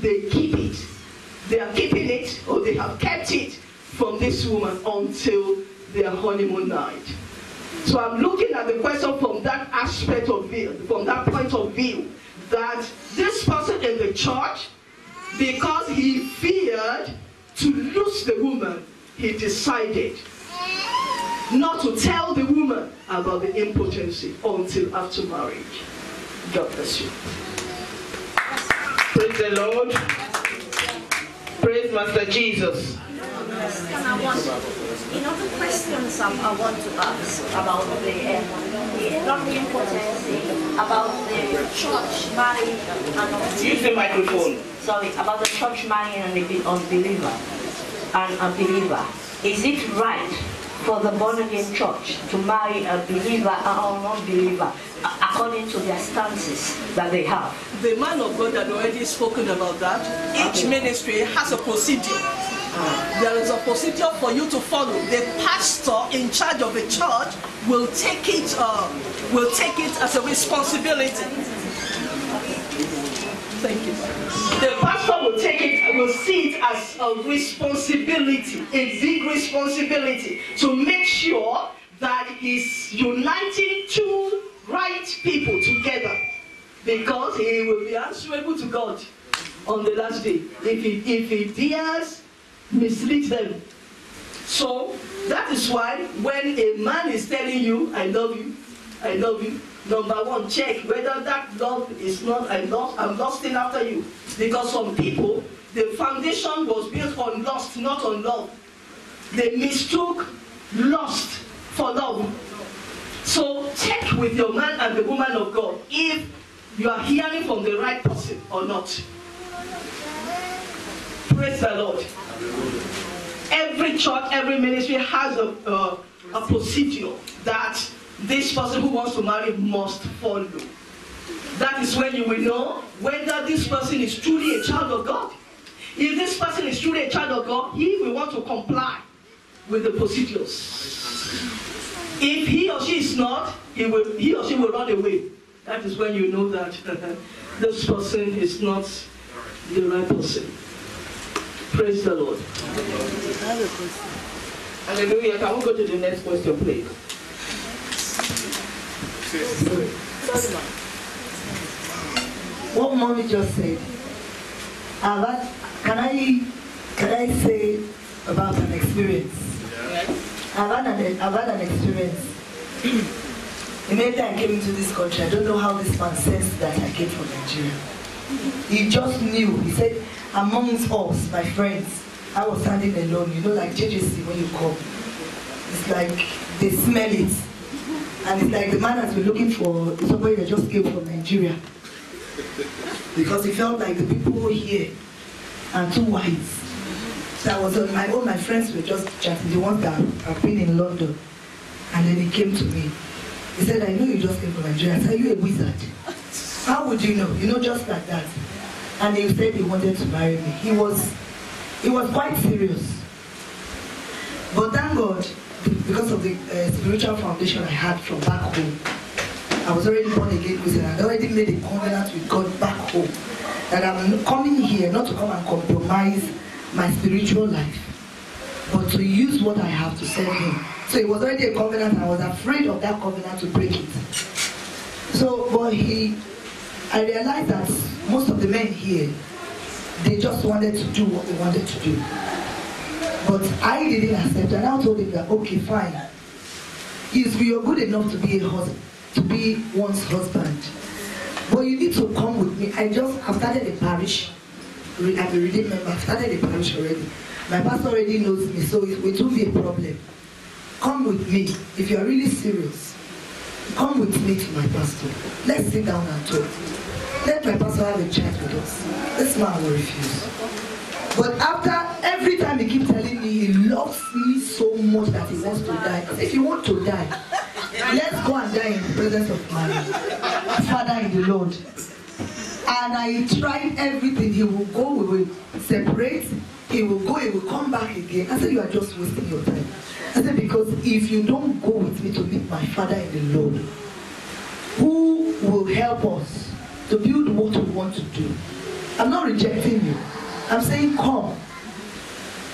they keep it. They are keeping it, or they have kept it from this woman until their honeymoon night. So I'm looking at the question from that aspect of view, from that point of view, that this person in the church, because he feared to lose the woman, he decided not to tell the woman about the impotency until after marriage. God bless you. Praise the Lord. Praise Master Jesus. Can I want, you know, the questions I, I want to ask about the, uh, the not the importance about the church marrying an unbeliever. Use the microphone. Sorry, about the church marrying an unbeliever. An unbeliever. Is it right for the born again church to marry a believer or an unbeliever a- according to their stances that they have? The man of God had already spoken about that. Each ministry has a procedure. There is a procedure for you to follow. The pastor in charge of a church will take it, uh, will take it as a responsibility. Thank you. Take it, will see it as a responsibility, a big responsibility, to make sure that he's uniting two right people together. Because he will be answerable to God on the last day if he, if he dares mislead them. So that is why when a man is telling you, I love you, I love you, number one, check whether that love is not, I love, I'm lusting after you. Because some people, the foundation was built on lust, not on love. They mistook lust for love. So check with your man and the woman of God if you are hearing from the right person or not. Praise the Lord. Every church, every ministry has a, uh, a procedure that this person who wants to marry must follow. That is when you will know whether this person is truly a child of God. If this person is truly a child of God, he will want to comply with the procedures. If he or she is not, he, will, he or she will run away. That is when you know that uh, this person is not the right person. Praise the Lord. Hallelujah. Can we go to the next question, please? What mommy just said, can I can I say about an experience? I've had an I've had an experience. (clears throat) Immediately I came into this country, I don't know how this man sensed that I came from Nigeria. He just knew. He said, amongst us, my friends, I was standing alone. You know, like JJC when you come. It's like they smell it. And it's like the man has been looking for somebody that just came from Nigeria. Because he felt like the people here are too wise. So I was on my own, my friends were just chatting, the ones that have been in London. And then he came to me. He said, I know you just came from Nigeria. I said, Are you a wizard? How would you know? You know, just like that. And he said he wanted to marry me. He was, he was quite serious. But thank God, because of the uh, spiritual foundation I had from back home, I was already born again Christian. I already made a covenant with God back home that I'm coming here not to come and compromise my spiritual life, but to use what I have to serve Him. So it was already a covenant, and I was afraid of that covenant to break it. So, but he, I realized that most of the men here, they just wanted to do what they wanted to do. But I didn't accept, and I told him that okay, fine. If you're good enough to be a husband, to be one's husband, but you need to come with me. I just I've started a parish. I'm a redeemed member. I've started a parish already. My pastor already knows me, so it, it won't be a problem. Come with me if you are really serious. Come with me to my pastor. Let's sit down and talk. Let my pastor have a chat with us. This man will refuse. But after every time he keeps telling me he loves me so much that he wants to die. If you want to die, let's go and die in the presence of my Father in the Lord. And I tried everything. He will go, we will separate. He will go, he will come back again. I said, you are just wasting your time. I said, because if you don't go with me to meet my Father in the Lord, who will help us to build what we want to do? I'm not rejecting you. I'm saying come.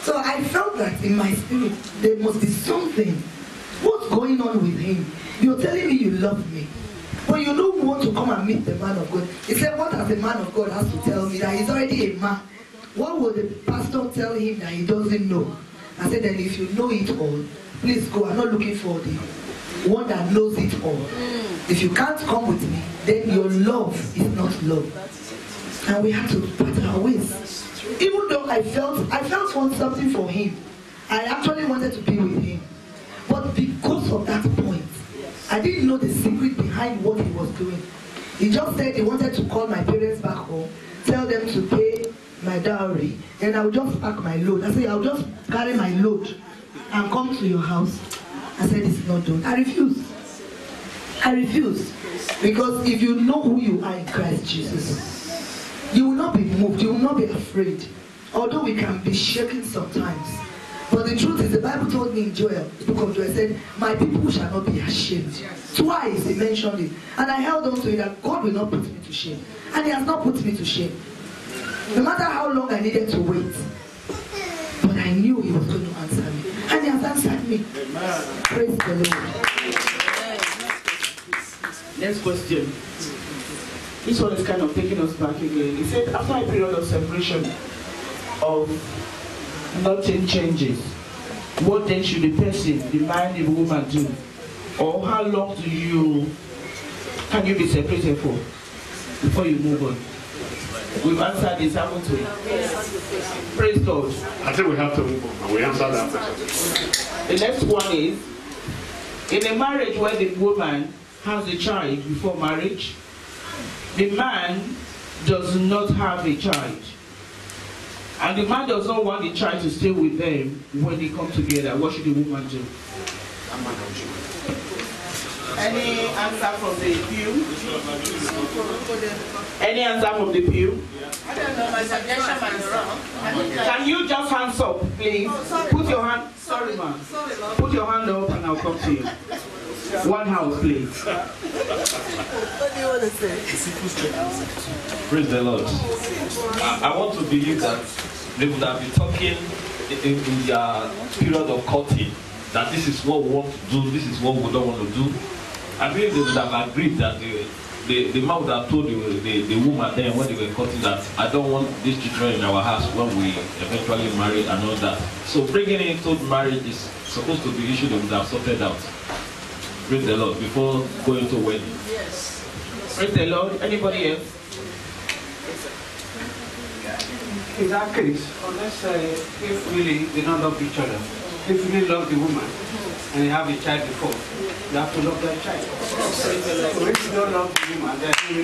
So I felt that in my spirit, there must be something. What's going on with him? You're telling me you love me. But you don't want to come and meet the man of God. He said, What has the man of God has to tell me? That he's already a man. What will the pastor tell him that he doesn't know? I said, Then if you know it all, please go. I'm not looking for the one that knows it all. If you can't come with me, then your love is not love. and we had to part our ways. Even though I felt I felt want something for him, I actually wanted to be with him. Of that point, I didn't know the secret behind what he was doing. He just said he wanted to call my parents back home, tell them to pay my dowry, and I would just pack my load. I said, I'll just carry my load and come to your house. I said, it's not done. I refuse. I refuse. Because if you know who you are in Christ Jesus, you will not be moved, you will not be afraid. Although we can be shaken sometimes. But the truth is, the Bible told me in Joel, the book of Joel, said, My people shall not be ashamed. Twice he mentioned it. And I held on to it that God will not put me to shame. And he has not put me to shame. No matter how long I needed to wait. But I knew he was going to answer me. And he has answered me. Amen. Praise the Lord. Next question. This one is kind of taking us back again. He said, after a period of separation of nothing changes, what then should the person, the man, the woman do? Or how long do you can you be separated for before you move on? We've answered this, haven't we? Praise God. I think we have to move on. We answered that question. The next one is in a marriage where the woman has a child before marriage, the man does not have a child. And the man does not want the child to stay with them when they come together. What should the woman do? Any answer from the pew? Any answer from the pew? I don't know, my suggestion might be wrong. I think that- Can you just hands up, please? Oh. Put your hand, sorry man. Sorry, Lord. Put your hand up and I'll come to you. One house, please. What do you want to say? Praise the Lord. I, I want to believe that they would have been talking in, in, in their period of courting that this is what we want to do, this is what we don't want to do. I believe they would have agreed that the, the, the man would have told the, the, the woman then when they were courting that I don't want these children in our house when we eventually marry and all that. So bringing it into marriage is supposed to be issue they would have sorted out. Praise the Lord before going to wedding. Yes. Praise the Lord. Anybody else? In that case, unless uh, if really they don't love each other, if you really love the woman and you have a child before, you have to love that child. So if you don't love the woman, then you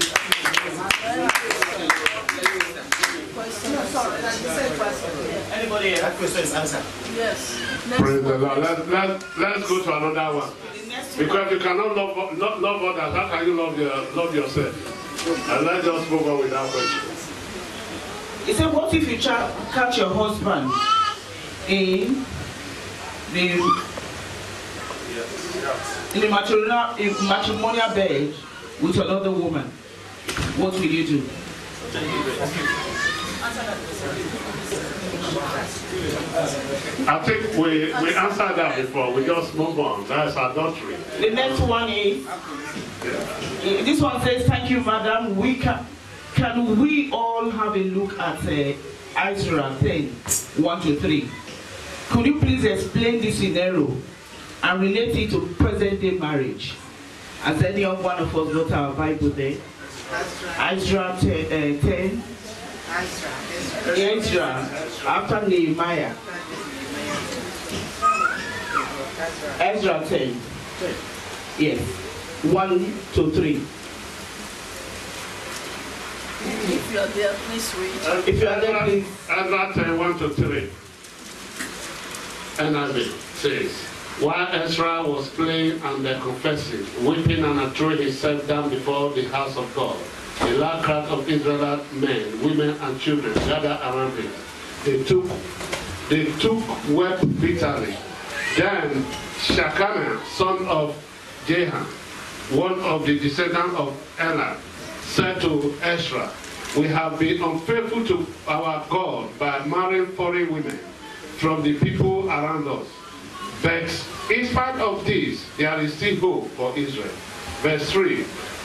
No, sorry, that's the same question. Anybody else? That question is answered. Yes. Praise the Lord. Let, let, let's go to another one. Because you cannot love, not love others, how can you love, your, love yourself? And let's just move on with that question. He said, what if you cha- catch your husband in the in the matrimonial, in matrimonial bed with another woman? What will you do? I think we, we answered that before. We just move on. That's adultery. The next one is eh, this one says, Thank you, madam. We can can we all have a look at uh, Isaiah 10, 1 to 3? Could you please explain this scenario and relate it to present day marriage? Has any of one of us got our Bible there? Isaiah 10, uh, 10 Ezra after Nehemiah. Ezra 10. Yes. 1 to 3. If you're there, please read. If you are there, please. Ezra 10, 1 to 3. NIV says, While Ezra was praying and confessing, weeping and throwing himself down before the house of God, a large crowd of Israelite men, women, and children gathered around him. They took, they took wept bitterly. Then Shekaniah, son of Jehan, one of the descendants of Elam, said to Ezra, We have been unfaithful to our God by marrying foreign women from the people around us. But in spite of this, there is still hope for Israel. Verse 3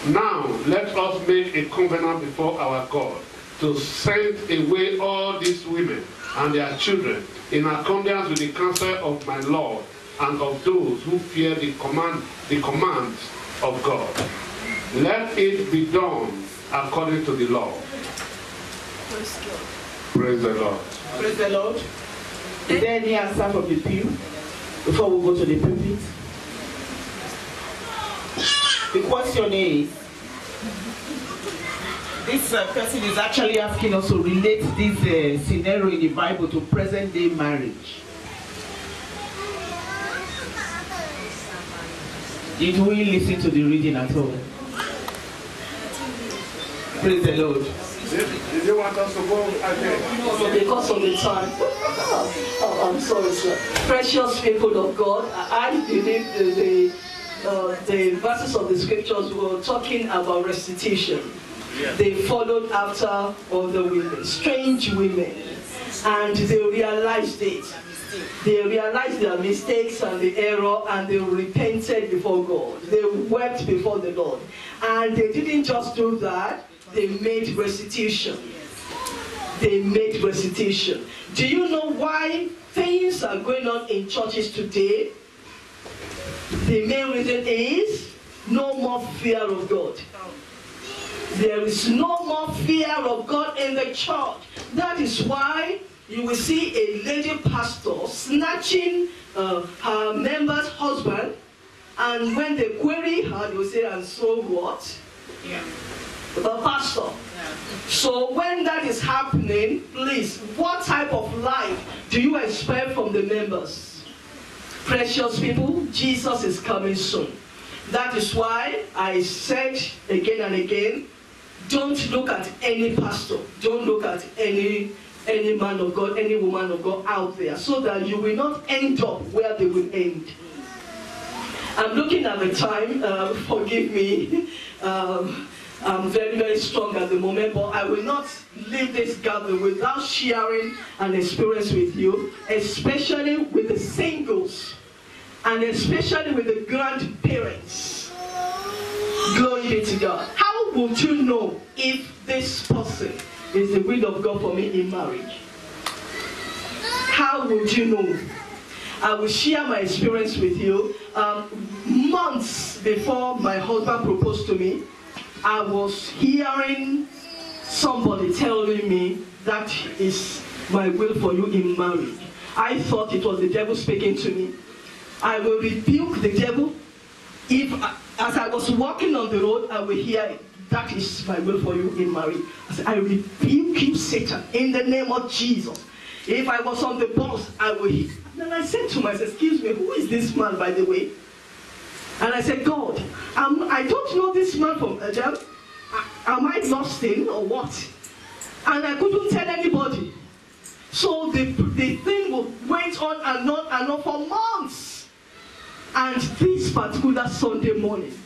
Now let us make a covenant before our God to send away all these women and their children in accordance with the counsel of my Lord and of those who fear the command the commands of God. Let it be done according to the law. Praise the Lord. Praise the Lord. Is there any answer from the pew before we go to the pulpit? The question is, this uh, person is actually asking us to relate this uh, scenario in the Bible to present day marriage. Did we listen to the reading at all? Praise the Lord. Did they want us to go ahead? No, because of the time. (laughs) oh, I'm sorry, sir. Precious people of God, I believe the, the, uh, the verses of the scriptures were talking about restitution. They followed after other women, strange women, and they realized it. They realized their mistakes and the error and they repented before God. They wept before the Lord. And they didn't just do that, they made restitution. They made restitution. Do you know why things are going on in churches today? The main reason is no more fear of God. There is no more fear of God in the church. That is why you will see a lady pastor snatching uh, her member's husband, and when they query her, they will say, and so what? Yeah. The pastor. So when that is happening, please, what type of life do you expect from the members? Precious people, Jesus is coming soon. That is why I said again and again, don't look at any pastor, don't look at any any man of God, any woman of God out there, so that you will not end up where they will end. I'm looking at the time, uh, forgive me. (laughs) Um, I'm very, very strong at the moment, but I will not leave this gathering without sharing an experience with you, especially with the singles and especially with the grandparents. Glory be to God. How would you know if this person is the will of God for me in marriage? How would you know? I will share my experience with you. Um, months before my husband proposed to me, I was hearing somebody telling me that is my will for you in marriage. I thought it was the devil speaking to me. I will rebuke the devil. If, as I was walking on the road, I will hear that is my will for you in marriage. I said, I rebuke you, Satan, in the name of Jesus. If I was on the bus, I will hit. Then I said to myself, excuse me, who is this man, by the way? And I said, God, I'm, I don't know this man from Adam. Am I lost in or what? And I couldn't tell anybody. So the, the thing went on and on and on for months. And this particular Sunday morning,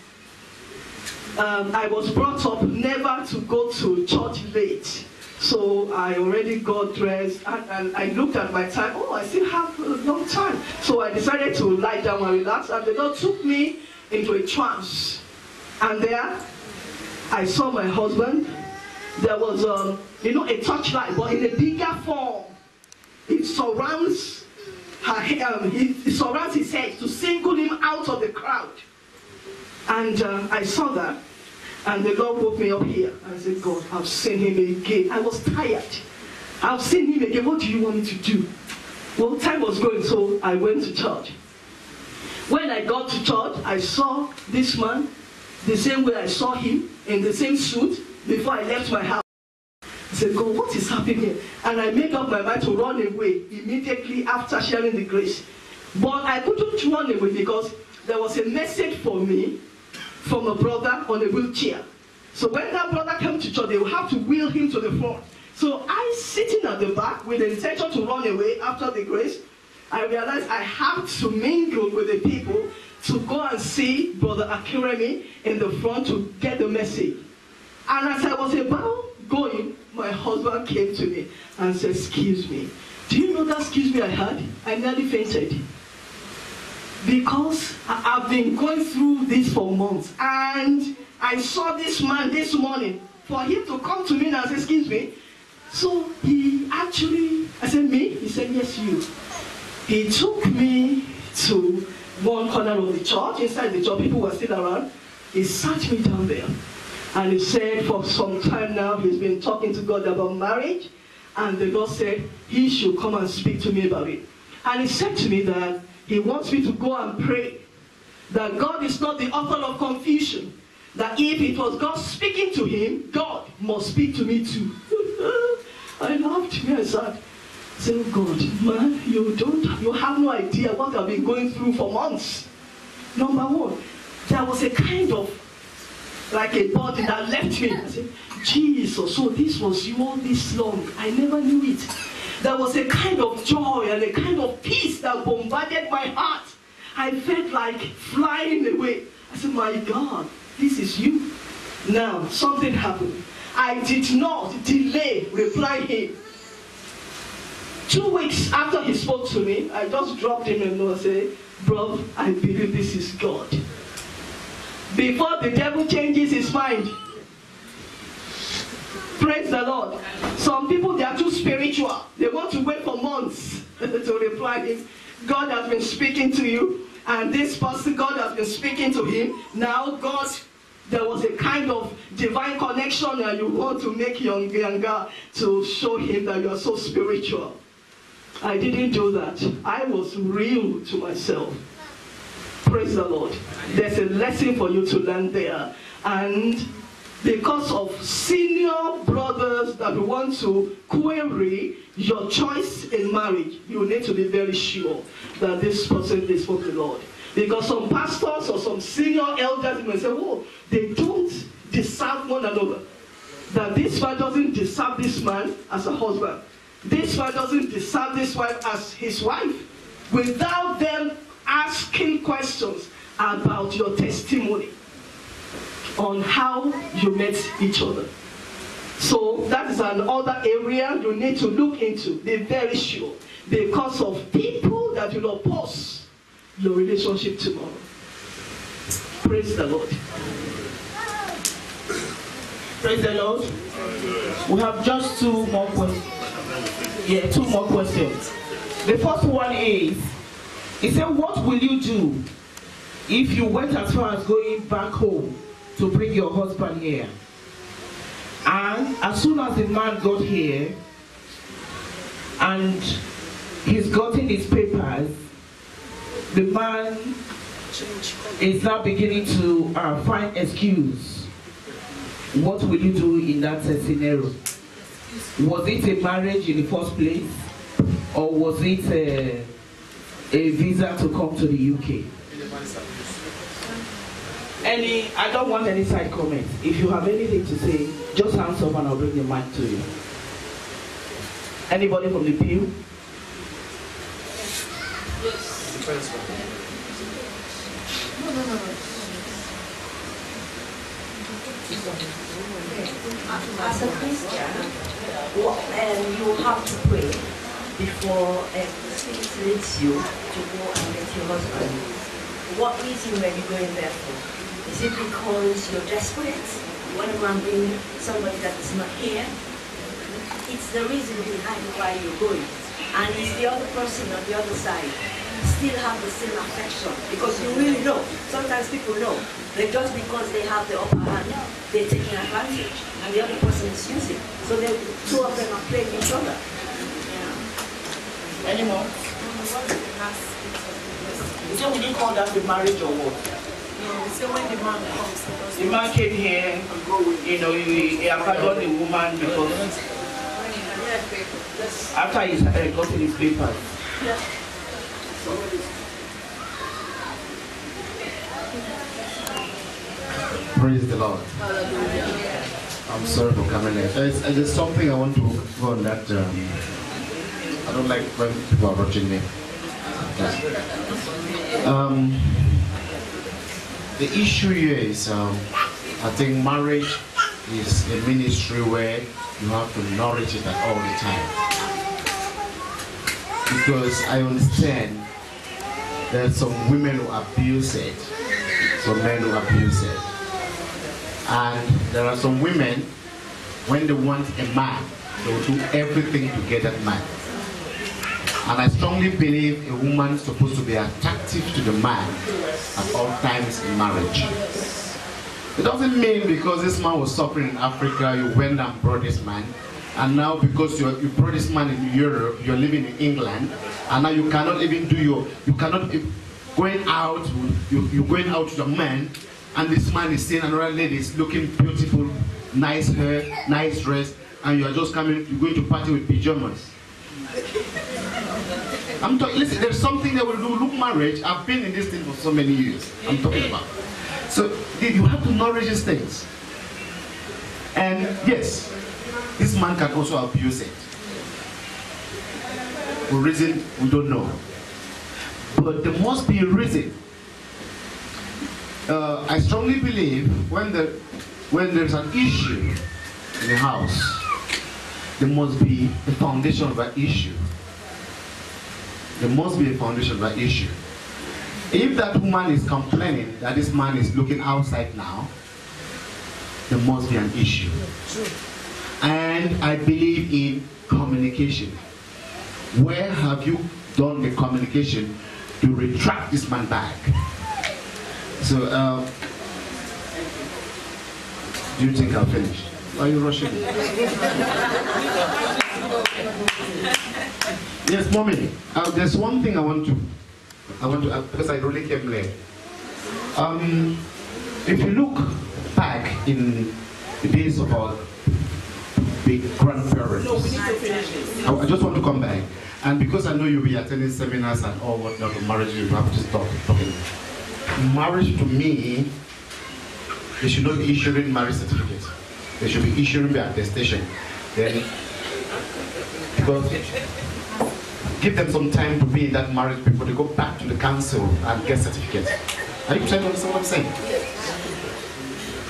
um, I was brought up never to go to church late. So I already got dressed and, and, I looked at my time. Oh, I still have a long time. So I decided to lie down and relax. And the Lord took me into a trance. And there, I saw my husband. There was, um, you know, a torchlight, but in a bigger form. It surrounds her, um, it surrounds his head to single him out of the crowd. And uh, I saw that. And the Lord woke me up here. I said, God, I've seen him again. I was tired. I've seen him again. What do you want me to do? Well, time was going, so I went to church. When I got to church, I saw this man the same way I saw him in the same suit before I left my house. I said, God, what is happening here? And I made up my mind to run away immediately after sharing the grace. But I couldn't run away because there was a message for me from a brother on a wheelchair. So when that brother came to church, they would have to wheel him to the front. So I, sitting at the back with the intention to run away after the grace, I realized I have to mingle with the people to go and see Brother Akiremi in the front to get the message. And as I was about going, my husband came to me and said, excuse me. Do you know that excuse me I had? I nearly fainted because I've been going through this for months and I saw this man this morning for him to come to me and say, excuse me. So he actually, I said, me? He said, yes, you. He took me to one corner of the church, inside the church, people were still around. He sat me down there And he said for some time now he's been talking to God about marriage. And the Lord said he should come and speak to me about it. And he said to me that he wants me to go and pray. That God is not the author of confusion. That if it was God speaking to him, God must speak to me too. (laughs) I laughed me. I said, say, oh God, man, you don't, you have no idea what I've been going through for months. Number one, there was a kind of like a body that left me. I said, Jesus, so this was you all this long. I never knew it. There was a kind of joy and a kind of peace that bombarded my heart. I felt like flying away. I said, my God, this is you. Now, something happened. I did not delay replying him. Two weeks after he spoke to me, I just dropped him and said, Bro, I believe this is God. Before the devil changes his mind, praise the Lord. Some people, they are too spiritual. They want to wait for months (laughs) to reply him. God has been speaking to you, and this person, God has been speaking to him. Now, God there was a kind of divine connection and you want to make young younger to show him that you are so spiritual. I didn't do that. I was real to myself. Praise the Lord. There's a lesson for you to learn there. And because of senior brothers that want to query your choice in marriage, you need to be very sure that this person is from the Lord. Because some pastors or some senior elders may say, oh, they don't deserve one another. That this man doesn't deserve this man as a husband. This man doesn't deserve this wife as his wife. Without them asking questions about your testimony on how you met each other. So that is another area you need to look into. Be very sure. Because of people that will oppose your relationship tomorrow. Praise the Lord. Praise the Lord. We have just two more questions. Yeah, two more questions. The first one is, he said, what will you do if you went as far as going back home to bring your husband here? And as soon as the man got here, and he's gotten his papers, the man is now beginning to uh, find excuse. What will you do in that uh, scenario? Was it a marriage in the first place? Or was it a, a visa to come to the UK? Any, I don't want any side comments. If you have anything to say, just hands up and I'll bring the mic to you. Anybody from the pew? Yes. No, no, no, no. As a Christian, um, you have to pray before um, Spirit leads you to go and meet your husband. What reason were you going there for? Is it because you're desperate? You want to go bring somebody that is not here? It's the reason behind why you're going. And is the other person on the other side still have the same affection? Because you really know. Sometimes people know. That just because they have the upper hand, they're taking advantage. And the other person is using. So the two of them are playing each other. Yeah. Any more? So we didn't call that the marriage or what? No, we say when the man. The man came here, you know, he, he abandoned the woman because after he uh, got his papers. Yeah. Praise the Lord. I'm sorry for coming late. There's, there's something I want to go on that. Um, I don't like when people are watching me. Um, the issue here is, um, I think marriage is a ministry where you have to nourish it all the time. Because I understand there are some women who abuse it, some men who abuse it. And there are some women, when they want a man, they will do everything to get that man. And I strongly believe a woman is supposed to be attractive to the man at all times in marriage. It doesn't mean because this man was suffering in Africa, you went and brought this man. And now because you you brought this man in Europe, you're living in England, and now you cannot even do your, you cannot, going out, you, you're going out with a man, and this man is seeing another lady is looking beautiful, nice hair, nice dress, and you are just coming, you're going to party with pajamas. I'm talking, listen, there's something that will do, look marriage, I've been in this thing for so many years, I'm talking about. So you have to nourish these things. And yes, this man can also abuse it. For reason we don't know. But there must be a reason. Uh, I strongly believe when the when there's an issue in the house, there must be a foundation of an issue. There must be a foundation of that issue. If that woman is complaining that this man is looking outside now, there must be an issue. And I believe in communication. Where have you done the communication to retract this man back? So, uh, do you think I'll finish? Are you rushing? (laughs) yes, mommy. Uh, there's one thing I want to, I want to, uh, because I really came late. Um, if you look back in the days of our big grandparents, No, we need to finish this. I, I just want to come back. And because I know you'll be attending seminars and all whatnot on marriage, you have to stop talking. Marriage to me, they should not be issuing marriage certificates. They should be issuing the attestation. Then, because give them some time to be in that marriage before they go back to the council and get certificates. Are you trying to understand what I'm saying?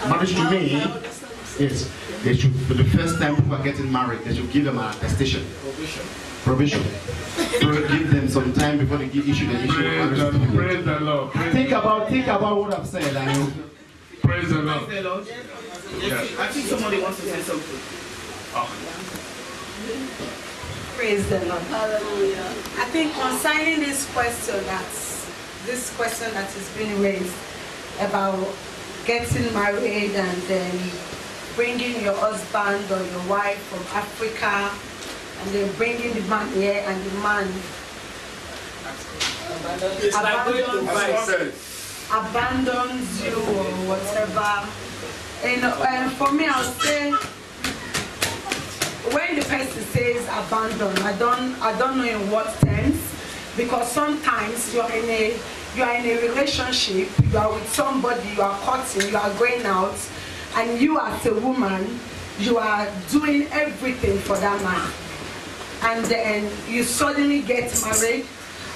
Marriage to me is they should for the first time people are getting married, they should give them an attestation. Provision. Pro- give them some time before they give issue the issue of Praise marriage the, certificate. praise the Lord. Praise Think about think about what I've said and you Praise the Lord. Praise the Lord. Yes. I think somebody wants to say something. Ah. Praise the Lord. Hallelujah. I think concerning this question that this question that is being raised about getting married and then bringing your husband or your wife from Africa and then bringing the man here and the man It's like going to abandons, fight. abandons you or whatever. And, and for me, I'll say when the person says abandon, I don't I don't know in what terms because sometimes you're in a you are in a relationship, you are with somebody, you are courting, you are going out, and you as a woman, you are doing everything for that man. And then you suddenly get married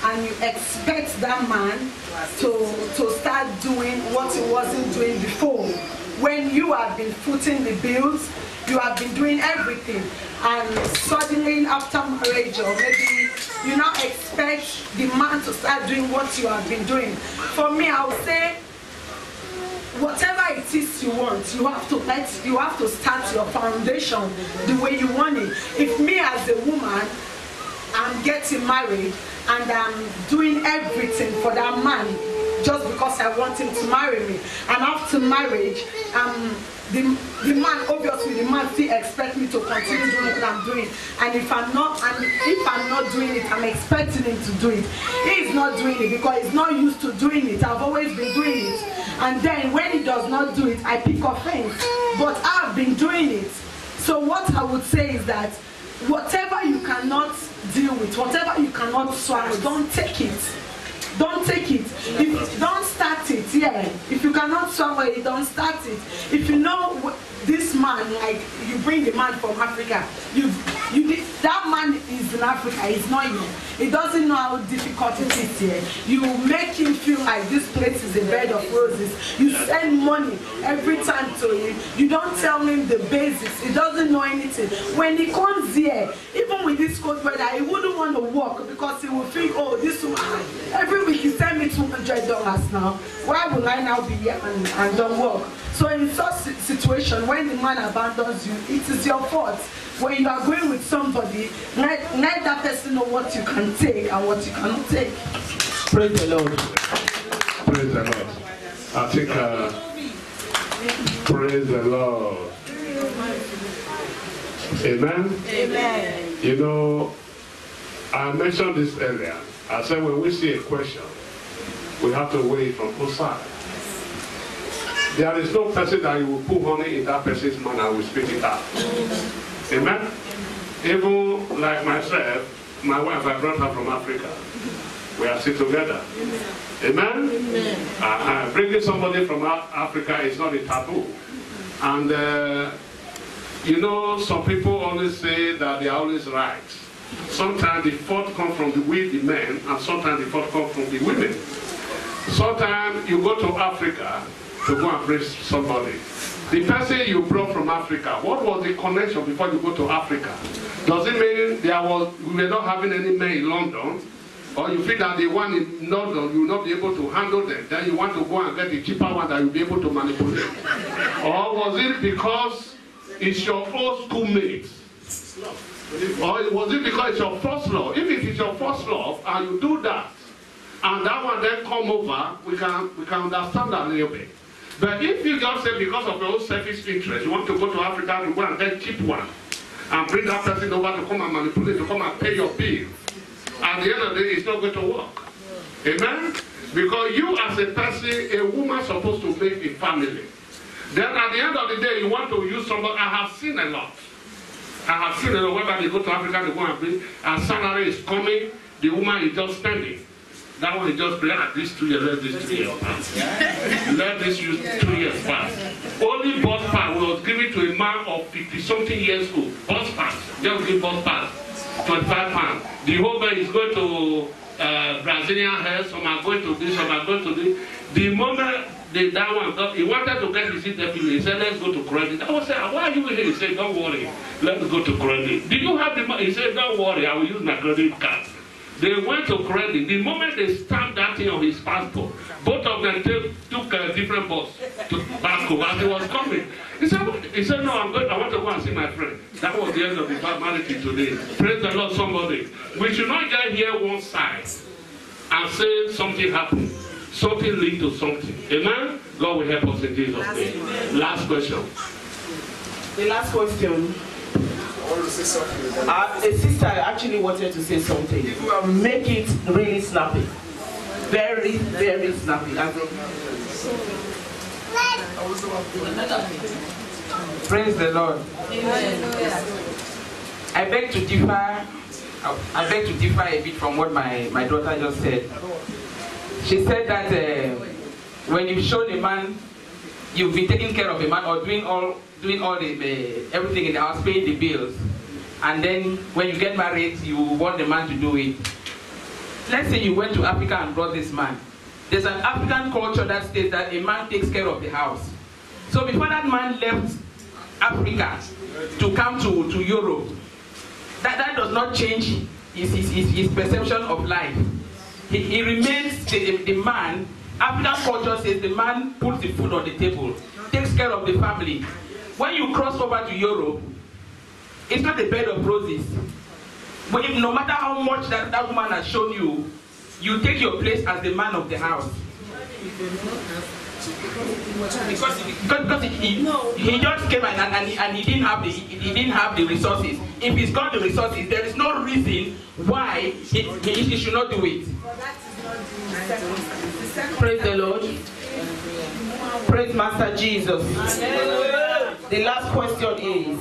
and you expect that man to, to start doing what he wasn't doing before. When you have been footing the bills, you have been doing everything, and suddenly after marriage, or maybe you now expect the man to start doing what you have been doing. For me, I would say whatever it is you want, you have to let you have to start your foundation the way you want it. If me as a woman, I'm getting married and I'm doing everything for that man just because I want him to marry me, and after marriage, um, the, the man obviously the man still expect me to continue doing what I'm doing, and if I'm not and if I'm not doing it, I'm expecting him to do it. He's not doing it because he's not used to doing it. I've always been doing it, and then when he does not do it, I pick offense. But I've been doing it. So what I would say is that whatever you cannot deal with, whatever you cannot swallow, don't take it. Don't take it. If don't start it, yeah. If you cannot swallow it, don't start it. If you know this man, like you bring the man from Africa, you you that man is in Africa, he's not you. He doesn't know how difficult it is here. You make him feel like this place is a bed of roses. You send money every time to him. You don't tell him the basics. He doesn't know anything. When he comes here, even with this cold weather, he wouldn't want to work because he will think, oh, this one, every week you send me two hundred dollars now. Why will I now be here and, and don't work? So in such si- situation, when the man abandons you, it is your fault. When you are going with somebody, let, let that person know what you can take and what you cannot take. Praise the Lord. Praise the Lord. I think uh, Praise the Lord. Amen. Amen. You know, I mentioned this earlier. I said when we see a question, we have to weigh it from both sides. There is no person that you will put honey in that person's mouth and will spit it out. Amen. Even like myself, my wife, I brought her from Africa. We are still together. Amen. Uh, uh, bringing somebody from Africa is not a taboo. And uh, you know, some people always say that they are always right. Sometimes the fault comes from the we, the men, and sometimes the fault comes from the women. Sometimes you go to Africa to go and praise somebody. The person you brought from Africa, what was the connection before you go to Africa? Does it mean there was we were not having any men in London? Or you feel that the one in London you will not be able to handle them, then you want to go and get the cheaper one that you'll be able to manipulate? or was it because it's your old schoolmate? Or was it because it's your first love? If it is your first love and you do that, and that one then come over, we can we can understand that a little bit. But if you just say because of your own selfish interest, you want to go to Africa to go and get cheap one, and bring that person over to come and manipulate, to come and pay your bill, at the end of the day, it's not going to work. Amen? Because you as a person, a woman supposed to make a family. Then at the end of the day, you want to use somebody. I have seen a lot. I have seen a lot. They go to Africa, they go and bring, and salary is coming, the woman is just spending. That one is just playing at least two years, let this two years pass. let this two years pass. Only bus pass was given to a man of 50 something years old. Bus pass, just give bus pass, 25 pounds. The whole man is going to uh, Brazilian hair, some are going to this, some are going to this. The moment the, that one got, he wanted to get his interview, he said, let's go to credit. I was saying, why are you here? He said, don't worry, let's go to credit. Do you have the money? He said, don't worry, I will use my credit card. They went to credit. The moment they stamped that thing on his passport, both of them took, took a different bus to Basco as he was coming. He said, "What?" he said, no, I'm going, I want to go and see my friend. That was the end of the formality today. Praise the Lord, somebody. We should not get here one side and say something happened. Something lead to something. Amen? God will help us in Jesus' name. Last question. The last question. I wanted to say something. Uh, a sister actually wanted to say something. Make it really snappy. Very, very snappy. As in- Praise the Lord. I beg to differ. I beg to differ a bit from what my, my daughter just said. She said that uh, when you've shown a man, you've been taking care of a man or doing all doing all the, the everything in the house, paying the bills, and then when you get married, you want the man to do it. Let's say you went to Africa and brought this man. There's an African culture that states that a man takes care of the house. So before that man left Africa to come to, to Europe, that, that does not change his, his, his, his perception of life. He, he remains the, the, the man. African culture says the man puts the food on the table, takes care of the family. When you cross over to Europe, it's not a bed of roses. But if, no matter how much that, that woman has shown you, you take your place as the man of the house. Because, because, he, he, he just came and, and, and, he, and he didn't have the he, he didn't have the resources. If he's got the resources, there is no reason why he, he, he should not do it. Praise the Lord. Praise Master Jesus. The last question is.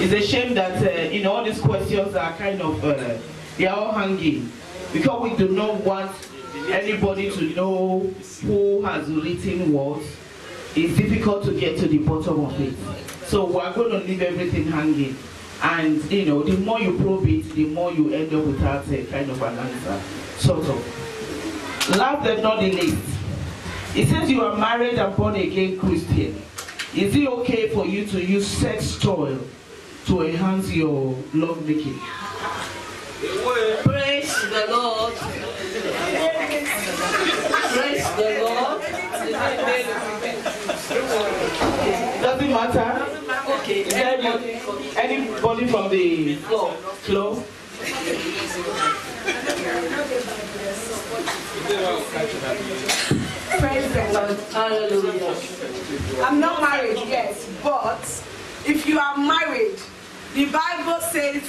It's a shame that uh, you know all these questions are kind of uh, they are all hanging because we do not want anybody to know who has written what. It's difficult to get to the bottom of it. So we're going to leave everything hanging. And you know, the more you probe it, the more you end up without a kind of an answer. Sort of. Last but not the least, it says you are married and born again Christian. Is it okay for you to use sex toy to enhance your love making? Praise the Lord. Praise the Lord. Doesn't matter. Okay. Is there anybody, anybody from the floor? floor? Praise the Lord. Hallelujah. I'm not married, yes, but if you are married, the Bible says,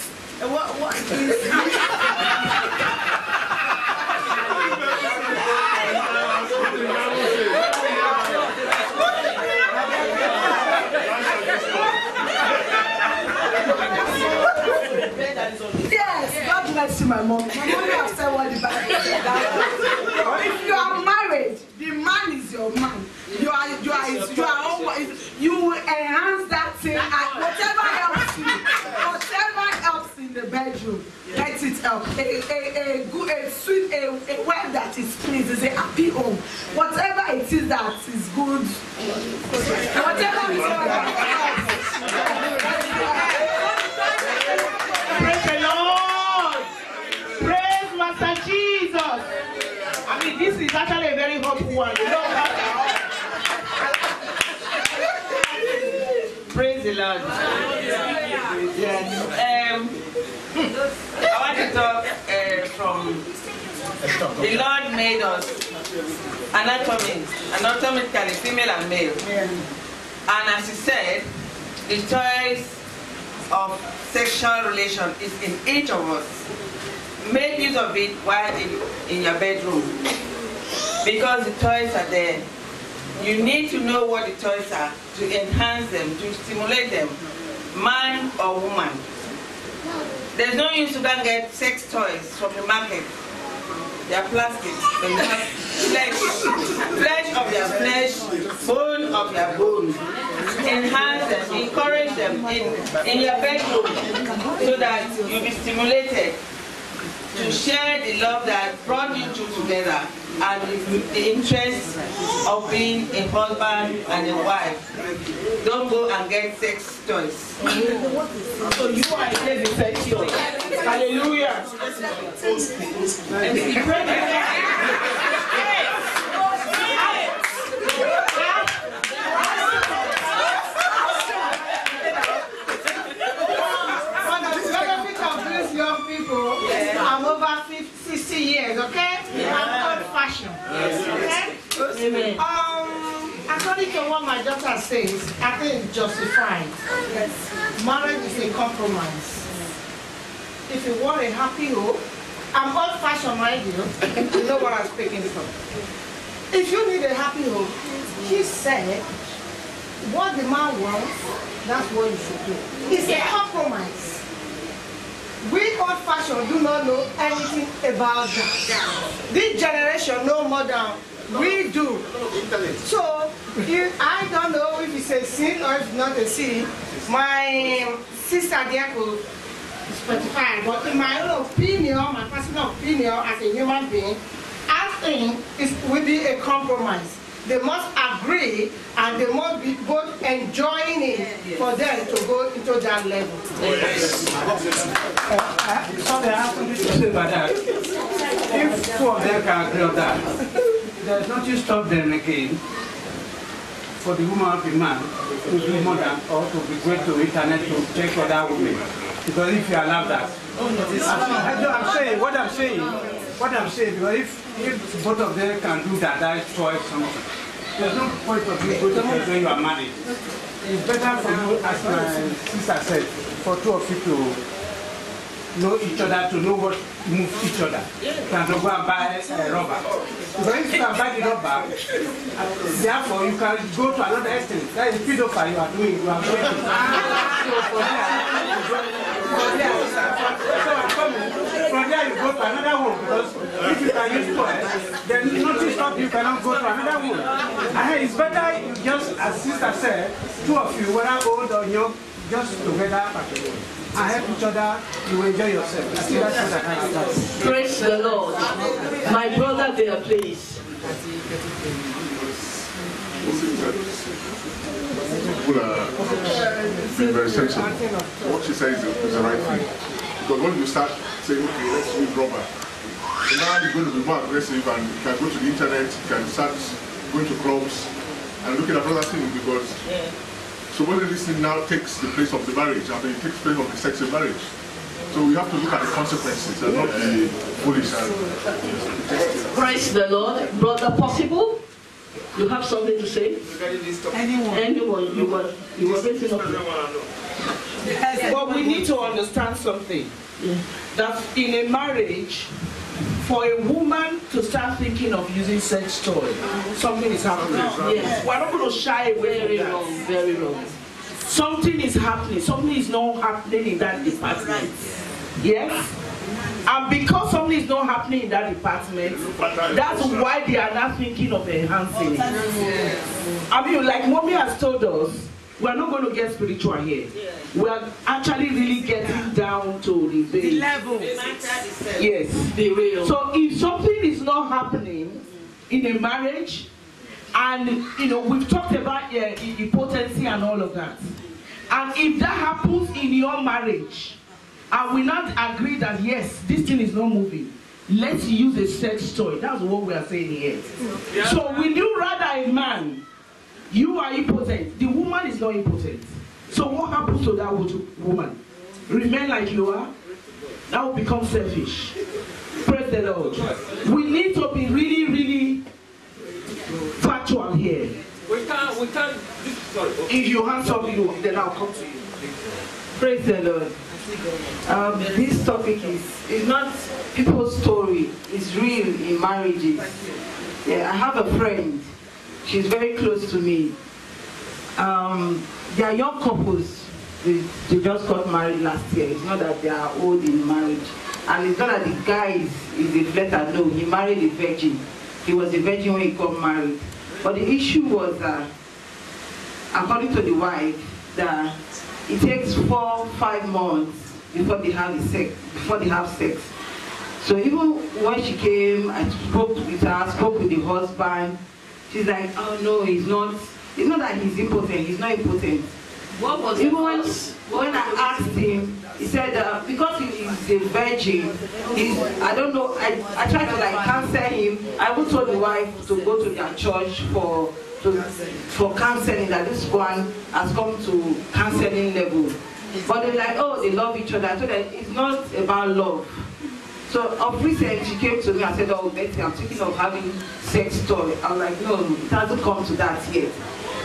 uh, what, what is (laughs) Yes, God my mom. My mom has said what the Bible. But if you are married, is your man. You are, you are, you are always, you enhance that thing. and Whatever (laughs) helps you, whatever helps in the bedroom, let it help. A, a, a good, a sweet, a, a wife that is pleased is a happy home. Whatever it is that is good, whatever is that Praise the Lord. Praise Master Jesus. This is actually a very hot one. Praise the Lord. Yes. Um, I want to talk uh, from the Lord made us anatomy, anatomically female and male. And as he said, the choice of sexual relation is in each of us. Make use of it while in, in your bedroom because the toys are there. You need to know what the toys are to enhance them, to stimulate them, man or woman. There's no use to go and get sex toys from the market. They are plastic. They have flesh, flesh of their flesh, bone of their bone. Enhance them, encourage them in, in your bedroom so that you'll be stimulated to share the love that brought you two together and the, interest of being a husband and a wife. Don't go and get sex toys. So you are against the sex. Hallelujah the benefit of these young people, I'm over 50, 60 years, okay? I'm old fashioned. Yes. Okay? Amen. Um, according to what my daughter says, I think it's justified. Yes. Marriage is a compromise. If you want a happy home, I'm old fashioned, mind you. You know what I'm speaking from. If you need a happy home, she said, what the man wants, that's what you should do. It's a compromise. We old fashioned do not know anything about that. This generation know more than we do. So if, I don't know if it's a sin or if it's not a sin. My sister there could specify, but in my own opinion, my personal opinion as a human being, I think it will be a compromise. They must agree and they must be both enjoying it for them to go into that level. Something I have something to say about that. If two of them can agree on that, there's nothing to stop them again for the woman or the man to do more than or to be going to internet to check other women. Because if you allow that, oh, I know I'm saying what I'm saying, what I'm saying, if, if both of them can do that, that is choice something. There's no point of you to bed when you are married. It's better for you, as my sister said, for two of you to know each other, to know what moves each other, than to go and buy a rubber. Because if you can buy the rubber, therefore you can go to another extent. That is pedophile you are doing, you are going to. So for there, from there, so I'm coming. From there you go to another one because if you can use toys, then nothing stop you cannot go to another one. And it's better you just, as sister said, two of you, whether old or young, just together and help each other, you will enjoy yourself. I that's what I can advise. Praise the Lord. My brother there, please. People are being very sensible. What she says is, uh, uh, is uh, the right thing. Because when you start saying, okay, let's use rubber, now you're going to be more aggressive and you can go to the internet, you can start going to clubs and looking at other things because so when this thing now takes the place of the marriage, I mean, it takes place of the sex in marriage. So we have to look at the consequences and not be foolish and Praise the Lord. Brother Possible. You have something to say? Anyone. Anyone? You were you were raising up. But we need to understand something. That in a marriage, for a woman to start thinking of using sex toy, something is happening. Oh, yes. We're not going to shy away Very from that. wrong, very wrong. Something is happening. Something is not happening in that department. Yes? And because something is not happening in that department, that's why they are not thinking of enhancing it. Oh, I mean, like mommy has told us, we're not going to get spiritual here. We are actually really getting down to the base. The level. Yes. Be real. So if something is not happening in a marriage, and you know we've talked about uh, impotency and all of that, and if that happens in your marriage, and we not agree that yes, this thing is not moving, let's use a sex toy. That's what we are saying here. So will you rather a man, you are impotent, the woman is not impotent. So what happens to that woman? Remain like you are? That will become selfish. Praise the Lord. We need to be really, really factual here. We can't, we can't, sorry. okay. If you up, you, then I'll come to you. Praise the Lord. Um, this topic is is not people's story. It's real in marriages. Yeah, I have a friend. She's very close to me. Um, they are young couples. They, they just got married last year. It's not that they are old in marriage, and it's not that the guy is, is a. No, he married a virgin. He was a virgin when he got married. But the issue was that according to the wife, that it takes four, five months before they have sex, before they have sex. So even when she came, I spoke with her, spoke with the husband. She's like, oh no, he's not. It's not that he's impotent. He's not impotent. What was even when when I asked him, he said uh, because he is a virgin. He's, I don't know. I, I tried to like counsel him. I even told the wife to go to their church for to, for counseling. That this one has come to counseling level. But they're like, oh, they love each other. I told them it's not about love. So of recent, she came to me and said, oh, Betty, I'm thinking of having sex toy. I was like, no, it hasn't come to that yet.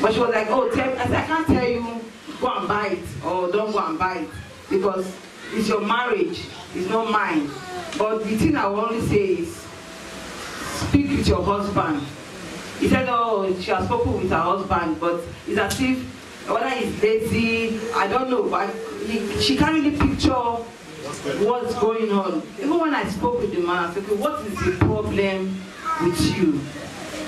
But she was like, oh, tell, I said, I can't tell you, go and buy it, or don't go and buy it, because it's your marriage, it's not mine. But the thing I will only say is, speak with your husband. He said, oh, she has spoken with her husband, but it's as if, whether he's lazy, I don't know, but he, she can't really picture what's going on. Even when I spoke with the man, I said, okay, what is the problem with you?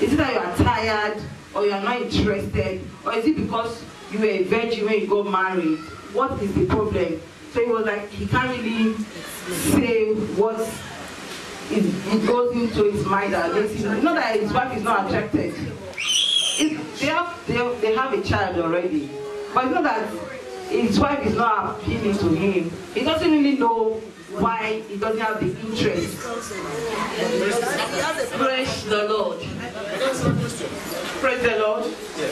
Is it that you are tired or you are not interested? Or is it because you were a virgin when you got married? What is the problem? So he was like, he can't really say what it, it goes into his mind that makes him, not that his wife is not attracted. It, they, have, they, they have a child already. But it's not that his wife is not appealing to him. He doesn't really know why he doesn't have the interest. Praise the Lord. Praise the Lord.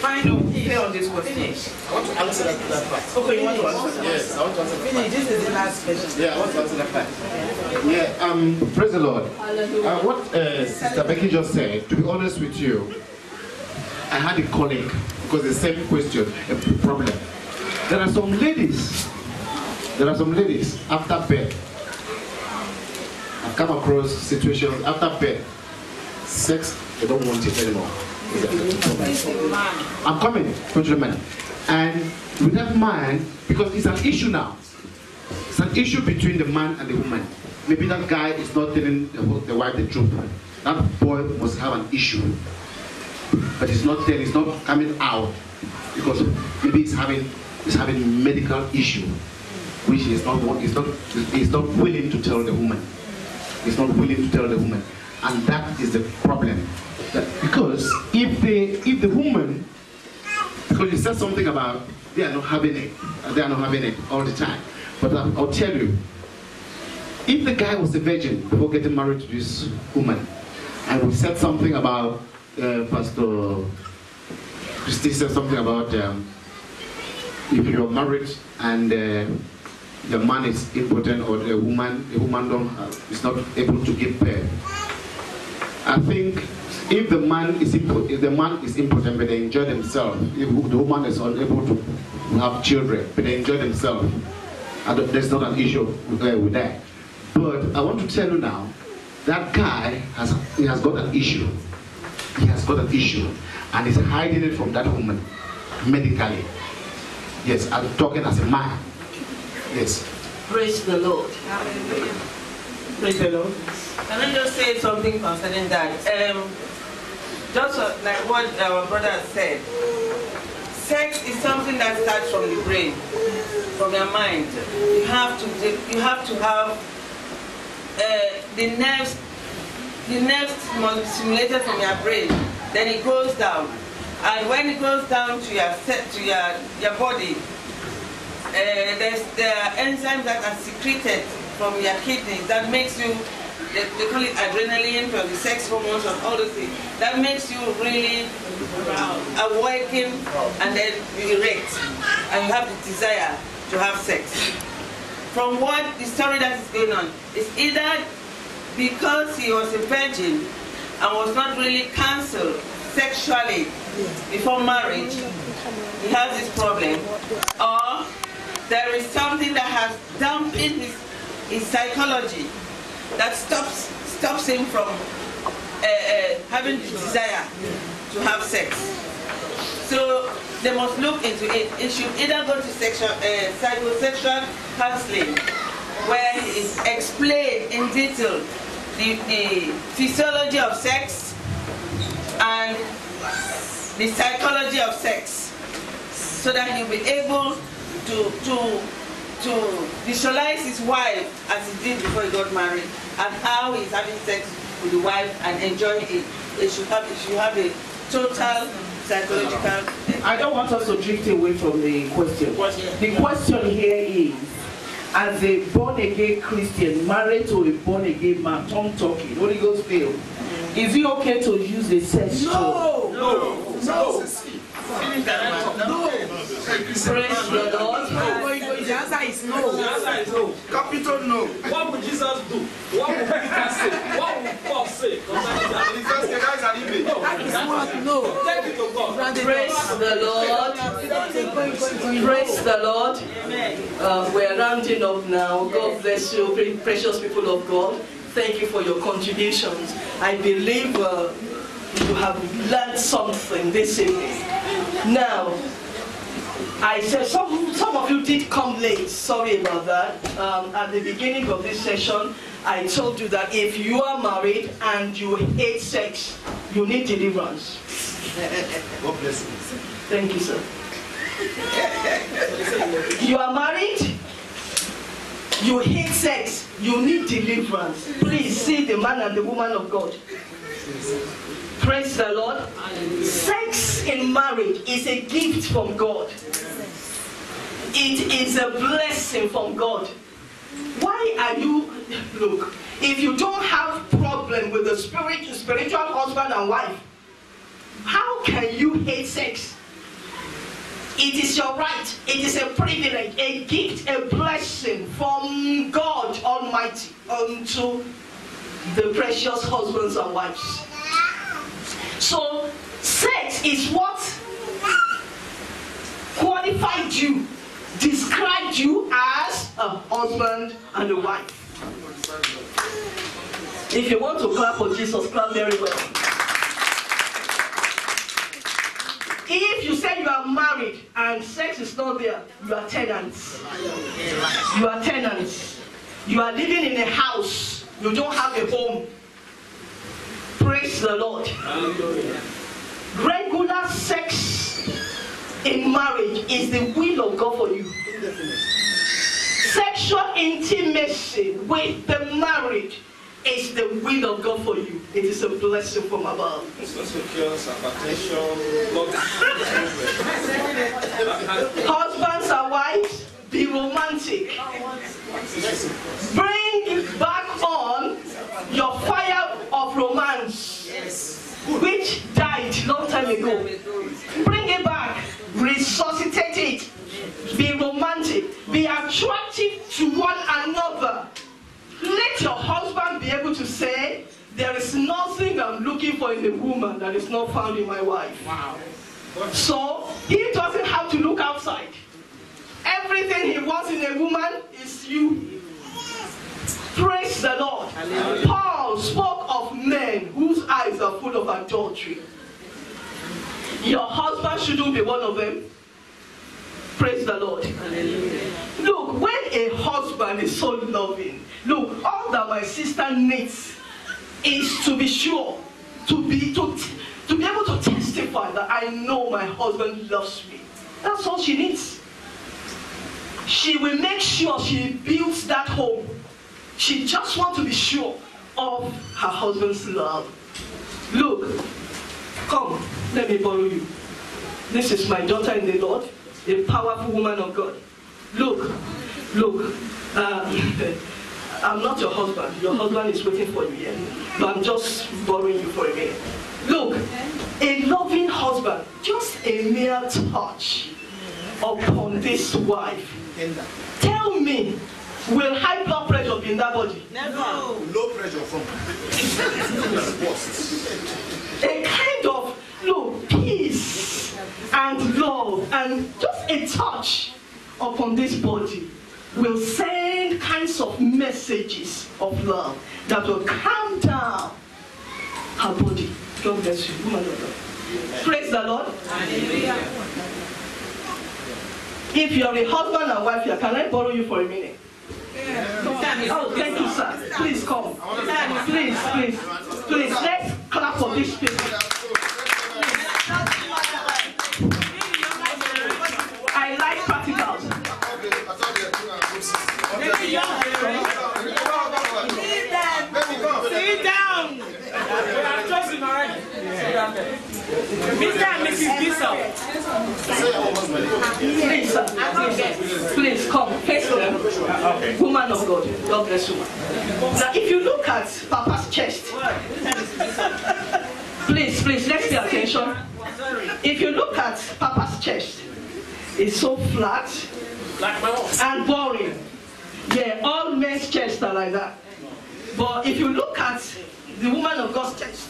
Final say on this question. I want to answer that, that part. Okay, you want to answer? Yes, I want to answer that Finish. part. This is the last question. Yeah, I want to answer that part. Yeah, um, praise the Lord. Uh, what uh, Sister Becky just said, to be honest with you, I had a colleague because the same question, a problem. There are some ladies, there are some ladies after birth. I've come across situations after birth, sex, they don't want it anymore. I'm coming, man. And with that man, because it's an issue now, it's an issue between the man and the woman. Maybe that guy is not telling the, wife the truth. That boy must have an issue. But it's not telling, it's not coming out because maybe he's having he's having a medical issue, which is not want- is not is not willing to tell the woman. He's not willing to tell the woman, and that is the problem. That because if the if the woman because you said something about they are not having it, they are not having it all the time. But I'll, I'll tell you, if the guy was a virgin before getting married to this woman, and we said something about uh, Pastor Christy said something about um, if you're married and uh, the man is impotent or the woman, the woman don't is not able to give birth. I think if the man is impo- if the man is impotent but they enjoy themselves, if the woman is unable to have children but they enjoy themselves, there's not an issue with, uh, with that. But I want to tell you now, that guy has he has got an issue. He has got an issue, and he's hiding it from that woman medically. Yes, I'm talking as a man. Yes. Praise the Lord. Praise the Lord. Can I just say something concerning that? Um, just uh, like what our brother said, sex is something that starts from the brain, from your mind. You have to, you have to have uh, the nerves, the nerves must be stimulated from your brain. Then it goes down, and when it goes down to your set, to your your body, uh, there's the enzymes that are secreted from your kidneys that makes you they, they call it adrenaline from the sex hormones and all those things. That makes you really awaken and then you erect. And you have the desire to have sex. From what the story that is going on it's either because he was a virgin and was not really counseled sexually before marriage he has this problem or there is something that has dampened his, his psychology that stops stops him from uh, uh, having the desire to have sex. So they must look into it. It should either go to sexual, uh, psychosexual counseling, where it is explained in detail the, the physiology of sex and the psychology of sex, so that he'll be able to to to visualize his wife as he did before he got married and how he's having sex with the wife and enjoying it. It should have it should have a total psychological. I don't want us to drift away from the question. The question here is, as a born again Christian married to a born again man, tongue talking, Holy Ghost filled, is it okay to use a sex No. No. No. Praise the Lord. The answer is no. The answer is no. Capital no. What would Jesus do? What would Peter say? What would Paul say? concerning that? In the first case, that is an image. No, That is what no. Take it to God. Praise the Lord. Praise the Lord. Uh, we're rounding up now. God bless you, precious people of God. Thank you for your contributions. I believe uh, you have learned something this evening. Now, I said some, some of you did come late. Sorry about that. Um, at the beginning of this session, I told you that if you are married and you hate sex, you need deliverance. God bless you. Thank you, sir. You are married, you hate sex, you need deliverance. Please see the man and the woman of God. Praise the Lord. Sex in marriage is a gift from God. It is a blessing from God. Why are you look? If you don't have problem with the spirit, spiritual husband and wife, how can you hate sex? It is your right. It is a privilege, a gift, a blessing from God Almighty unto the precious husbands and wives. So, sex is what qualified you, described you as a husband and a wife. If you want to clap for Jesus, clap very well. If you say you are married and sex is not there, you are tenants. You are tenants. You are living in a house. You don't have a home. Praise the Lord. Regular sex in marriage is the will of God for you. Sexual intimacy with the married is the will of God for you. It is a blessing from above. (laughs) Husbands and wives, be romantic. Bring back on your fire of romance, which died long time ago. Bring it back, resuscitate it. Be romantic, be attractive to one another. Let your husband be able to say, there is nothing I'm looking for in a woman that is not found in my wife. Wow. So he doesn't have to look outside. Everything he wants in a woman is you. Praise the Lord. Paul spoke of men whose eyes are full of adultery. Your husband shouldn't be one of them. Praise the Lord. Hallelujah. Look, when a husband is so loving, look, all that my sister needs is to be sure, to be to, to be able to testify that I know my husband loves me. That's all she needs. She will make sure she builds that home. She just wants to be sure of her husband's love. Look, come, let me borrow you. This is my daughter in the Lord, a powerful woman of God. Look, look, um, (laughs) I'm not your husband. Your husband is waiting for you here. But I'm just borrowing you for a minute. Look, a loving husband, just a mere touch upon this wife. Tell me, will high blood pressure be in that body? Never. Low pressure from. a kind of look, peace and love and just a touch upon this body will send kinds of messages of love that will calm down her body. God bless you, woman of God. Praise the Lord. If you're a husband and wife here, can I borrow you for a minute? Oh, thank you, sir. Please come. Please, please, please. Let's clap for this people. Down. Mr. and Mrs. Please. Please come. Face them. Woman of God. God bless you. Now, if you look at Papa's chest, please, please, let's pay attention. If you look at Papa's chest, it's so flat and boring. Yeah, all men's chests are like that. But if you look at the woman of God's chest,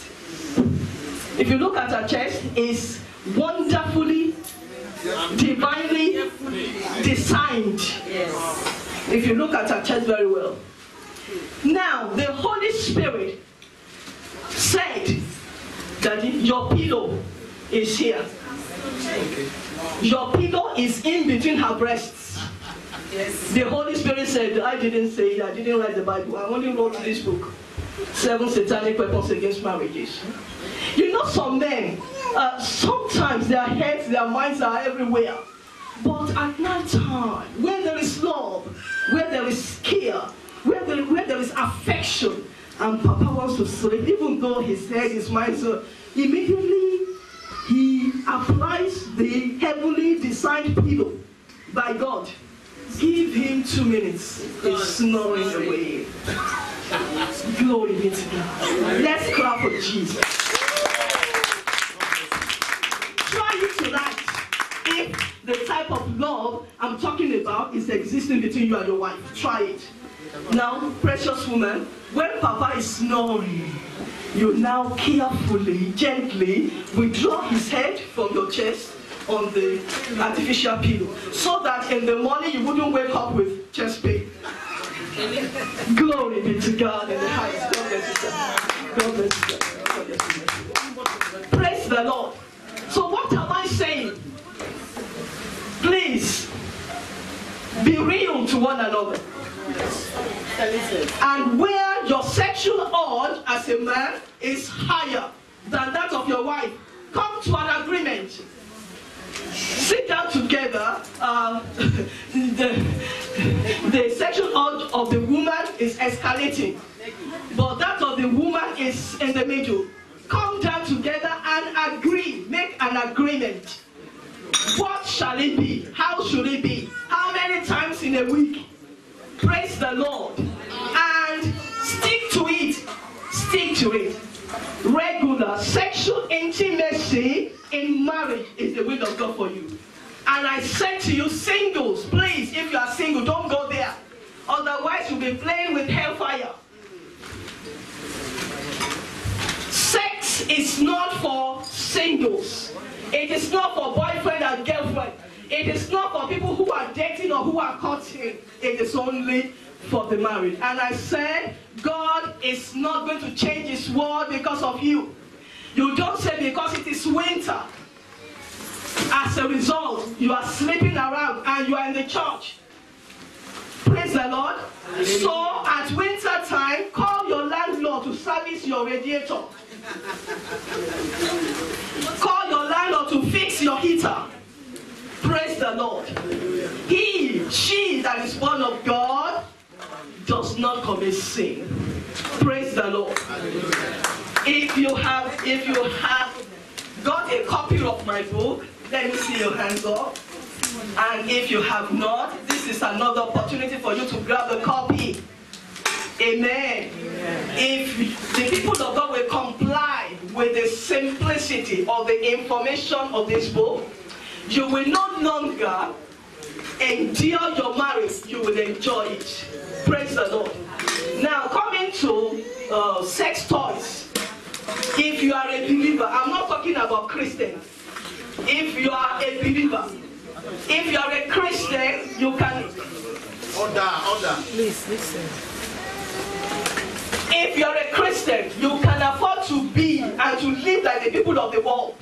if you look at her chest, it's wonderfully, divinely designed. If you look at her chest very well. Now, the Holy Spirit said that your pillow is here. Your pillow is in between her breasts. Yes. The Holy Spirit said, I didn't say it, I didn't write the Bible, I only wrote this book. Seven satanic weapons against marriages. You know, some men, uh, sometimes their heads, their minds are everywhere. But at night time, where there is love, where there is care, where there, where there is affection, and Papa wants to sleep, even though his head, his mind, so immediately he applies the heavily designed pillow by God. Give him two minutes. He's snoring away. Glory be to God. Let's clap for Jesus. Try it tonight. If the type of love I'm talking about is existing between you and your wife, try it. Now, precious woman, when Papa is snoring, you now carefully, gently withdraw his head from your chest on the artificial pillow so that in the morning you wouldn't wake up with chest pain. Glory be to God in the highest. God bless you. God bless you. Praise the Lord. So what am I saying? Please be real to one another. And where your sexual urge as a man is higher than that of your wife, come to an agreement. Sit down together. Uh, (laughs) the, the sexual urge of the woman is escalating, but that of the woman is in the middle. Come down together and agree. Make an agreement. What shall it be? How should it be? How many times in a week? Praise the Lord. And stick to it. Stick to it. Regular sexual intimacy in marriage is the will of God for you. And I said to you, singles, please, if you are single, don't go there. Otherwise, you'll be playing with hellfire. Sex is not for singles. It is not for boyfriend and girlfriend. It is not for people who are dating or who are courting. It is only for the married. And I said, God is not going to change his word because of you. You don't say because it is winter. As a result, you are sleeping around and you are in the church. Praise the Lord. So at winter time, call your landlord to service your radiator. (laughs) Call your landlord to fix your heater. Praise the Lord. He, she that is born of God does not commit sin. Praise the Lord. If you have, if you have got a copy of my book, let me see your hands up. And if you have not, this is another opportunity for you to grab a copy. Amen. If the people of God will comply with the simplicity of the information of this book, you will no longer endure your marriage, you will enjoy it. Praise the Lord. Now, coming to uh, sex toys. If you are a believer, I'm not talking about Christians. If you are a believer, if you are a Christian, you can. Order, order. Please listen. If you are a Christian, you can afford to be and to live like the people of the world.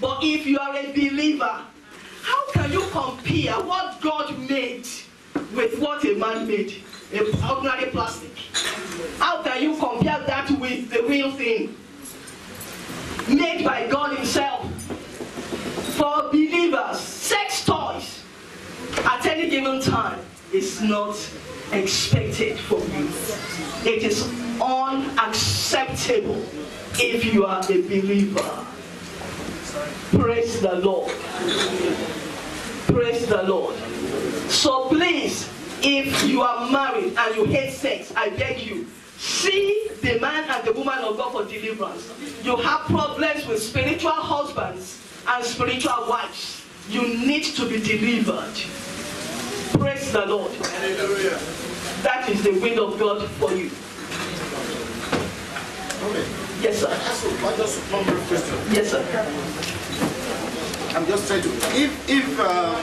But if you are a believer, how can you compare what God made with what a man made? A ordinary plastic. How can you compare that with the real thing? Made by God Himself. For believers, sex toys at any given time is not expected from you. It is unacceptable if you are a believer. Praise the Lord. Praise the Lord. So please, if you are married and you hate sex, I beg you, see the man and the woman of God for deliverance. You have problems with spiritual husbands and spiritual wives. You need to be delivered. Praise the Lord. That is the will of God for you. Yes, sir. Just one more question. Yes, sir. I'm just trying to, if, if, um,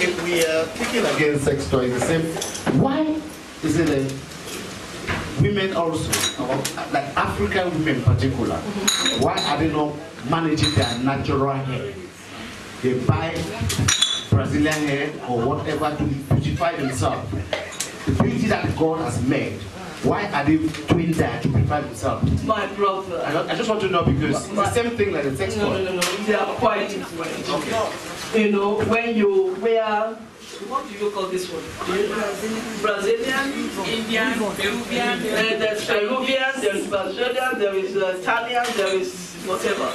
if we are kicking against sex toys, the same, why is it that women also, like African women in particular, why are they not managing their natural hair? They buy Brazilian hair or whatever to beautify themselves. The beauty that God has made, why are they doing that to beautify themselves? My brother. I, don't- I just want to know because it's the same thing like the sex No, no, no, no. They are quite different. You know, when you wear, what do you call this one? Brazilian, Indian, Peruvian. Uh, there's Peruvian, there is Brazilian, there is uh, Italian, there is whatever.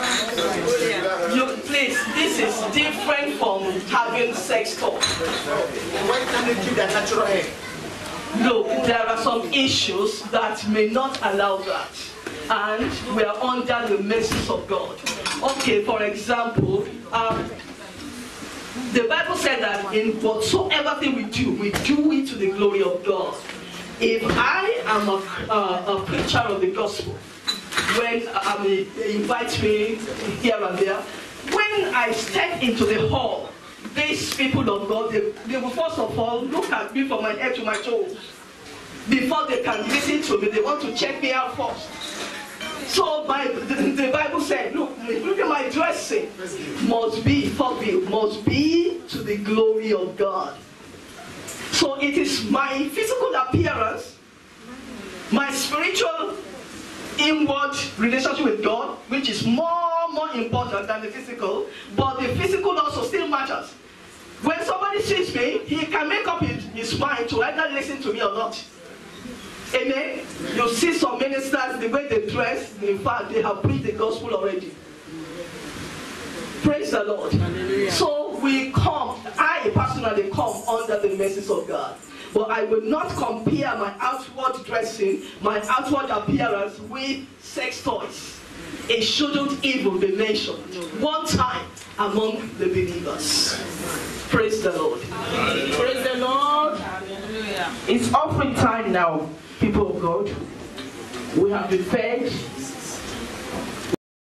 You, please, this is different from having sex talk. Why can't they keep their natural hair? Look, there are some issues that may not allow that. And we are under the mercies of God. Okay, for example, um, the Bible said that in whatsoever thing we do, we do it to the glory of God. If I am a, uh, a preacher of the gospel, when I they invite me here and there, when I step into the hall, these people of God, they, they will first of all look at me from my head to my toes. Before they can listen to me, they want to check me out first. So my, the, the Bible said, look, look at my dressing. Must be for me, must be to the glory of God. So it is my physical appearance, my spiritual inward relationship with God, which is more more important than the physical, but the physical also still matters. When somebody sees me, he can make up his, his mind to either listen to me or not. Amen. You see some ministers, the way they dress, in fact, they have preached the gospel already. Praise the Lord. So we come, I personally come under the mercies of God. But I will not compare my outward dressing, my outward appearance with sex toys. It shouldn't even be mentioned one time among the believers. Praise the Lord. Praise the Lord. It's offering time now, people of God. We have been fed,